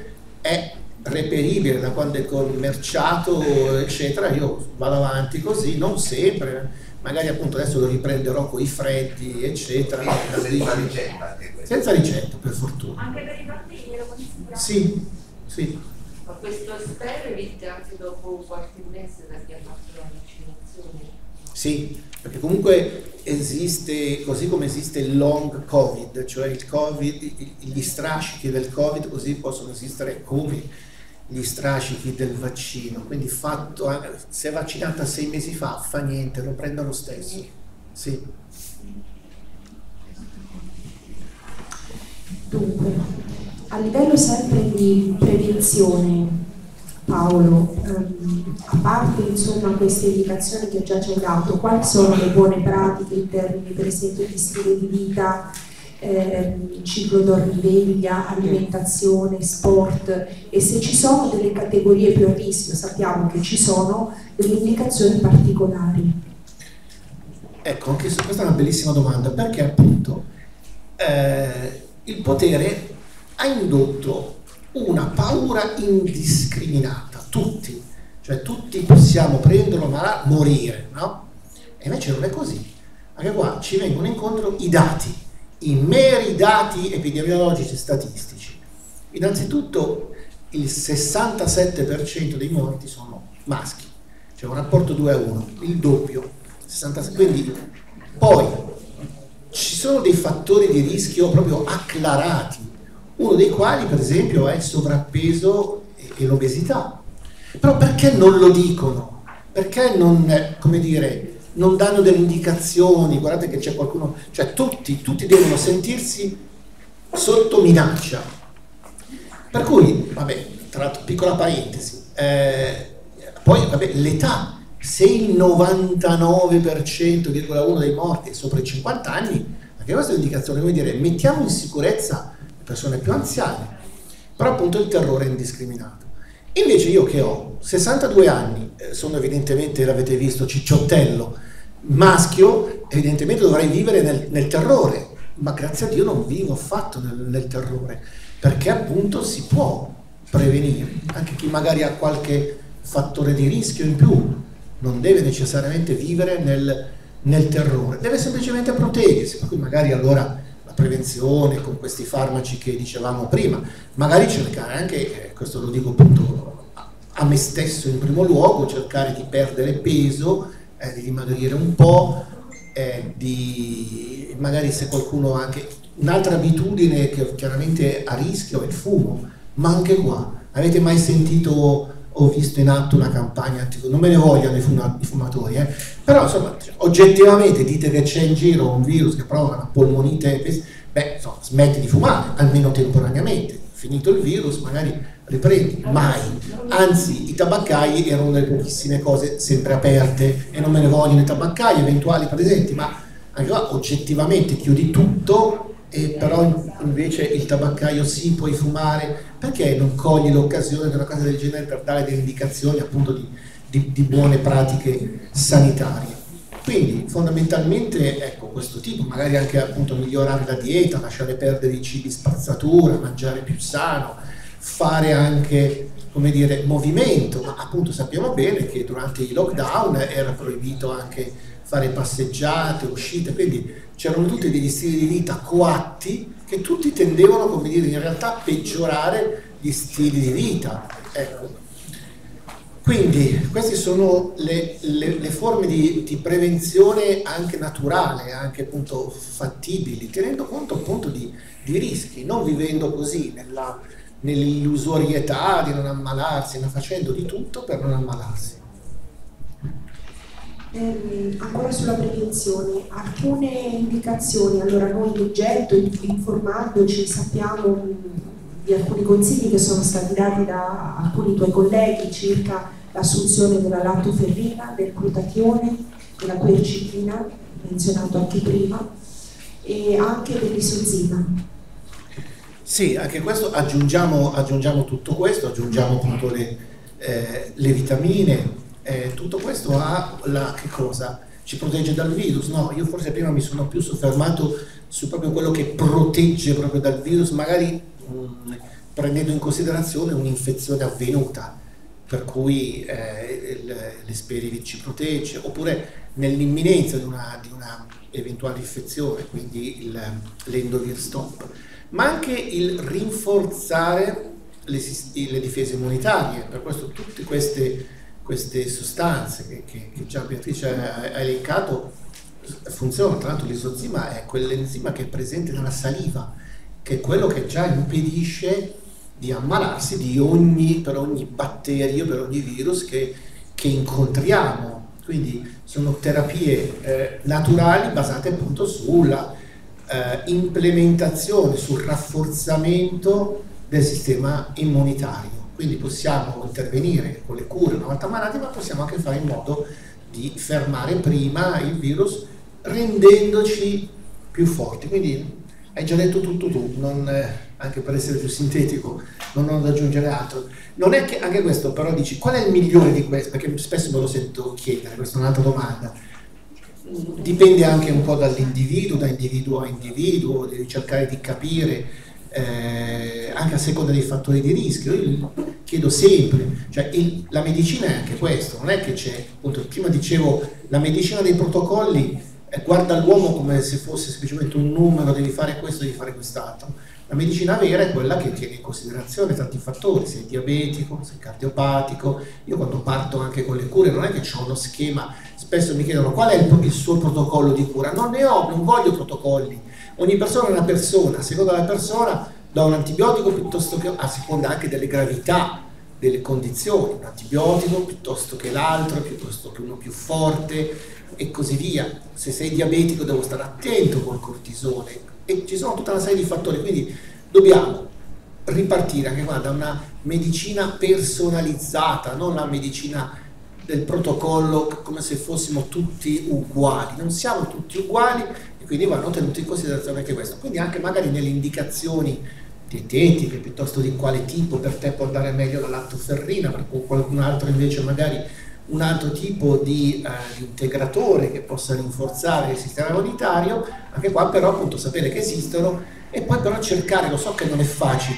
è reperibile, da quando è commerciato, eccetera, io vado avanti così, non sempre magari appunto adesso lo riprenderò con i freddi, eccetera. Senza ricetta Senza ricetta, per fortuna. Anche per i bambini lo consigliamo? Sì, sì. Ma questo Sterilit anche dopo qualche mese da chi ha fatto la vaccinazione? Sì, perché comunque esiste, così come esiste il long covid, cioè il covid, gli strascichi del covid, così possono esistere come gli strascichi del vaccino, quindi fatto, se è vaccinata sei mesi fa fa niente, lo prendo lo stesso. Sì. Dunque, a livello sempre di prevenzione, Paolo, ehm, a parte insomma, queste indicazioni che già ci hai dato, quali sono le buone pratiche in termini per esempio di stile di vita, eh, ciclo dormiveglia, alimentazione, sport e se ci sono delle categorie più a rischio, sappiamo che ci sono delle indicazioni particolari. Ecco, anche questa è una bellissima domanda perché appunto eh, il potere ha indotto una paura indiscriminata, tutti, cioè tutti possiamo prenderlo ma morire, no? E invece non è così. Anche qua ci vengono incontro i dati i meri dati epidemiologici e statistici. Innanzitutto il 67% dei morti sono maschi, cioè un rapporto 2 a 1, il doppio. 67, quindi poi ci sono dei fattori di rischio proprio acclarati, uno dei quali per esempio è il sovrappeso e, l'obesità. Però perché non lo dicono? Perché non, come dire, non danno delle indicazioni, guardate che c'è qualcuno, cioè tutti, tutti devono sentirsi sotto minaccia. Per cui, vabbè, tra l'altro, piccola parentesi, eh, poi vabbè, l'età, se il 99,1 dei morti è sopra i 50 anni, anche questa è un'indicazione, come dire, mettiamo in sicurezza le persone più anziane, però appunto il terrore è indiscriminato. Invece io che ho 62 anni, eh, sono evidentemente, l'avete visto, cicciottello, maschio, evidentemente dovrei vivere nel, nel, terrore, ma grazie a Dio non vivo affatto nel, nel, terrore, perché appunto si può prevenire, anche chi magari ha qualche fattore di rischio in più, non deve necessariamente vivere nel, nel terrore, deve semplicemente proteggersi, per cui magari allora la prevenzione con questi farmaci che dicevamo prima, magari cercare anche, eh, questo lo dico appunto a me stesso in primo luogo, cercare di perdere peso, eh, di dimagrire un po', eh, di magari se qualcuno ha anche un'altra abitudine che chiaramente a rischio è il fumo, ma anche qua avete mai sentito o visto in atto una campagna non me ne vogliono i, fuma, i fumatori, eh? però insomma oggettivamente dite che c'è in giro un virus che provoca una polmonite, beh insomma smetti di fumare, almeno temporaneamente, finito il virus, magari riprendi, mai. Anzi, i tabaccai erano delle pochissime cose sempre aperte e non me ne vogliono i tabaccai eventuali presenti, ma anche qua oggettivamente chiudi tutto e però invece il tabaccaio sì, puoi fumare, perché non cogli l'occasione di una cosa del genere per dare delle indicazioni appunto di, di, di buone pratiche sanitarie? Quindi fondamentalmente ecco questo tipo, magari anche appunto migliorare la dieta, lasciare perdere i cibi spazzatura, mangiare più sano, fare anche come dire movimento, ma appunto sappiamo bene che durante i lockdown era proibito anche fare passeggiate, uscite, quindi c'erano tutti degli stili di vita coatti che tutti tendevano, come dire, in realtà a peggiorare gli stili di vita. Ecco, quindi queste sono le, le, le forme di, di, prevenzione anche naturale, anche appunto fattibili, tenendo conto appunto di, di rischi, non vivendo così nella, nell'illusorietà di non ammalarsi, ma facendo di tutto per non ammalarsi. Eh, ancora sulla prevenzione, alcune indicazioni, allora noi leggendo, informandoci, sappiamo di alcuni consigli che sono stati dati da alcuni tuoi colleghi circa l'assunzione della lattoferrina, del glutatione, della quercetina, menzionato anche prima, e anche dell'isozina. Sì, anche questo aggiungiamo, aggiungiamo tutto questo, aggiungiamo appunto le, eh, le vitamine, eh, tutto questo ha la che cosa? Ci protegge dal virus? No, io forse prima mi sono più soffermato su proprio quello che protegge proprio dal virus, magari mh, mm, prendendo in considerazione un'infezione avvenuta per cui eh, l'Esperivit ci protegge, oppure nell'imminenza di una, di una eventuale infezione, quindi l'endovir stop, ma anche il rinforzare le, le, difese immunitarie. Per questo tutte queste, queste sostanze che, che, che, già Beatrice ha, ha elencato funzionano. Tra l'altro l'isozima è quell'enzima che è presente nella saliva, che è quello che già impedisce di ammalarsi di ogni, per ogni batterio, per ogni virus che, che incontriamo. Quindi sono terapie eh, naturali basate appunto sulla eh, implementazione, sul rafforzamento del sistema immunitario. Quindi possiamo intervenire con le cure una volta ammalati, ma possiamo anche fare in modo di fermare prima il virus rendendoci più forti. Quindi hai già detto tutto tu, non, anche per essere più sintetico, non ho da aggiungere altro. Non è che anche questo però dici qual è il migliore di questo? Perché spesso me lo sento chiedere, questa è un'altra domanda. Dipende anche un po' dall'individuo, da individuo a individuo, devi cercare di capire eh, anche a seconda dei fattori di rischio. Io chiedo sempre, cioè il, la medicina è anche questo, non è che c'è, appunto, prima dicevo, la medicina dei protocolli eh, guarda l'uomo come se fosse semplicemente un numero, devi fare questo, devi fare quest'altro la medicina vera è quella che tiene in considerazione tanti fattori, sei diabetico, sei cardiopatico. Io quando parto anche con le cure non è che ho uno schema, spesso mi chiedono qual è il, il suo protocollo di cura. Non ne ho, non voglio protocolli. Ogni persona è una persona, a seconda della persona do un antibiotico piuttosto che a seconda anche delle gravità delle condizioni, un antibiotico piuttosto che l'altro, piuttosto che uno più forte e così via. Se sei diabetico devo stare attento col cortisone, e ci sono tutta una serie di fattori, quindi dobbiamo ripartire anche qua da una medicina personalizzata, non la medicina del protocollo come se fossimo tutti uguali, non siamo tutti uguali e quindi vanno tenuti in considerazione anche questo, quindi anche magari nelle indicazioni dietetiche piuttosto di quale tipo per te può andare meglio la lattoferrina, per qualcun altro invece magari un altro tipo di, eh, integratore che possa rinforzare il sistema immunitario, anche qua però appunto sapere che esistono e poi però cercare, lo so che non è facile,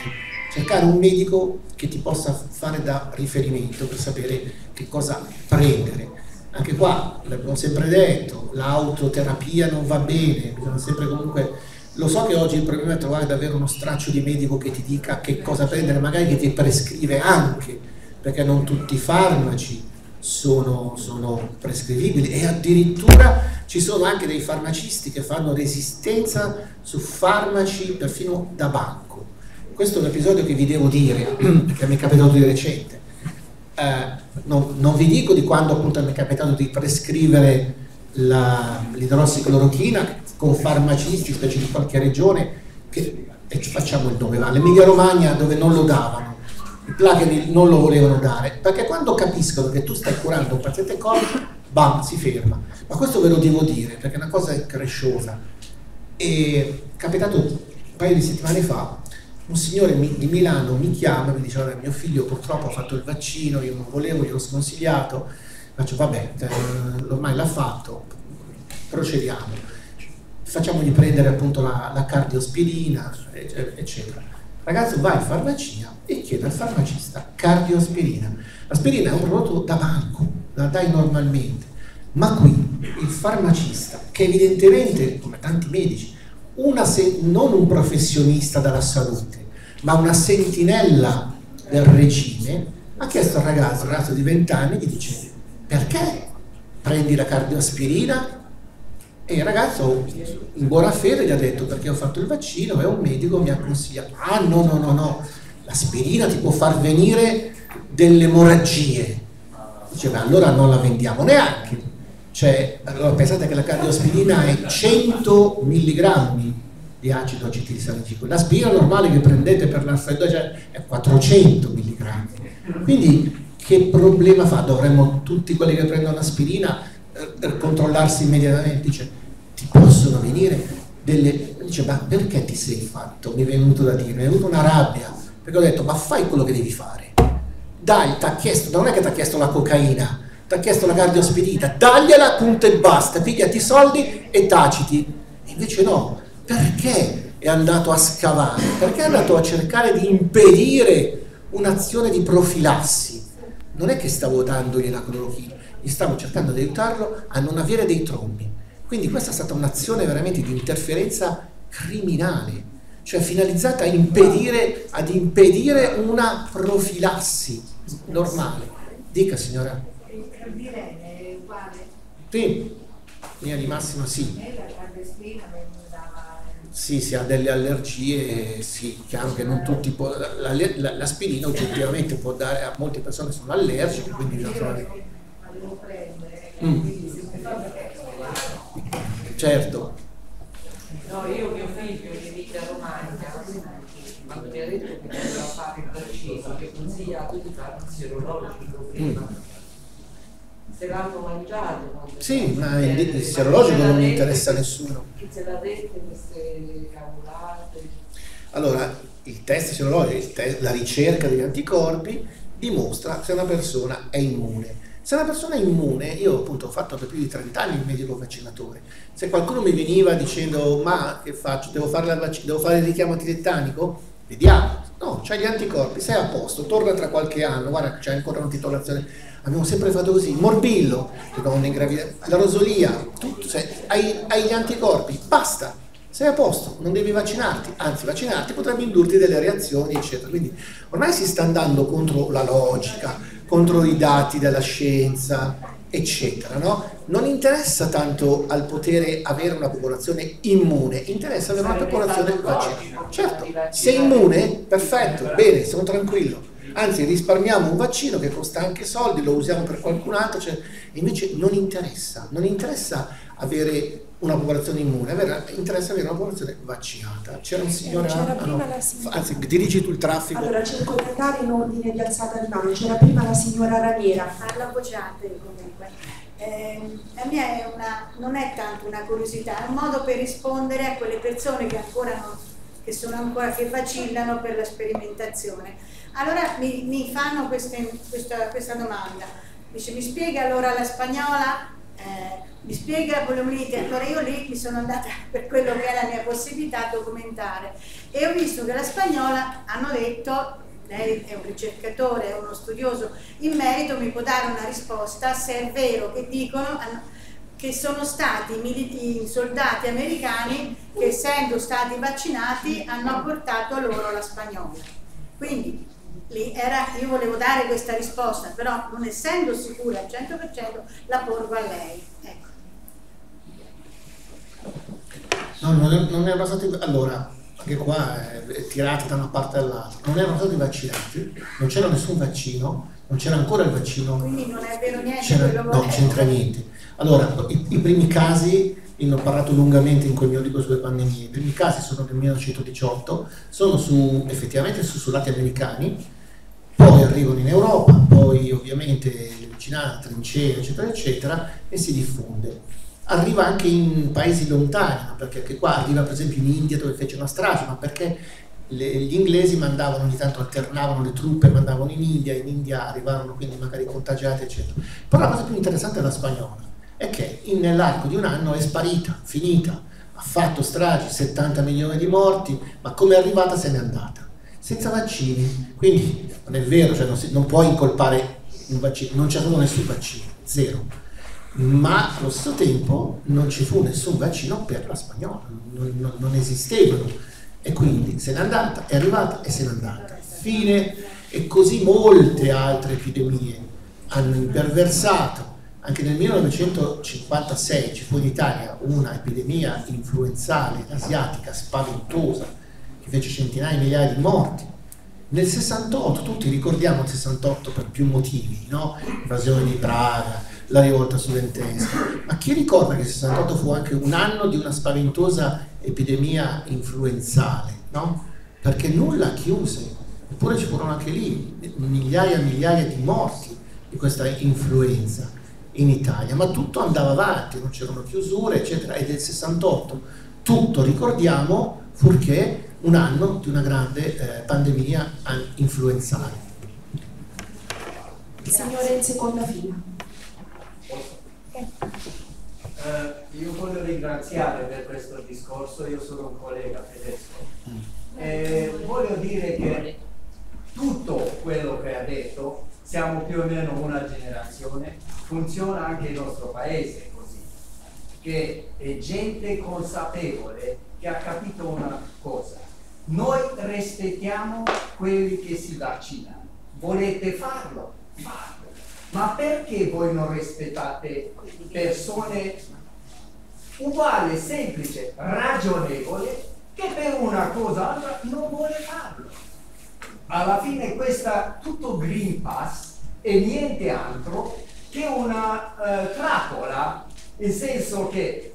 cercare un medico che ti possa fare da riferimento per sapere che cosa prendere. Anche qua, l'abbiamo sempre detto, l'autoterapia non va bene, bisogna sempre comunque... Lo so che oggi il problema è trovare davvero uno straccio di medico che ti dica che cosa prendere, magari che ti prescrive anche, perché non tutti i farmaci sono, sono, prescrivibili e addirittura ci sono anche dei farmacisti che fanno resistenza su farmaci perfino da banco. Questo è un episodio che vi devo dire, perché mi è capitato di recente. Eh, non, non, vi dico di quando appunto mi è capitato di prescrivere l'idrossiclorochina con farmacisti, specie di qualche regione, che e ci facciamo il va. L'Emilia Romagna dove non lo davano, plugin non lo volevano dare, perché quando capiscono che tu stai curando un paziente Covid, bam, si ferma. Ma questo ve lo devo dire, perché è una cosa cresciosa. E capitato un paio di settimane fa, un signore di Milano mi chiama e mi dice, mio figlio purtroppo ha fatto il vaccino, io non volevo, gliel'ho sconsigliato, faccio vabbè, eh, ormai l'ha fatto, procediamo facciamogli prendere appunto la, la cardiospirina, eccetera. Ragazzo va in farmacia e chiede al farmacista cardiospirina. L'aspirina è un prodotto da banco, la dai normalmente, ma qui il farmacista, che evidentemente, come tanti medici, se, non un professionista della salute, ma una sentinella del regime, ha chiesto al ragazzo, ragazzo di 20 anni, gli dice perché prendi la cardiospirina e il ragazzo in buona fede gli ha detto perché ho fatto il vaccino e un medico mi ha consigliato, ah no no no no, l'aspirina ti può far venire delle emorragie. Dice, ma allora non la vendiamo neanche. Cioè, allora pensate che la cardiospirina è 100 mg di acido acetilsalicilico. L'aspirina normale che prendete per la raffreddore cioè, è 400 mg. Quindi che problema fa? Dovremmo tutti quelli che prendono l'aspirina eh, controllarsi immediatamente? Dice, ti possono venire delle... Dice, ma perché ti sei fatto? Mi è venuto da dire, mi è venuta una rabbia, perché ho detto, ma fai quello che devi fare. Dai, ti ha chiesto, non è che ti ha chiesto la cocaina, ti ha chiesto la cardiospirita, dagliela, punto e basta, pigliati i soldi e taciti. Invece no, perché è andato a scavare? Perché è andato a cercare di impedire un'azione di profilassi? Non è che stavo dandogli la clorochina, gli stavo cercando di aiutarlo a non avere dei trombi. Quindi questa è stata un'azione veramente di interferenza criminale, cioè finalizzata a impedire, ad impedire una profilassi normale. Dica signora. Il cardirene è uguale? Sì, linea di massima sì. Sì, si ha delle allergie, sì, chiaro che non tutti può, l'aspirina oggettivamente può dare, a molte persone sono allergiche, quindi bisogna trovare... Mm. Certo. No, io mio figlio in Emilia Romagna, quando mi ha detto che doveva fare il vaccino, ha consigliato di fare un serologico prima. Mm. Se l'hanno mangiato. Sì, ma il, il serologico non interessa a nessuno. Chi se l'ha detto queste cavolate? Allora, il test serologico, il test, la ricerca degli anticorpi dimostra se una persona è immune se una persona è immune, io appunto ho fatto per più di 30 anni il medico vaccinatore, se qualcuno mi veniva dicendo ma che faccio, devo fare, vac- devo fare il richiamo antidettanico? Vediamo, no, c'hai gli anticorpi, sei a posto, torna tra qualche anno, guarda c'è ancora una titolazione, abbiamo sempre fatto così, morbillo, la rosolia, tutto, cioè, hai, hai gli anticorpi, basta, sei a posto, non devi vaccinarti, anzi vaccinarti potrebbe indurti delle reazioni, eccetera. Quindi ormai si sta andando contro la logica, contro i dati della scienza, eccetera. No? Non interessa tanto al potere avere una popolazione immune, interessa avere una popolazione vaccinata. Certo, sei immune? Perfetto, bene, sono tranquillo. Anzi, risparmiamo un vaccino che costa anche soldi, lo usiamo per qualcun altro, cioè, invece non interessa, non interessa avere una popolazione immune, avere, interessa avere una popolazione vaccinata. C'era un signore, c'era ah, no, signora... anzi dirigi tu il traffico. Allora cerco di andare in ordine di alzata di mano, c'era prima la signora Raniera. Parla voceate comunque. Eh, la mia è una, non è tanto una curiosità, è un modo per rispondere a quelle persone che ancora non, che sono ancora, che vacillano per la sperimentazione. Allora mi, mi fanno queste, questa, questa domanda, dice mi spiega allora la spagnola? Eh, mi spiega la poliomielite, allora io lì mi sono andata per quello che è la mia possibilità a documentare e ho visto che la spagnola hanno detto lei è un ricercatore, è uno studioso in merito, mi può dare una risposta se è vero che dicono che sono stati i soldati americani che essendo stati vaccinati hanno portato loro la spagnola. Quindi era, io volevo dare questa risposta, però non essendo sicura al 100% la porgo a lei. Ecco. No, non, è, non erano stati. Allora, anche qua è, è tirata da una parte all'altra. Non erano stati vaccinati, non c'era nessun vaccino, non c'era ancora il vaccino. Quindi non è vero niente quello No, c'entra niente. Allora, i, i primi casi ne ho parlato lungamente in quel mio libro sulle pandemie. I primi casi sono del 1918, sono su, effettivamente su, su lati americani, poi arrivano in Europa, poi ovviamente le vicinanze, trincee, eccetera, eccetera, e si diffonde. Arriva anche in paesi lontani, perché anche qua arriva per esempio in India dove fece una strage, ma perché le, gli inglesi mandavano ogni tanto alternavano le truppe, mandavano in India, in India arrivarono quindi magari contagiati, eccetera. Però la cosa più interessante è la spagnola, è che nell'arco di un anno è sparita, finita, ha fatto stragi, 70 milioni di morti, ma come è arrivata se n'è andata senza vaccini. Quindi non è vero, cioè non, si, non puoi incolpare un vaccino, non c'è stato nessun vaccino, zero. Ma allo stesso tempo non ci fu nessun vaccino per la spagnola, non, non, non esistevano. E quindi se n'è andata, è arrivata e se n'è andata. Fine. E così molte altre epidemie hanno imperversato. Anche nel 1956 ci fu in Italia una epidemia influenzale asiatica spaventosa fece centinaia di migliaia di morti. Nel 68, tutti ricordiamo il 68 per più motivi, no? Invasione di Praga, la rivolta studentesca, ma chi ricorda che il 68 fu anche un anno di una spaventosa epidemia influenzale, no? Perché nulla chiuse, eppure ci furono anche lì migliaia e migliaia di morti di questa influenza in Italia, ma tutto andava avanti, non c'erano chiusure, eccetera, e del 68 tutto ricordiamo purché un anno di una grande eh, pandemia influenzale. Il signore in seconda fila. Uh, io voglio ringraziare per questo discorso, io sono un collega tedesco. Eh, voglio dire che tutto quello che ha detto, siamo più o meno una generazione, funziona anche il nostro paese così, che è gente consapevole che ha capito una cosa, noi rispettiamo quelli che si vaccinano. Volete farlo? Farlo. Ma perché voi non rispettate persone uguali, semplice, ragionevole, che per una cosa o altra non vuole farlo? Alla fine questa tutto Green Pass è niente altro che una uh, trappola, nel senso che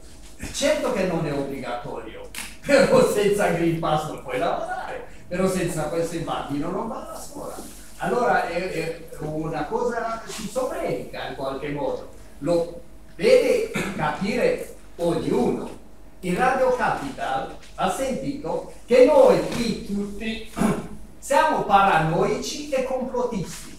certo che non è obbligatorio, però senza Green Pass non puoi lavorare, però senza questi bambini non va a scuola. Allora è, è una cosa schizofrenica in qualche modo, lo deve capire ognuno. In Radio Capital ha sentito che noi qui tutti siamo paranoici e complottisti.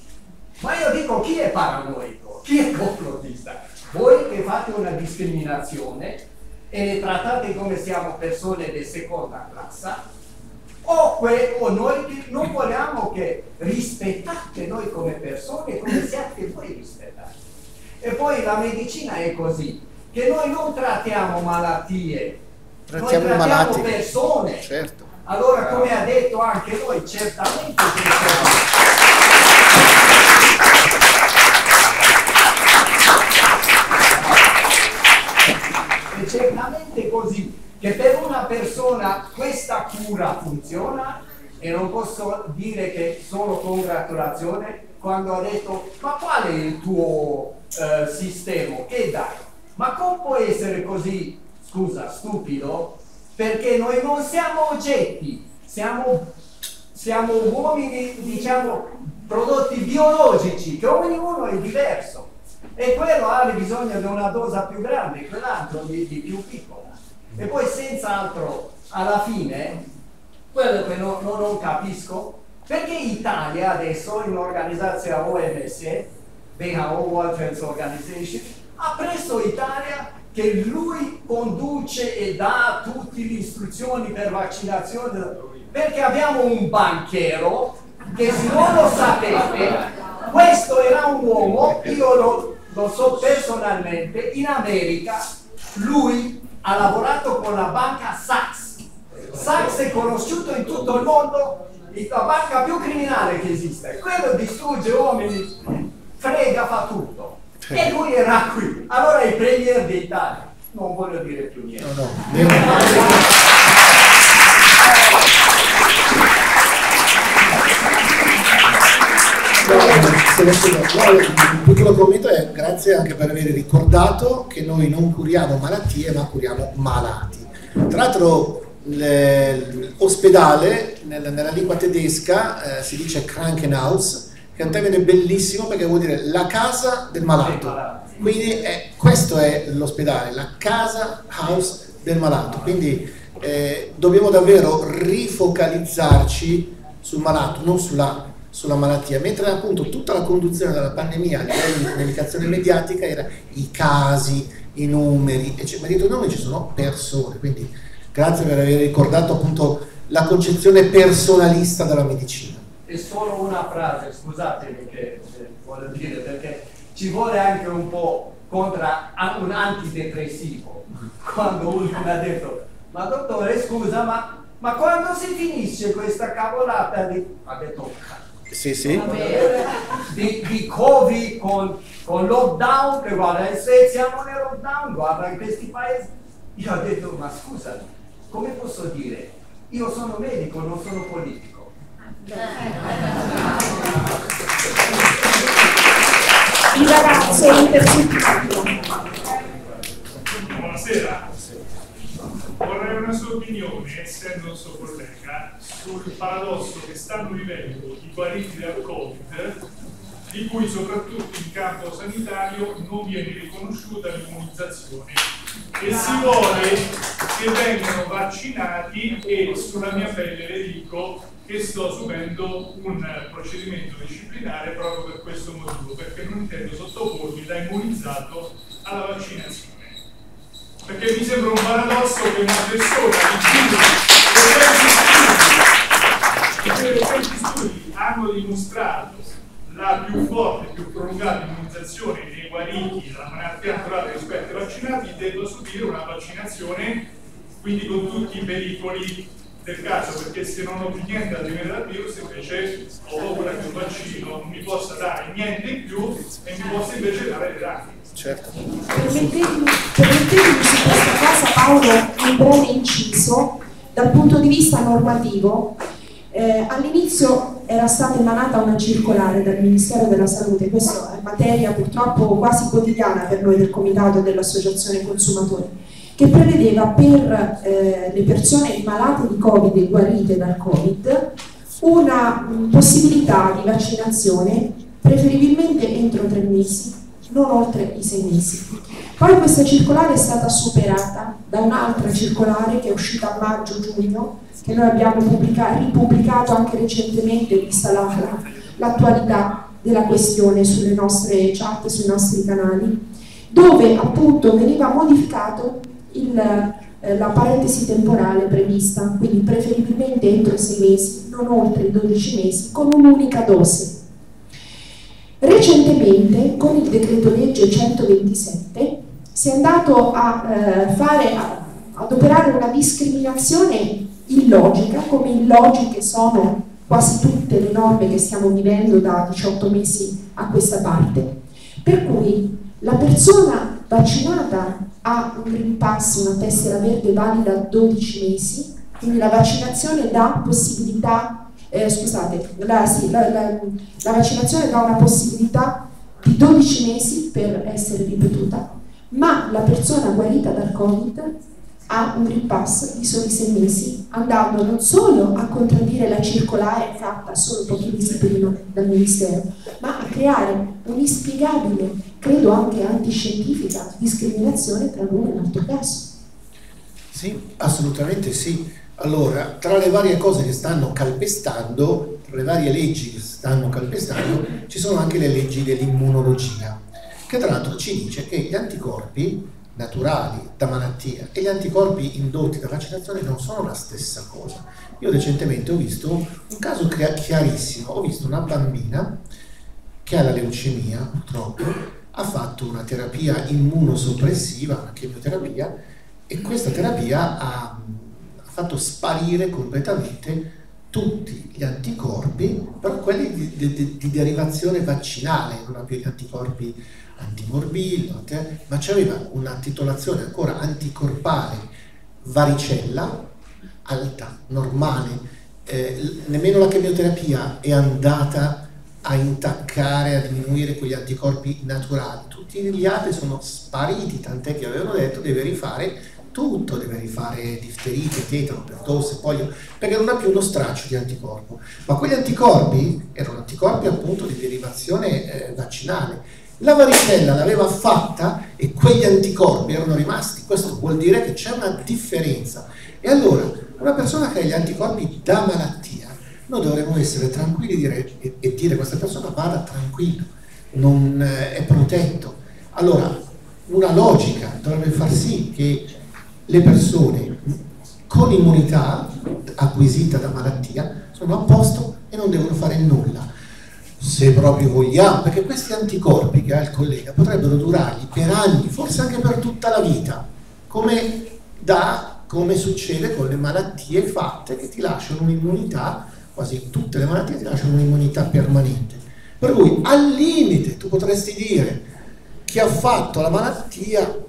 Ma io dico chi è paranoico? Chi è complottista? Voi che fate una discriminazione e le trattate come siamo persone di seconda classe, o, que, o noi non vogliamo che rispettate noi come persone come siate voi rispettati. E poi la medicina è così, che noi non trattiamo malattie, trattiamo noi trattiamo malati. persone. Certo. Allora, come ha detto anche noi, certamente certamente così, che per una persona questa cura funziona e non posso dire che solo congratulazione quando ha detto ma qual è il tuo eh, sistema, che dai? Ma come può essere così, scusa, stupido? Perché noi non siamo oggetti, siamo, siamo uomini, diciamo, prodotti biologici, che ognuno è diverso e quello ha bisogno di una dosa più grande, quell'altro di, di più piccola. E poi senz'altro alla fine, quello che no, no, non capisco, perché Italia adesso in organizzazione OMS, WHO World Health Organization, ha preso Italia che lui conduce e dà tutte le istruzioni per vaccinazione, perché abbiamo un banchiero che se non lo sapete, questo era un uomo, io lo, lo so personalmente, in America lui ha lavorato con la banca Sachs. Sachs è conosciuto in tutto il mondo, la banca più criminale che esiste. Quello distrugge uomini, frega, fa tutto. E lui era qui. Allora il premier d'Italia. Non voglio dire più niente. No, no. Un piccolo commento è grazie anche per aver ricordato che noi non curiamo malattie ma curiamo malati. Tra l'altro l'ospedale nella lingua tedesca eh, si dice Krankenhaus, che è un termine bellissimo perché vuol dire la casa del malato. Quindi è, questo è l'ospedale, la casa house del malato. Quindi eh, dobbiamo davvero rifocalizzarci sul malato, non sulla, sulla, malattia, mentre appunto tutta la conduzione della pandemia a livello di comunicazione mediatica era i casi, i numeri, eccetera. ma dietro i numeri ci sono persone, quindi grazie per aver ricordato appunto la concezione personalista della medicina. E solo una frase, scusatemi che eh, voglio dire, perché ci vuole anche un po' contro un antidepressivo, quando uno ha detto, ma dottore scusa, ma, ma quando si finisce questa cavolata di... ha detto, sì, sì. Di, di Covid con, con lockdown, che guarda, se siamo nel lockdown, guarda in questi paesi. Io ho detto, ma scusa, come posso dire? Io sono medico, non sono politico. Il ragazzo è intercettato. Buonasera. Vorrei una sua opinione, essendo un suo collega, sul paradosso che stanno vivendo i guariti dal Covid, di cui soprattutto in campo sanitario non viene riconosciuta l'immunizzazione e si vuole che vengano vaccinati e sulla mia pelle le dico che sto subendo un procedimento disciplinare proprio per questo motivo, perché non intendo sottopormi da immunizzato alla vaccinazione. Perché mi sembra un paradosso che una persona di cui i recenti studi hanno dimostrato la più forte, più prolungata immunizzazione dei guariti dalla malattia naturale rispetto ai vaccinati debba subire una vaccinazione, quindi con tutti i pericoli del caso, perché se non ho più niente da temere dal virus, invece ho paura che un vaccino non mi possa dare niente in più e mi possa invece dare danni. Certo. Permettetemi, permettetemi su questa cosa Paolo un breve inciso dal punto di vista normativo. Eh, all'inizio era stata emanata una circolare dal Ministero della Salute, questa è materia purtroppo quasi quotidiana per noi del Comitato e dell'Associazione Consumatori, che prevedeva per eh, le persone malate di Covid e guarite dal Covid una mh, possibilità di vaccinazione preferibilmente entro tre mesi non oltre i sei mesi. Poi questa circolare è stata superata da un'altra circolare che è uscita a maggio-giugno, che noi abbiamo ripubblicato anche recentemente, vista l'attualità la, della questione sulle nostre chat, sui nostri canali, dove appunto veniva modificato il, eh, la parentesi temporale prevista, quindi preferibilmente entro sei mesi, non oltre i 12 mesi, con un'unica dose Recentemente, con il decreto legge 127, si è andato a eh, fare, a, ad operare una discriminazione illogica, come illogiche sono quasi tutte le norme che stiamo vivendo da 18 mesi a questa parte. Per cui la persona vaccinata ha un Green Pass, una tessera verde valida 12 mesi, quindi la vaccinazione dà possibilità eh, scusate, la, sì, la, la, la vaccinazione dà una possibilità di 12 mesi per essere ripetuta, ma la persona guarita dal Covid ha un ripass di soli 6 mesi, andando non solo a contraddire la circolare fatta solo pochi mesi prima dal Ministero, ma a creare un'ispiegabile, credo anche antiscientifica, discriminazione tra l'uno e l'altro caso. Sì, assolutamente sì. Allora, tra le varie cose che stanno calpestando, tra le varie leggi che stanno calpestando, ci sono anche le leggi dell'immunologia, che tra l'altro ci dice che gli anticorpi naturali da malattia e gli anticorpi indotti da vaccinazione non sono la stessa cosa. Io recentemente ho visto un caso chiarissimo, ho visto una bambina che ha la leucemia, purtroppo, ha fatto una terapia immunosoppressiva, una chemioterapia, e questa terapia ha fatto sparire completamente tutti gli anticorpi, però quelli di, di, di derivazione vaccinale, non più gli anticorpi antimorbillo, ma c'aveva una titolazione ancora anticorpale varicella alta, normale, eh, nemmeno la chemioterapia è andata a intaccare, a diminuire quegli anticorpi naturali. Tutti gli altri sono spariti, tant'è che avevano detto deve rifare tutto, deve rifare difterite, tetano, pertosse, polio, perché non ha più uno straccio di anticorpo. Ma quegli anticorpi erano anticorpi appunto di derivazione eh, vaccinale. La varicella l'aveva fatta e quegli anticorpi erano rimasti. Questo vuol dire che c'è una differenza. E allora, una persona che ha gli anticorpi da malattia, noi dovremmo essere tranquilli dire, e, e, dire questa persona vada tranquillo, non eh, è protetto. Allora, una logica dovrebbe far sì che le persone con immunità acquisita da malattia sono a posto e non devono fare nulla. Se proprio vogliamo, perché questi anticorpi che ha il collega potrebbero durargli per anni, forse anche per tutta la vita, come, da, come succede con le malattie fatte che ti lasciano un'immunità, quasi tutte le malattie ti lasciano un'immunità permanente. Per cui al limite tu potresti dire chi ha fatto la malattia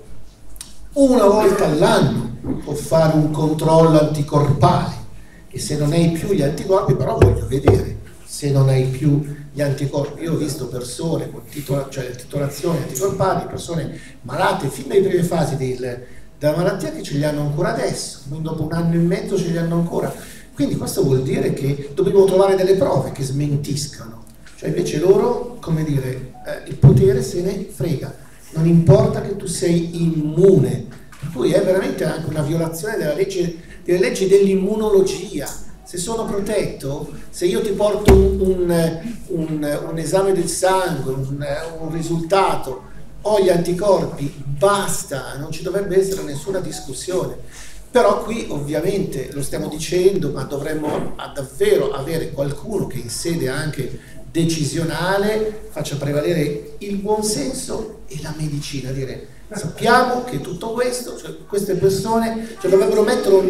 una volta all'anno può fare un controllo anticorpale. E se non hai più gli anticorpi però voglio vedere se non hai più gli anticorpi. Io ho visto persone con titola, cioè titolazioni anticorpali persone malate fin dalle prime fasi del, della malattia che ce li hanno ancora adesso dopo un anno e mezzo ce li hanno ancora. Quindi questo vuol dire che dobbiamo trovare delle prove che smentiscano. Cioè invece loro come dire eh, il potere se ne frega non importa che tu sei immune, per cui è veramente anche una violazione della legge, delle leggi dell'immunologia. Se sono protetto, se io ti porto un, un, un, un esame del sangue, un, risultato, ho gli anticorpi, basta, non ci dovrebbe essere nessuna discussione. Però qui ovviamente lo stiamo dicendo, ma dovremmo davvero avere qualcuno che in sede anche decisionale faccia prevalere il buonsenso e la medicina, dire sappiamo che tutto questo, cioè queste persone cioè, dovrebbero metterlo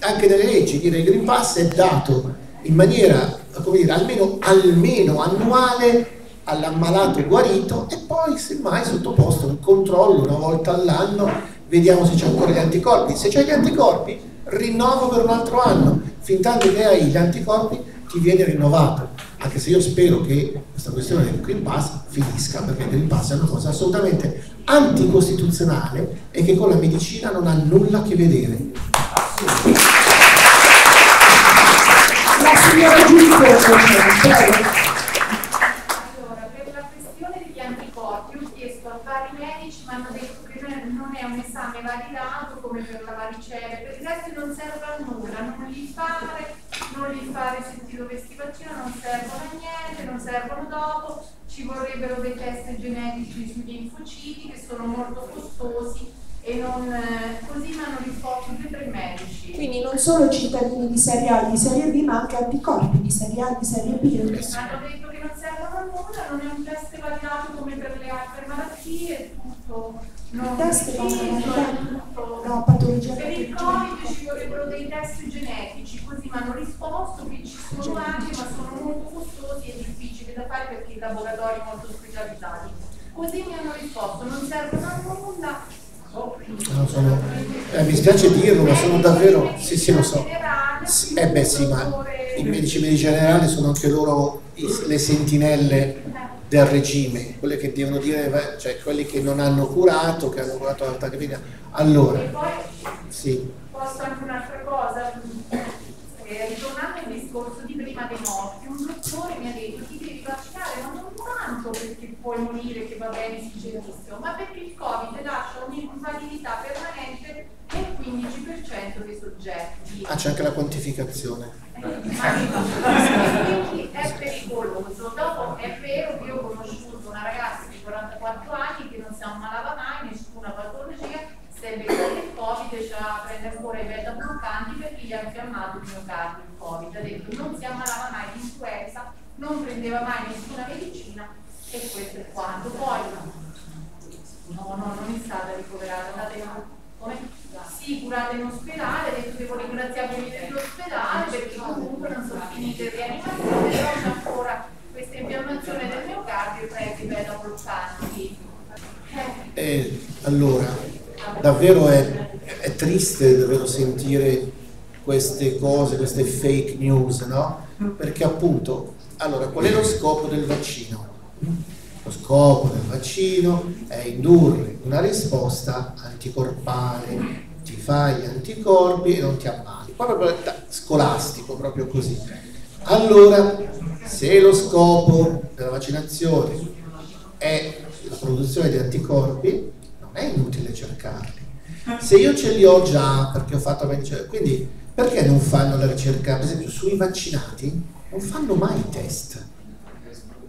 anche nelle leggi, dire il Green Pass è dato in maniera, come dire, almeno, almeno annuale all'ammalato guarito e poi semmai sottoposto a un controllo una volta all'anno, vediamo se c'è ancora gli anticorpi, se c'è gli anticorpi rinnovo per un altro anno, fin tanto che hai gli anticorpi ti viene rinnovato anche se io spero che questa questione del Green Pass finisca, perché il Green Pass è una cosa assolutamente anticostituzionale e che con la medicina non ha nulla a che vedere. La signora Giudico, prego. Allora, per la questione degli anticorpi ho chiesto a vari medici, mi hanno detto che non è un esame validato come per la varicella, per il resto non serve a nulla, non li fare non li fare se ti dovessi vaccinare, non servono a niente, non servono dopo, ci vorrebbero dei test genetici sugli infociti che sono molto costosi e non, eh, così mi hanno risposto due o tre medici. Quindi non solo cittadini di serie A e di serie B, ma anche anticorpi di serie A e di serie B. Hanno detto che non servono a nulla, non è un test validato come per le altre malattie, tutto non test validato, no, patologia Per il Covid ci vorrebbero dei test genetici, così mi hanno risposto che ci sono anche, ma sono molto costosi e difficili da fare perché i laboratori molto specializzati. Così mi hanno risposto, non servono a nulla, No, sono, eh, mi spiace dirlo, ma sono davvero. Sì, sì, lo so. Eh beh, sì, ma i medici medici generali sono anche loro le sentinelle del regime, quelle che devono dire, cioè quelli che non hanno curato, che hanno curato l'alta gravina. Allora, e poi sì. posso anche un'altra cosa, eh, ritornando al discorso di prima dei morti, un dottore mi ha detto ti devi vaccinare, ma non tanto perché puoi morire, che va bene, si benissimo, ma perché il Covid lascia un'invalidità permanente nel 15% dei soggetti. Ah, c'è anche la quantificazione. Eh, quindi è pericoloso. Dopo è vero che io ho conosciuto una ragazza di 44 anni che non si ammalava mai, nessuna patologia, se è vero che il Covid cioè, prende ancora i beta bloccanti perché gli ha infiammato il miocardio il Covid. Ha detto non si ammalava mai di influenza, non prendeva mai nessuna medicina e questo è quanto. Poi no, no, non è stata ricoverata, andate come? Sì, curata in ospedale, ha detto devo ringraziare quelli dell'ospedale perché comunque non sono finite in rianimazione, però c'è ancora questa infiammazione del miocardio e prende beta bloccanti. Eh. Eh, allora, davvero è, è triste davvero sentire queste cose, queste fake news, no? Perché appunto Allora, qual è lo scopo del vaccino? Lo scopo del vaccino è indurre una risposta anticorpale, ti fai gli anticorpi e non ti ammali, proprio scolastico, proprio così. Allora, se lo scopo della vaccinazione è la produzione di anticorpi, non è inutile cercarli. Se io ce li ho già perché ho fatto la medicina, quindi perché non fanno la ricerca, per esempio sui vaccinati, non fanno mai i test,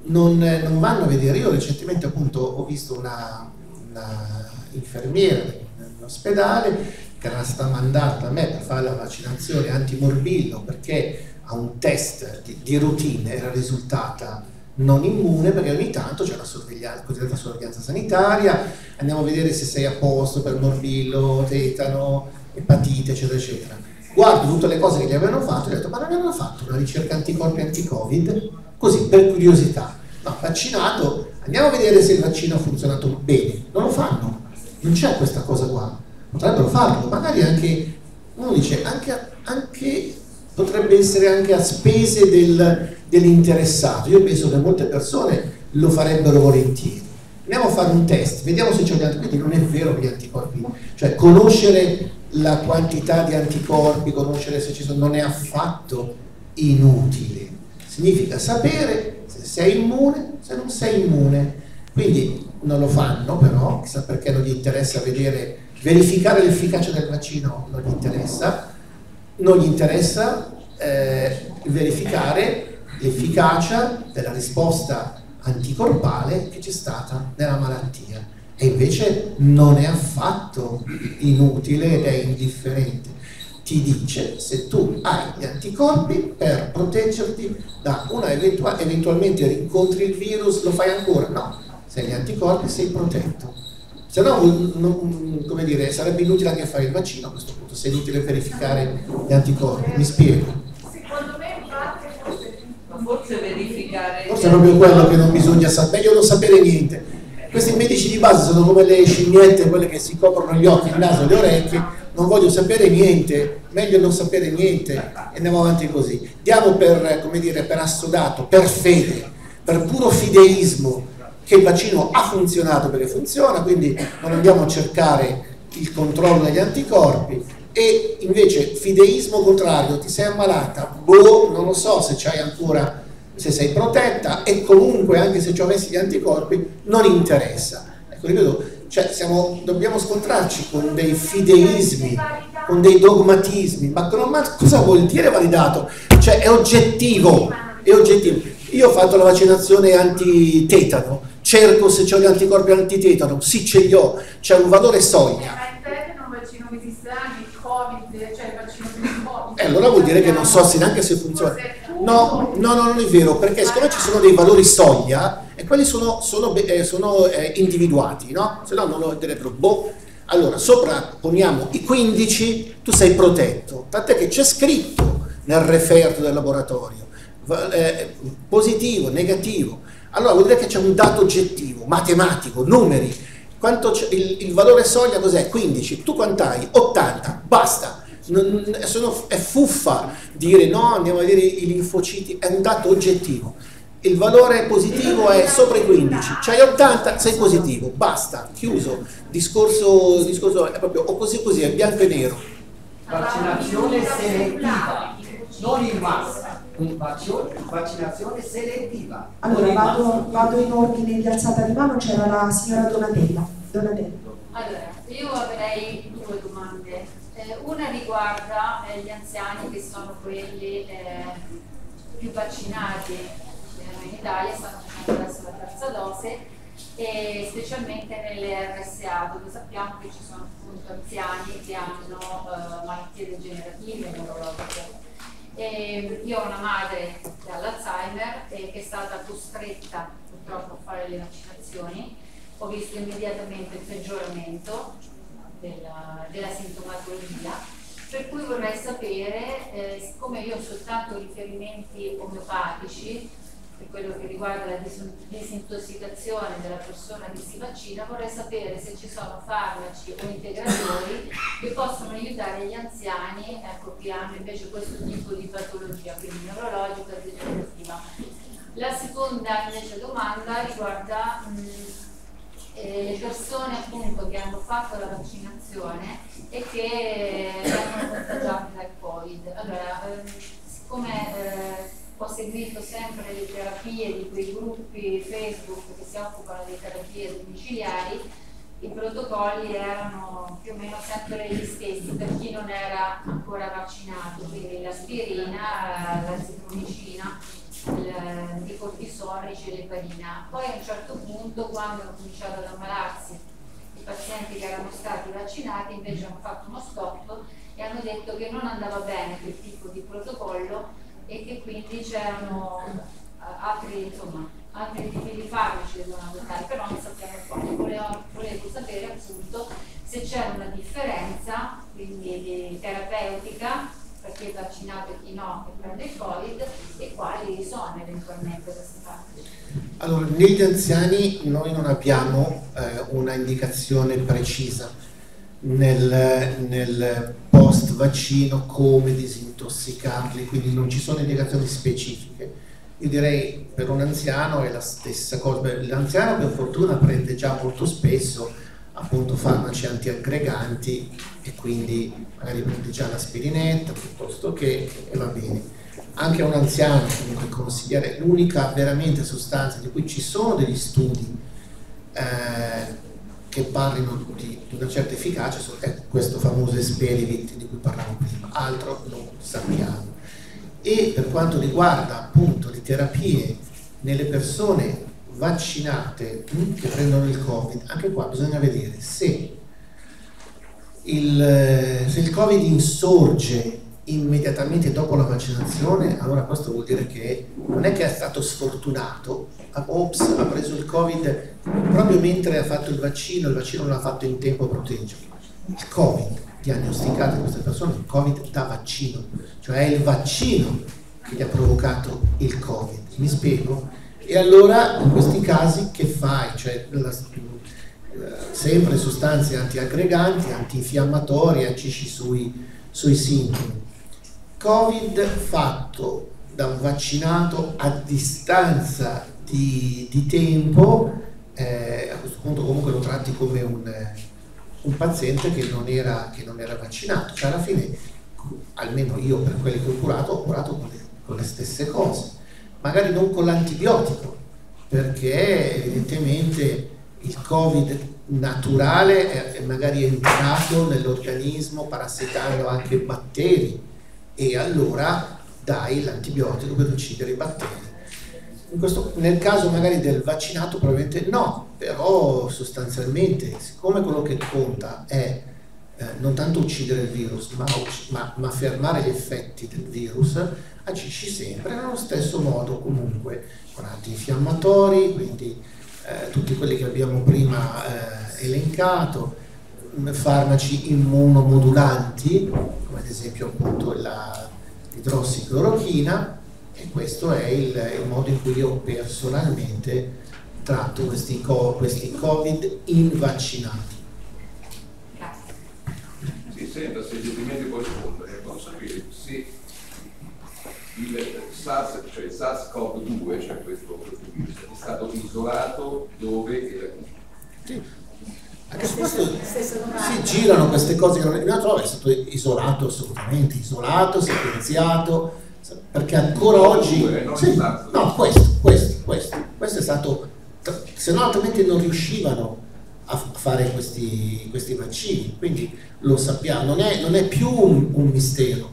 non, non vanno a vedere. Io recentemente appunto ho visto una, una infermiera in ospedale che era stata mandata a me per fare la vaccinazione antimorbillo perché a un test di, di routine era risultata non immune perché ogni tanto c'è la sorveglianza, cosiddetta sorveglianza sanitaria, andiamo a vedere se sei a posto per morbillo, tetano, epatite, eccetera, eccetera. Guardo tutte le cose che gli avevano fatto e ho detto, ma non avevano fatto una ricerca anticorpi anti-covid? Così, per curiosità. No, vaccinato, andiamo a vedere se il vaccino ha funzionato bene. Non lo fanno, non c'è questa cosa qua. Potrebbero farlo, magari anche, uno dice, anche, anche potrebbe essere anche a spese del, dell'interessato. Io penso che molte persone lo farebbero volentieri. Andiamo a fare un test, vediamo se c'è gli anticorpi. Quindi non è vero che gli anticorpi, cioè conoscere la quantità di anticorpi, conoscere se ci sono, non è affatto inutile. Significa sapere se sei immune, se non sei immune. Quindi non lo fanno però, chissà perché non gli interessa vedere, verificare l'efficacia del vaccino, non gli interessa, non gli interessa eh, verificare l'efficacia della risposta anticorpale che c'è stata nella malattia e invece non è affatto inutile ed è indifferente. Ti dice se tu hai gli anticorpi per proteggerti da una eventuale, eventualmente rincontri il virus, lo fai ancora? No, se hai gli anticorpi sei protetto. Se no, come dire, sarebbe inutile anche fare il vaccino a questo punto, se è inutile verificare gli anticorpi. Mi spiego forse verificare. Forse è proprio quello che non bisogna sapere, meglio non sapere niente. Questi medici di base sono come le scimmiette, quelle che si coprono gli occhi, il naso, le orecchie, non voglio sapere niente, meglio non sapere niente e andiamo avanti così. Diamo per, come dire, per assodato, per fede, per puro fideismo che il vaccino ha funzionato perché funziona, quindi non andiamo a cercare il controllo degli anticorpi, e invece fideismo contrario, ti sei ammalata, boh, non lo so se c'hai ancora, se sei protetta e comunque anche se ci avessi gli anticorpi non interessa. Ecco, ripeto, cioè siamo, dobbiamo scontrarci con dei fideismi, con dei dogmatismi, ma, ma cosa vuol dire validato? Cioè è oggettivo, è oggettivo. Io ho fatto la vaccinazione antitetano, cerco se ho gli anticorpi antitetano, sì ce li ho, c'è un valore soglia E eh, allora vuol dire che non so se neanche se funziona. No, no, no, non è vero, perché siccome ci sono dei valori soglia e quelli sono, sono, eh, sono eh, individuati, no? Se no non lo direbbero, boh. Allora, sopra poniamo i 15, tu sei protetto, tant'è che c'è scritto nel referto del laboratorio, eh, positivo, negativo. Allora vuol dire che c'è un dato oggettivo, matematico, numeri. Il, il, valore soglia cos'è? 15. Tu quant'hai? 80. Basta non, sono, è fuffa dire no, andiamo a vedere i linfociti, è un dato oggettivo. Il valore positivo è sopra i 15, c'hai 80, sei positivo, basta, chiuso. Discorso, discorso è proprio o così o così, è bianco e nero. Vaccinazione selettiva, non in massa. Vaccinazione selettiva. Allora vado, vado in ordine di alzata di mano, c'era la signora Donatella. Donatella. Allora, io avrei una riguarda eh, gli anziani che sono quelli eh, più vaccinati eh, in Italia, stanno facendo adesso la terza dose e specialmente nelle RSA dove sappiamo che ci sono appunto anziani che hanno eh, malattie degenerative neurologiche. E io ho una madre che ha l'Alzheimer e che è stata costretta purtroppo a fare le vaccinazioni, ho visto immediatamente il peggioramento della, della sintomatologia, per cui vorrei sapere, eh, siccome io ho soltanto riferimenti omeopatici, per quello che riguarda la disintossicazione della persona che si vaccina, vorrei sapere se ci sono farmaci o integratori che possono aiutare gli anziani ecco, che hanno invece questo tipo di patologia, quindi neurologica, degenerativa. La seconda invece domanda riguarda mh, eh, le persone appunto che hanno fatto la vaccinazione e che vengono contagiate dal Covid. Allora, ehm, siccome eh, ho seguito sempre le terapie di quei gruppi Facebook che si occupano di terapie domiciliari, i protocolli erano più o meno sempre gli stessi per chi non era ancora vaccinato, quindi l'aspirina, la zitromicina, i cortisonici e l'eparina. Poi a un certo punto, quando hanno cominciato ad ammalarsi i pazienti che erano stati vaccinati, invece hanno fatto uno stop e hanno detto che non andava bene quel tipo di protocollo e che quindi c'erano uh, altri, insomma, altri tipi di farmaci che dovevano adottare, però non sappiamo quali. Volevo, volevo sapere appunto se c'è una differenza quindi terapeutica per chi è vaccinato e chi no che prende il Covid e quali sono eventualmente queste farmaci. Allora, negli anziani noi non abbiamo eh, una indicazione precisa nel, nel post vaccino come disintossicarli, quindi non ci sono indicazioni specifiche io direi per un anziano è la stessa cosa. L'anziano per fortuna prende già molto spesso appunto farmaci antiaggreganti e quindi magari prende già l'aspirinetta piuttosto che e va bene. Anche a un anziano comunque consigliare l'unica veramente sostanza di cui ci sono degli studi eh, che parlino di, di, una certa efficacia è questo famoso Esperivit di cui parlavo prima, altro non sappiamo e per quanto riguarda appunto le terapie nelle persone vaccinate hm, che prendono il Covid, anche qua bisogna vedere se il, se il Covid insorge immediatamente dopo la vaccinazione, allora questo vuol dire che non è che è stato sfortunato, ops, ha preso il Covid proprio mentre ha fatto il vaccino, il vaccino non l'ha fatto in tempo a proteggerlo. Il Covid diagnosticate queste persone il Covid da vaccino, cioè è il vaccino che gli ha provocato il Covid. Mi spiego? E allora in questi casi che fai? Cioè, la, sempre sostanze antiaggreganti, antinfiammatori, agisci sui, sui sintomi. Covid fatto da un vaccinato a distanza di, di tempo, eh, a questo punto comunque lo tratti come un un paziente che non era, che non era vaccinato, cioè alla fine, almeno io per quelli che ho curato, ho curato con le, con le stesse cose, magari non con l'antibiotico, perché evidentemente il Covid naturale è magari entrato nell'organismo parassitando anche batteri. E allora dai l'antibiotico per uccidere i batteri. Questo, nel caso magari del vaccinato probabilmente no, però sostanzialmente siccome quello che conta è eh, non tanto uccidere il virus, ma, ma, ma, fermare gli effetti del virus, agisci sempre nello stesso modo comunque, con antinfiammatori, quindi eh, tutti quelli che abbiamo prima eh, elencato, farmaci immunomodulanti, come ad esempio appunto l'idrossiclorochina, e questo è il, il, modo in cui io personalmente tratto questi, co, questi Covid invaccinati. Sì, senta, se gentilmente può rispondere, voglio sapere se il SARS, cioè il SARS-CoV-2, cioè questo, stato isolato dove e da chi? Sì. Anche su questo si girano queste cose che non è, no, è stato isolato assolutamente, isolato, sequenziato, perché ancora oggi sì, no, questo, questo, questo, questo è stato se no altrimenti non riuscivano a fare questi, questi vaccini quindi lo sappiamo, non è, non è più un, un, mistero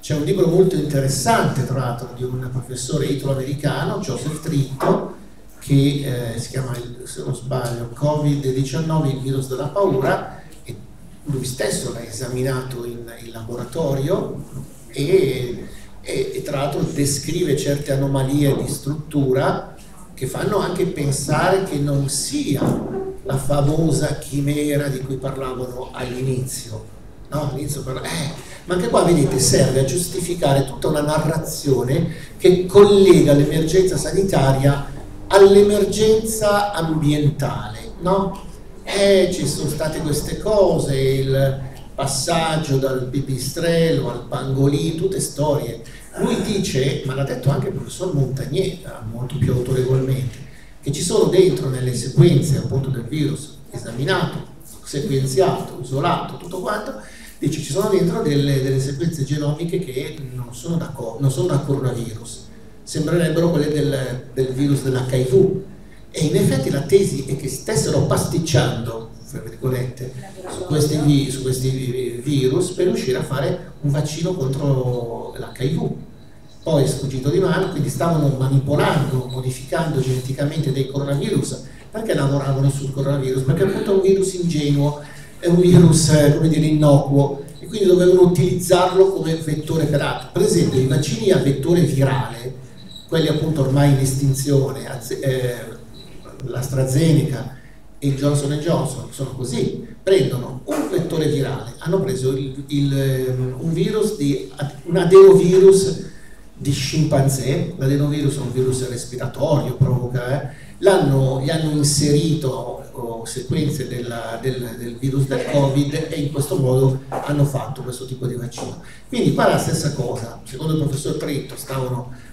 c'è un libro molto interessante tra l'altro di un professore italo-americano Joseph Tritto che eh, si chiama, se non sbaglio, Covid-19, il virus della paura e lui stesso l'ha esaminato in, in laboratorio e e, e tra l'altro descrive certe anomalie di struttura che fanno anche pensare che non sia la famosa chimera di cui parlavano all'inizio. No, all'inizio parla, eh, ma anche qua vedete serve a giustificare tutta una narrazione che collega l'emergenza sanitaria all'emergenza ambientale, no? Eh, ci sono state queste cose, il passaggio dal pipistrello al pangolino, tutte storie Lui dice, ma l'ha detto anche il professor Montagnier, molto più autorevolmente, che ci sono dentro nelle sequenze appunto del virus esaminato, sequenziato, isolato, tutto quanto, dice ci sono dentro delle, delle sequenze genomiche che non sono, da, non sono da coronavirus, sembrerebbero quelle del, del virus dell'HIV. E in effetti la tesi è che stessero pasticciando, fra virgolette, su questi, su questi virus per riuscire a fare un vaccino contro l'HIV. Poi è sfuggito di mano, quindi stavano manipolando, modificando geneticamente dei coronavirus. Perché lavoravano sul coronavirus? Perché appunto è un virus ingenuo, è un virus, eh, come dire, innocuo e quindi dovevano utilizzarlo come vettore per altro. Per esempio i vaccini a vettore virale, quelli appunto ormai in estinzione, eh, l'AstraZeneca e il Johnson Johnson sono così, prendono un vettore virale, hanno preso il, il, ehm, un virus di un adenovirus di scimpanzé, l'adenovirus è un virus respiratorio, provoca, eh, l'hanno, gli hanno inserito oh, sequenze della, del, del, virus del Covid e in questo modo hanno fatto questo tipo di vaccino. Quindi qua la stessa cosa, secondo il professor Tritto stavano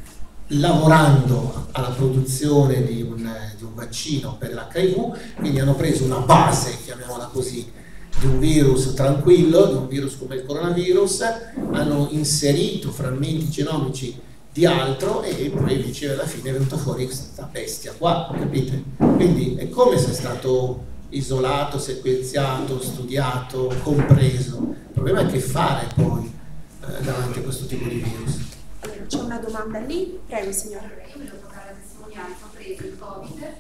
lavorando alla produzione di un, di un vaccino per l'HIV, quindi hanno preso una base, chiamiamola così, di un virus tranquillo, di un virus come il coronavirus, hanno inserito frammenti genomici di altro e poi invece alla fine è venuta fuori questa bestia qua, capite? Quindi è come se è stato isolato, sequenziato, studiato, compreso. Il problema è che fare poi eh, davanti a questo tipo di virus. C'è una domanda lì, prego signora. Io volevo fare la testimonianza, ho preso il Covid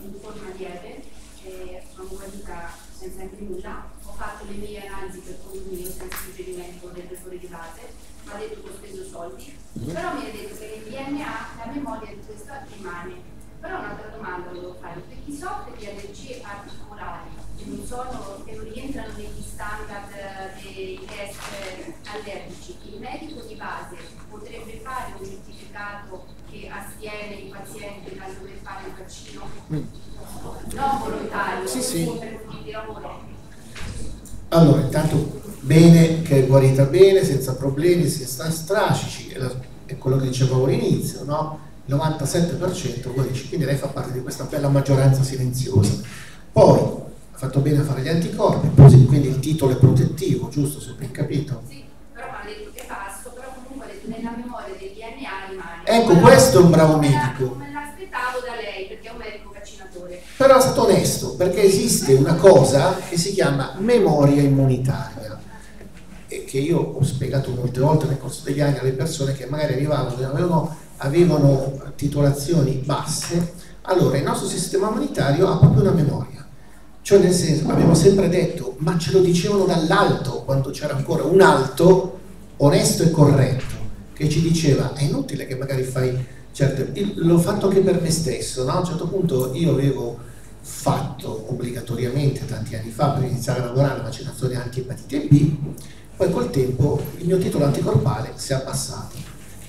in forma lieve, e sono guarita senza anche nulla, ho fatto le mie analisi per conto mio senza suggerimento del dottore di base, mi ha detto che ho speso soldi, mm-hmm. però mi ha detto che il DNA, la memoria di questa rimane. Però un'altra domanda volevo fare, per chi soffre di allergie articolari, che non, sono, che non rientrano negli standard dei test allergici, il medico di base potrebbe fare un certificato che astiene il paziente dal dover fare il vaccino? Mm. Non volontario, sì, sì. per di lavoro. Allora, intanto bene che è guarita bene, senza problemi, senza strascici, è quello che dicevamo all'inizio, no? Il 97% guarisce, quindi lei fa parte di questa bella maggioranza silenziosa. Poi ha fatto bene a fare gli anticorpi, quindi il titolo è protettivo, giusto, se ho ben capito? Sì, però mi ha detto che è basso, però comunque ha detto nella memoria del DNA rimane. Ecco, questo è un bravo medico. Me l'aspettavo da lei, perché è un medico vaccinatore. Però è stato onesto, perché esiste una cosa che si chiama memoria immunitaria e che io ho spiegato molte volte nel corso degli anni alle persone che magari arrivavano avevano, avevano titolazioni basse, allora il nostro sistema immunitario ha proprio una memoria. Cioè nel senso, abbiamo sempre detto, ma ce lo dicevano dall'alto, quando c'era ancora un alto onesto e corretto, che ci diceva, è inutile che magari fai certe... L'ho fatto anche per me stesso, no? a un certo punto io avevo fatto obbligatoriamente tanti anni fa per iniziare a lavorare la vaccinazione anti-epatite B, poi col tempo il mio titolo anticorpale si è abbassato.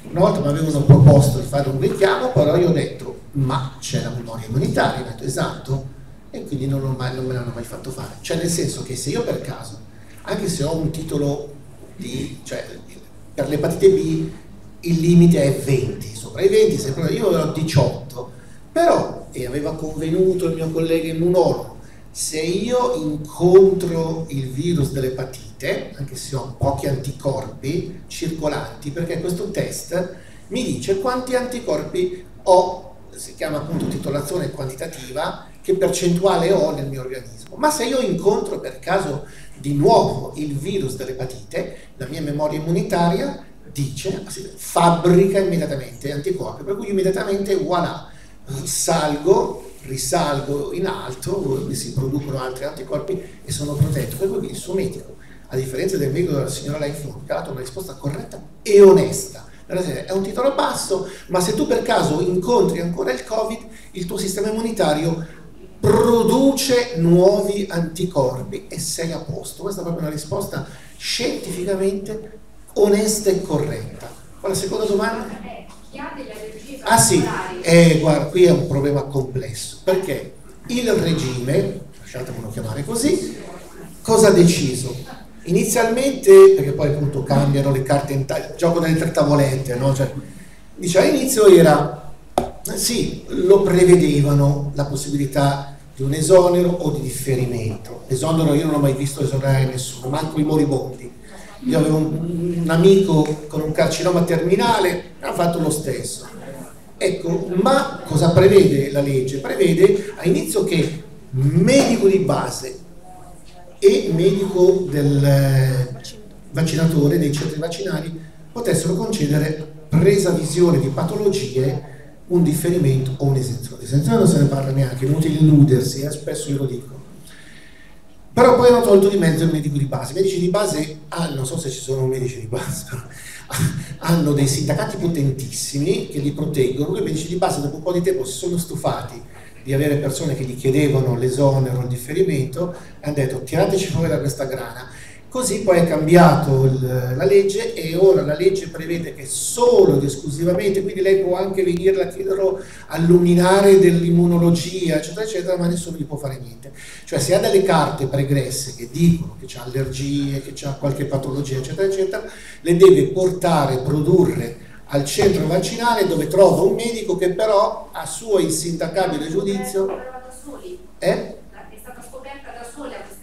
Una volta mi avevano proposto di fare un richiamo, però io ho detto, ma c'è la memoria immunitaria, ho detto esatto, e quindi non, mai, non me l'hanno mai fatto fare. Cioè nel senso che se io per caso, anche se ho un titolo di, cioè per l'epatite B il limite è 20, sopra i 20, sempre, io avevo 18, però, e aveva convenuto il mio collega immunologo, se io incontro il virus dell'epatite, anche se ho pochi anticorpi circolanti, perché questo test mi dice quanti anticorpi ho, si chiama appunto titolazione quantitativa, che percentuale ho nel mio organismo. Ma se io incontro per caso di nuovo il virus dell'epatite, la mia memoria immunitaria dice, fabbrica immediatamente anticorpi, per cui immediatamente voilà, salgo risalgo in alto, si producono altri anticorpi e sono protetto. Per cui il suo medico, a differenza del medico della signora Laifon, ha dato una risposta corretta e onesta. È un titolo basso, ma se tu per caso incontri ancora il Covid, il tuo sistema immunitario produce nuovi anticorpi e sei a posto. Questa è proprio una risposta scientificamente onesta e corretta. Poi la seconda domanda? Chi ha allergie Ah sì, eh, guarda, qui è un problema complesso, perché il regime, lasciatemelo chiamare così, cosa ha deciso? inizialmente, perché poi appunto cambiano le carte, in ta- gioco delle tre tavolette, no? cioè, dice all'inizio era, sì, lo prevedevano la possibilità di un esonero o di differimento. Esonero io non ho mai visto esonerare nessuno, manco i moribondi. Io avevo un, un amico con un carcinoma terminale, ha fatto lo stesso. Ecco, ma cosa prevede la legge? Prevede all'inizio che medico di base e medico del eh, vaccinatore dei centri vaccinali potessero concedere presa visione di patologie, un differimento o un'esenzione. Esenzione non se ne parla neanche, è inutile illudersi, eh, spesso io lo dico. Però poi hanno tolto di mezzo il medico di base. I medici di base, ah, non so se ci sono medici di base, hanno dei sindacati potentissimi che li proteggono. I medici di base dopo un po' di tempo si sono stufati di avere persone che gli chiedevano l'esonero, il differimento, e hanno detto tirateci fuori da questa grana. Così poi è cambiato il, la legge e ora la legge prevede che solo ed esclusivamente, quindi lei può anche venirla a chiederlo al luminare dell'immunologia, eccetera, eccetera, ma nessuno gli può fare niente. Cioè se ha delle carte pregresse che dicono che ha allergie, che ha qualche patologia, eccetera, eccetera, le deve portare, produrre al centro vaccinale dove trova un medico che però a suo insindacabile giudizio... Eh? È stata scoperta da sola questa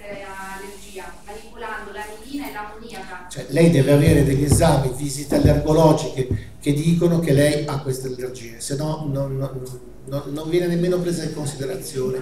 allergia, manipolando l'anilina e l'ammoniaca. Cioè lei deve avere degli esami, visite allergologiche che dicono che lei ha queste allergie, se no non, non, non, non, viene nemmeno presa in considerazione.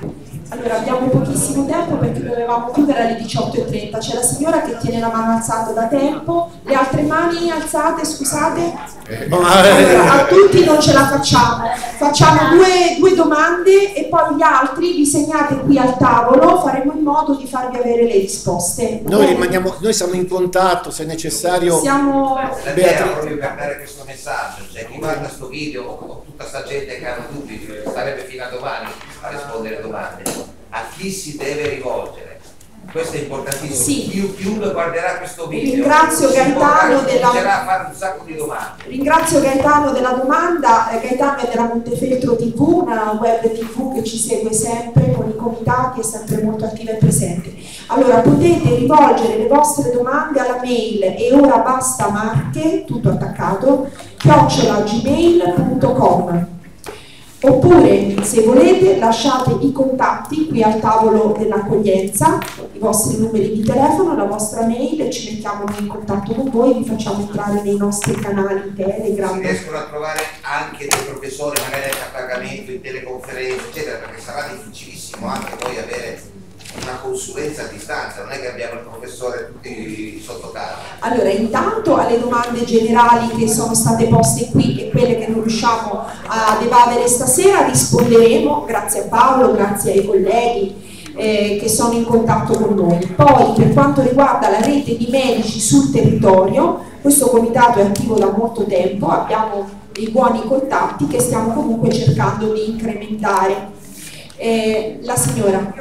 Allora abbiamo pochissimo tempo perché dovevamo chiudere alle 18.30, c'è la signora che tiene la mano alzata da tempo, le altre mani alzate, scusate. Eh, allora, a tutti non ce la facciamo, facciamo due, due, domande e poi gli altri vi segnate qui al tavolo, faremo in modo di farvi avere le risposte. Noi, rimaniamo, noi siamo in contatto se necessario. Siamo... È proprio per dare questo messaggio, cioè chi guarda questo video o tutta questa gente che ha dubbi, starebbe fino a domani a rispondere domande, a chi si deve rivolgere? questo è importantissimo. Sì. Chi, chiunque guarderà questo video ringrazio Gaetano della... a fare un sacco di domande. Ringrazio Gaetano della domanda, eh, Gaetano è della Montefeltro TV, una web TV che ci segue sempre con i comitati, è sempre molto attiva e presente. Allora potete rivolgere le vostre domande alla mail e ora basta marche, tutto attaccato, chiocciolagmail.com Oppure, se volete, lasciate i contatti qui al tavolo dell'accoglienza, i vostri numeri di telefono, la vostra mail e ci mettiamo in contatto con voi vi facciamo entrare nei nostri canali Telegram. Si riescono a trovare anche dei professori, magari a pagamento, in teleconferenza, eccetera, perché sarà difficilissimo anche poi avere una consulenza a distanza, non è che abbiamo il professore tutti sotto casa. Allora, intanto alle domande generali che sono state poste qui e quelle che non riusciamo ad evadere stasera risponderemo, grazie a Paolo, grazie ai colleghi. Eh, che sono in contatto con noi. Poi per quanto riguarda la rete di medici sul territorio, questo comitato è attivo da molto tempo, abbiamo dei buoni contatti che stiamo comunque cercando di incrementare. Eh, la signora.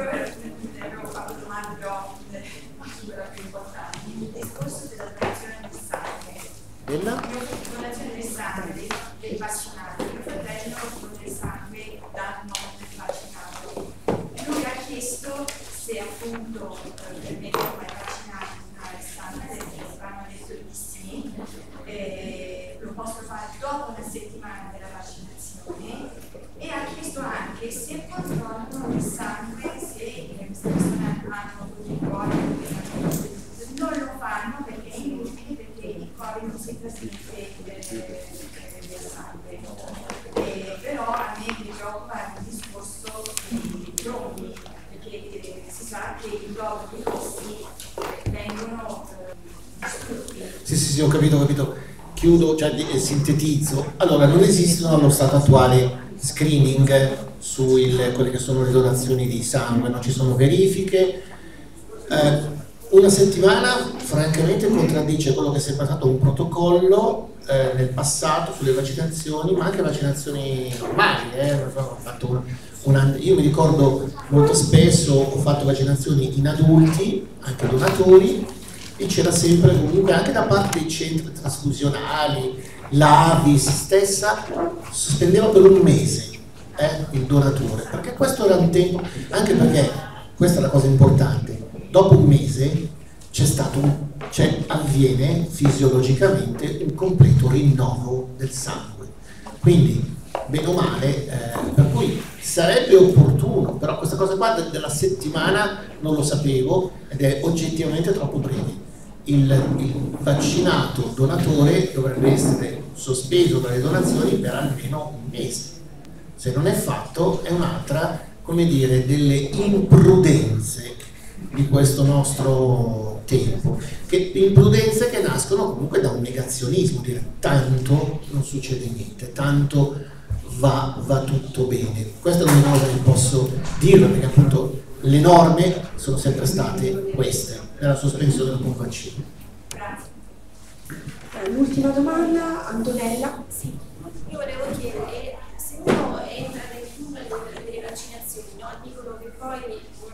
Della? Donazione del sangue del vaccinato, mio fratello del sangue da non vaccinato. Lui ha chiesto se appunto per me come vaccinato donare sangue, perché hanno detto di sì, eh, lo posso fare dopo una settimana della vaccinazione e ha chiesto anche se controllano il sangue se queste persone hanno tutti i cuori non lo fanno perché è inutile perché il Covid non si trasmette del, sangue. Eh, però a me mi preoccupa il discorso dei droni, perché eh, si sa che i droni questi vengono eh, distrutti. Sì, ho capito, ho capito. Chiudo, cioè eh, sintetizzo. Allora, non esistono allo stato attuale screening su quelle che sono le donazioni di sangue, non ci sono verifiche. Eh, una settimana francamente contraddice quello che è sempre stato un protocollo eh, nel passato sulle vaccinazioni, ma anche vaccinazioni normali. Eh. Una, una, io mi ricordo molto spesso ho fatto vaccinazioni in adulti, anche donatori, e c'era sempre comunque anche da parte dei centri trasfusionali, l'Avis stessa, sospendeva per un mese eh, il donatore, perché questo era un tempo, anche perché questa è la cosa importante, dopo un mese c'è stato un cioè avviene fisiologicamente un completo rinnovo del sangue. Quindi, bene o male, eh, per cui sarebbe opportuno, però questa cosa qua della settimana non lo sapevo ed è oggettivamente troppo breve. Il, il vaccinato donatore dovrebbe essere sospeso dalle donazioni per almeno un mese. Se non è fatto è un'altra, come dire, delle imprudenze di questo nostro tempo, che, imprudenze che nascono comunque da un negazionismo, dire tanto non succede niente, tanto va, va tutto bene. Questa è una cosa che posso dirlo perché appunto le norme sono sempre state queste, nella sospensione del vaccino. Grazie. Eh, l'ultima domanda, Antonella. Sì, io volevo chiedere se uno entra nel tunnel delle vaccinazioni, no? dicono che poi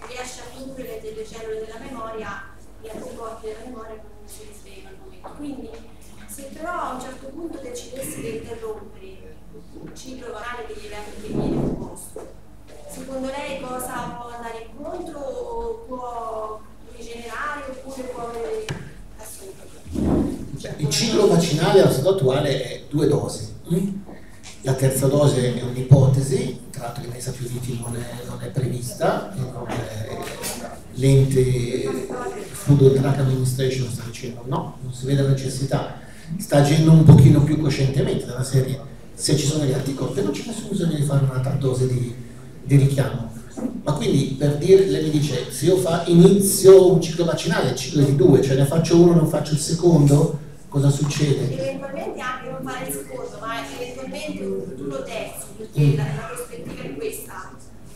riesce a nutrire delle cellule della memoria, gli anticorpi della memoria non si risveglia al momento. Quindi se però a un certo punto decidessi di interrompere il ciclo orale degli eventi che viene proposto, secondo lei cosa può andare incontro o può rigenerare oppure può avere il ciclo vaccinale allo stato attuale è due dosi. La terza dose è un'ipotesi, tra l'altro negli Stati Uniti non è, non è prevista, l'ente Food and Drug Administration sta dicendo no, non si vede la necessità, sta agendo un pochino più coscientemente dalla serie, se ci sono gli anticorpi non c'è nessun bisogno di fare un'altra dose di, di richiamo. Ma quindi per dire, lei mi dice, se io fa, inizio un ciclo vaccinale, il ciclo di due, cioè ne faccio uno, non faccio il secondo, cosa succede? Eventualmente anche non fare il secondo, ma eventualmente un futuro terzo, perché mm. la, la, prospettiva è questa.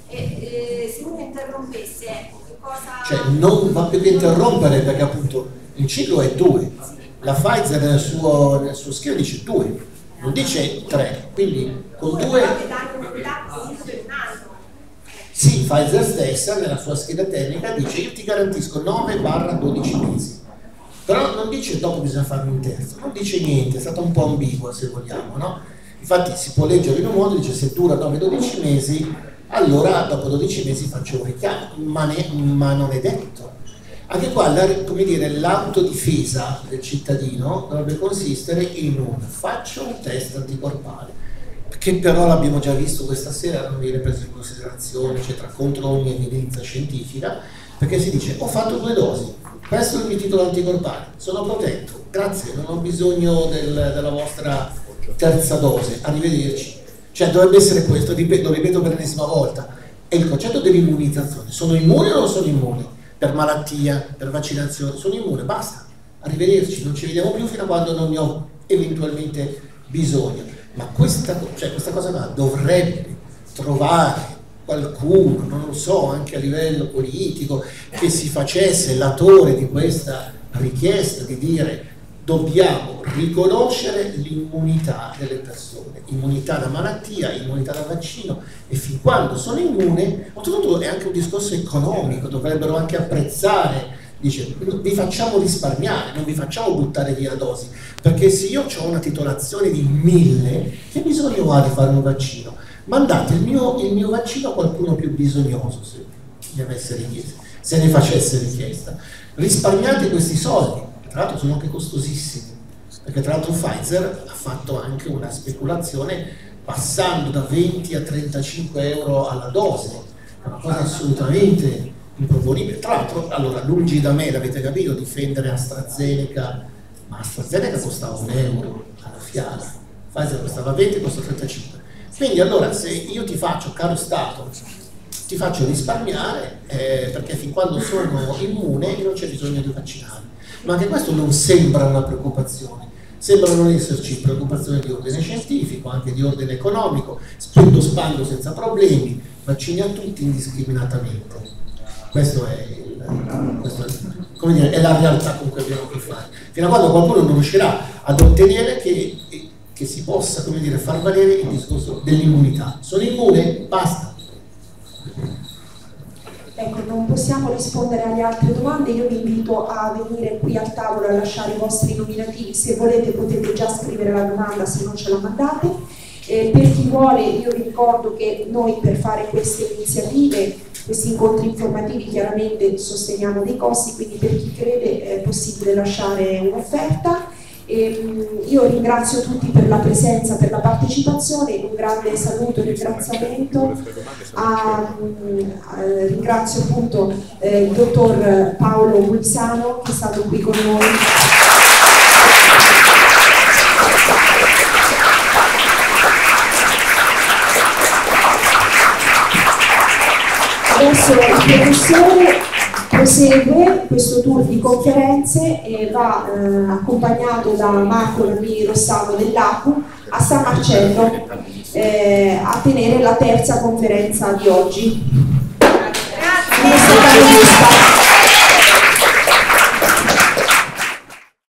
E, eh, se uno interrompesse, ecco, che cosa... Cioè non va più che interrompere, perché appunto il ciclo è due. La Pfizer nel suo, nel suo schema dice due, non dice tre, quindi con due... Sì, Pfizer stessa nella sua scheda tecnica dice io ti garantisco 9-12 mesi però non dice dopo bisogna farne un terzo, non dice niente, è stata un po' ambigua se vogliamo, no? Infatti si può leggere in un modo, dice se dura 9-12 mesi, allora dopo 12 mesi faccio un richiamo, ma, ne, ma non è detto. Anche qua l'autodifesa del cittadino dovrebbe consistere in un faccio un test anticorpale, che però l'abbiamo già visto questa sera, non viene preso in considerazione, eccetera, contro ogni evidenza scientifica, perché si dice ho fatto due dosi, questo è il mio titolo anticorpale, sono protetto, grazie, non ho bisogno del, della vostra terza dose, arrivederci. Cioè dovrebbe essere questo, lo ripeto per l'ennesima volta, è il concetto dell'immunizzazione. Sono immune o non sono immune? Per malattia, per vaccinazione, sono immune, basta, arrivederci, non ci vediamo più fino a quando non ne ho eventualmente bisogno. Ma questa, cioè, questa cosa qua dovrebbe trovare qualcuno, non lo so, anche a livello politico, che si facesse l'attore di questa richiesta di dire dobbiamo riconoscere l'immunità delle persone, immunità da malattia, immunità da vaccino e fin quando sono immune, oltretutto è anche un discorso economico, dovrebbero anche apprezzare, dice vi facciamo risparmiare, non vi facciamo buttare via dosi, perché se io ho una titolazione di mille, che bisogno ha di fare un vaccino? mandate il mio, il mio vaccino a qualcuno più bisognoso se ne avesse richiesta, se ne facesse richiesta. Risparmiate questi soldi, tra l'altro sono anche costosissimi, perché tra l'altro Pfizer ha fatto anche una speculazione passando da 20 a 35 euro alla dose, una cosa assolutamente improponibile. Tra l'altro, allora, lungi da me, l'avete capito, difendere AstraZeneca, ma AstraZeneca costava un euro alla fiala, Pfizer costava 20, costa 35. Quindi allora se io ti faccio, caro Stato, ti faccio risparmiare eh, perché fin quando sono immune non c'è bisogno di vaccinare. Ma anche questo non sembra una preoccupazione, sembra non esserci preoccupazione di ordine scientifico, anche di ordine economico, spendo spando senza problemi, vaccini a tutti indiscriminatamente. Questo è, questo è, dire, è la realtà con cui abbiamo a che fare. Fino a quando qualcuno non riuscirà ad ottenere che che si possa dire, far valere il discorso dell'immunità. Sono immune? Basta. Ecco, non possiamo rispondere alle altre domande, io vi invito a venire qui al tavolo a lasciare i vostri nominativi, se volete potete già scrivere la domanda se non ce la mandate. Eh, per chi vuole io vi ricordo che noi per fare queste iniziative questi incontri informativi chiaramente sosteniamo dei costi, quindi per chi crede è possibile lasciare un'offerta. Io ringrazio tutti per la presenza, per la partecipazione, un grande saluto e ringraziamento. A, ringrazio appunto eh, il dottor Paolo Bulzano che è stato qui con noi. Adesso il professore prosegue questo tour di conferenze e va eh, accompagnato da Marco Nardini Rossano dell'ACU a San Marcello eh, a tenere la terza conferenza di oggi. Grazie.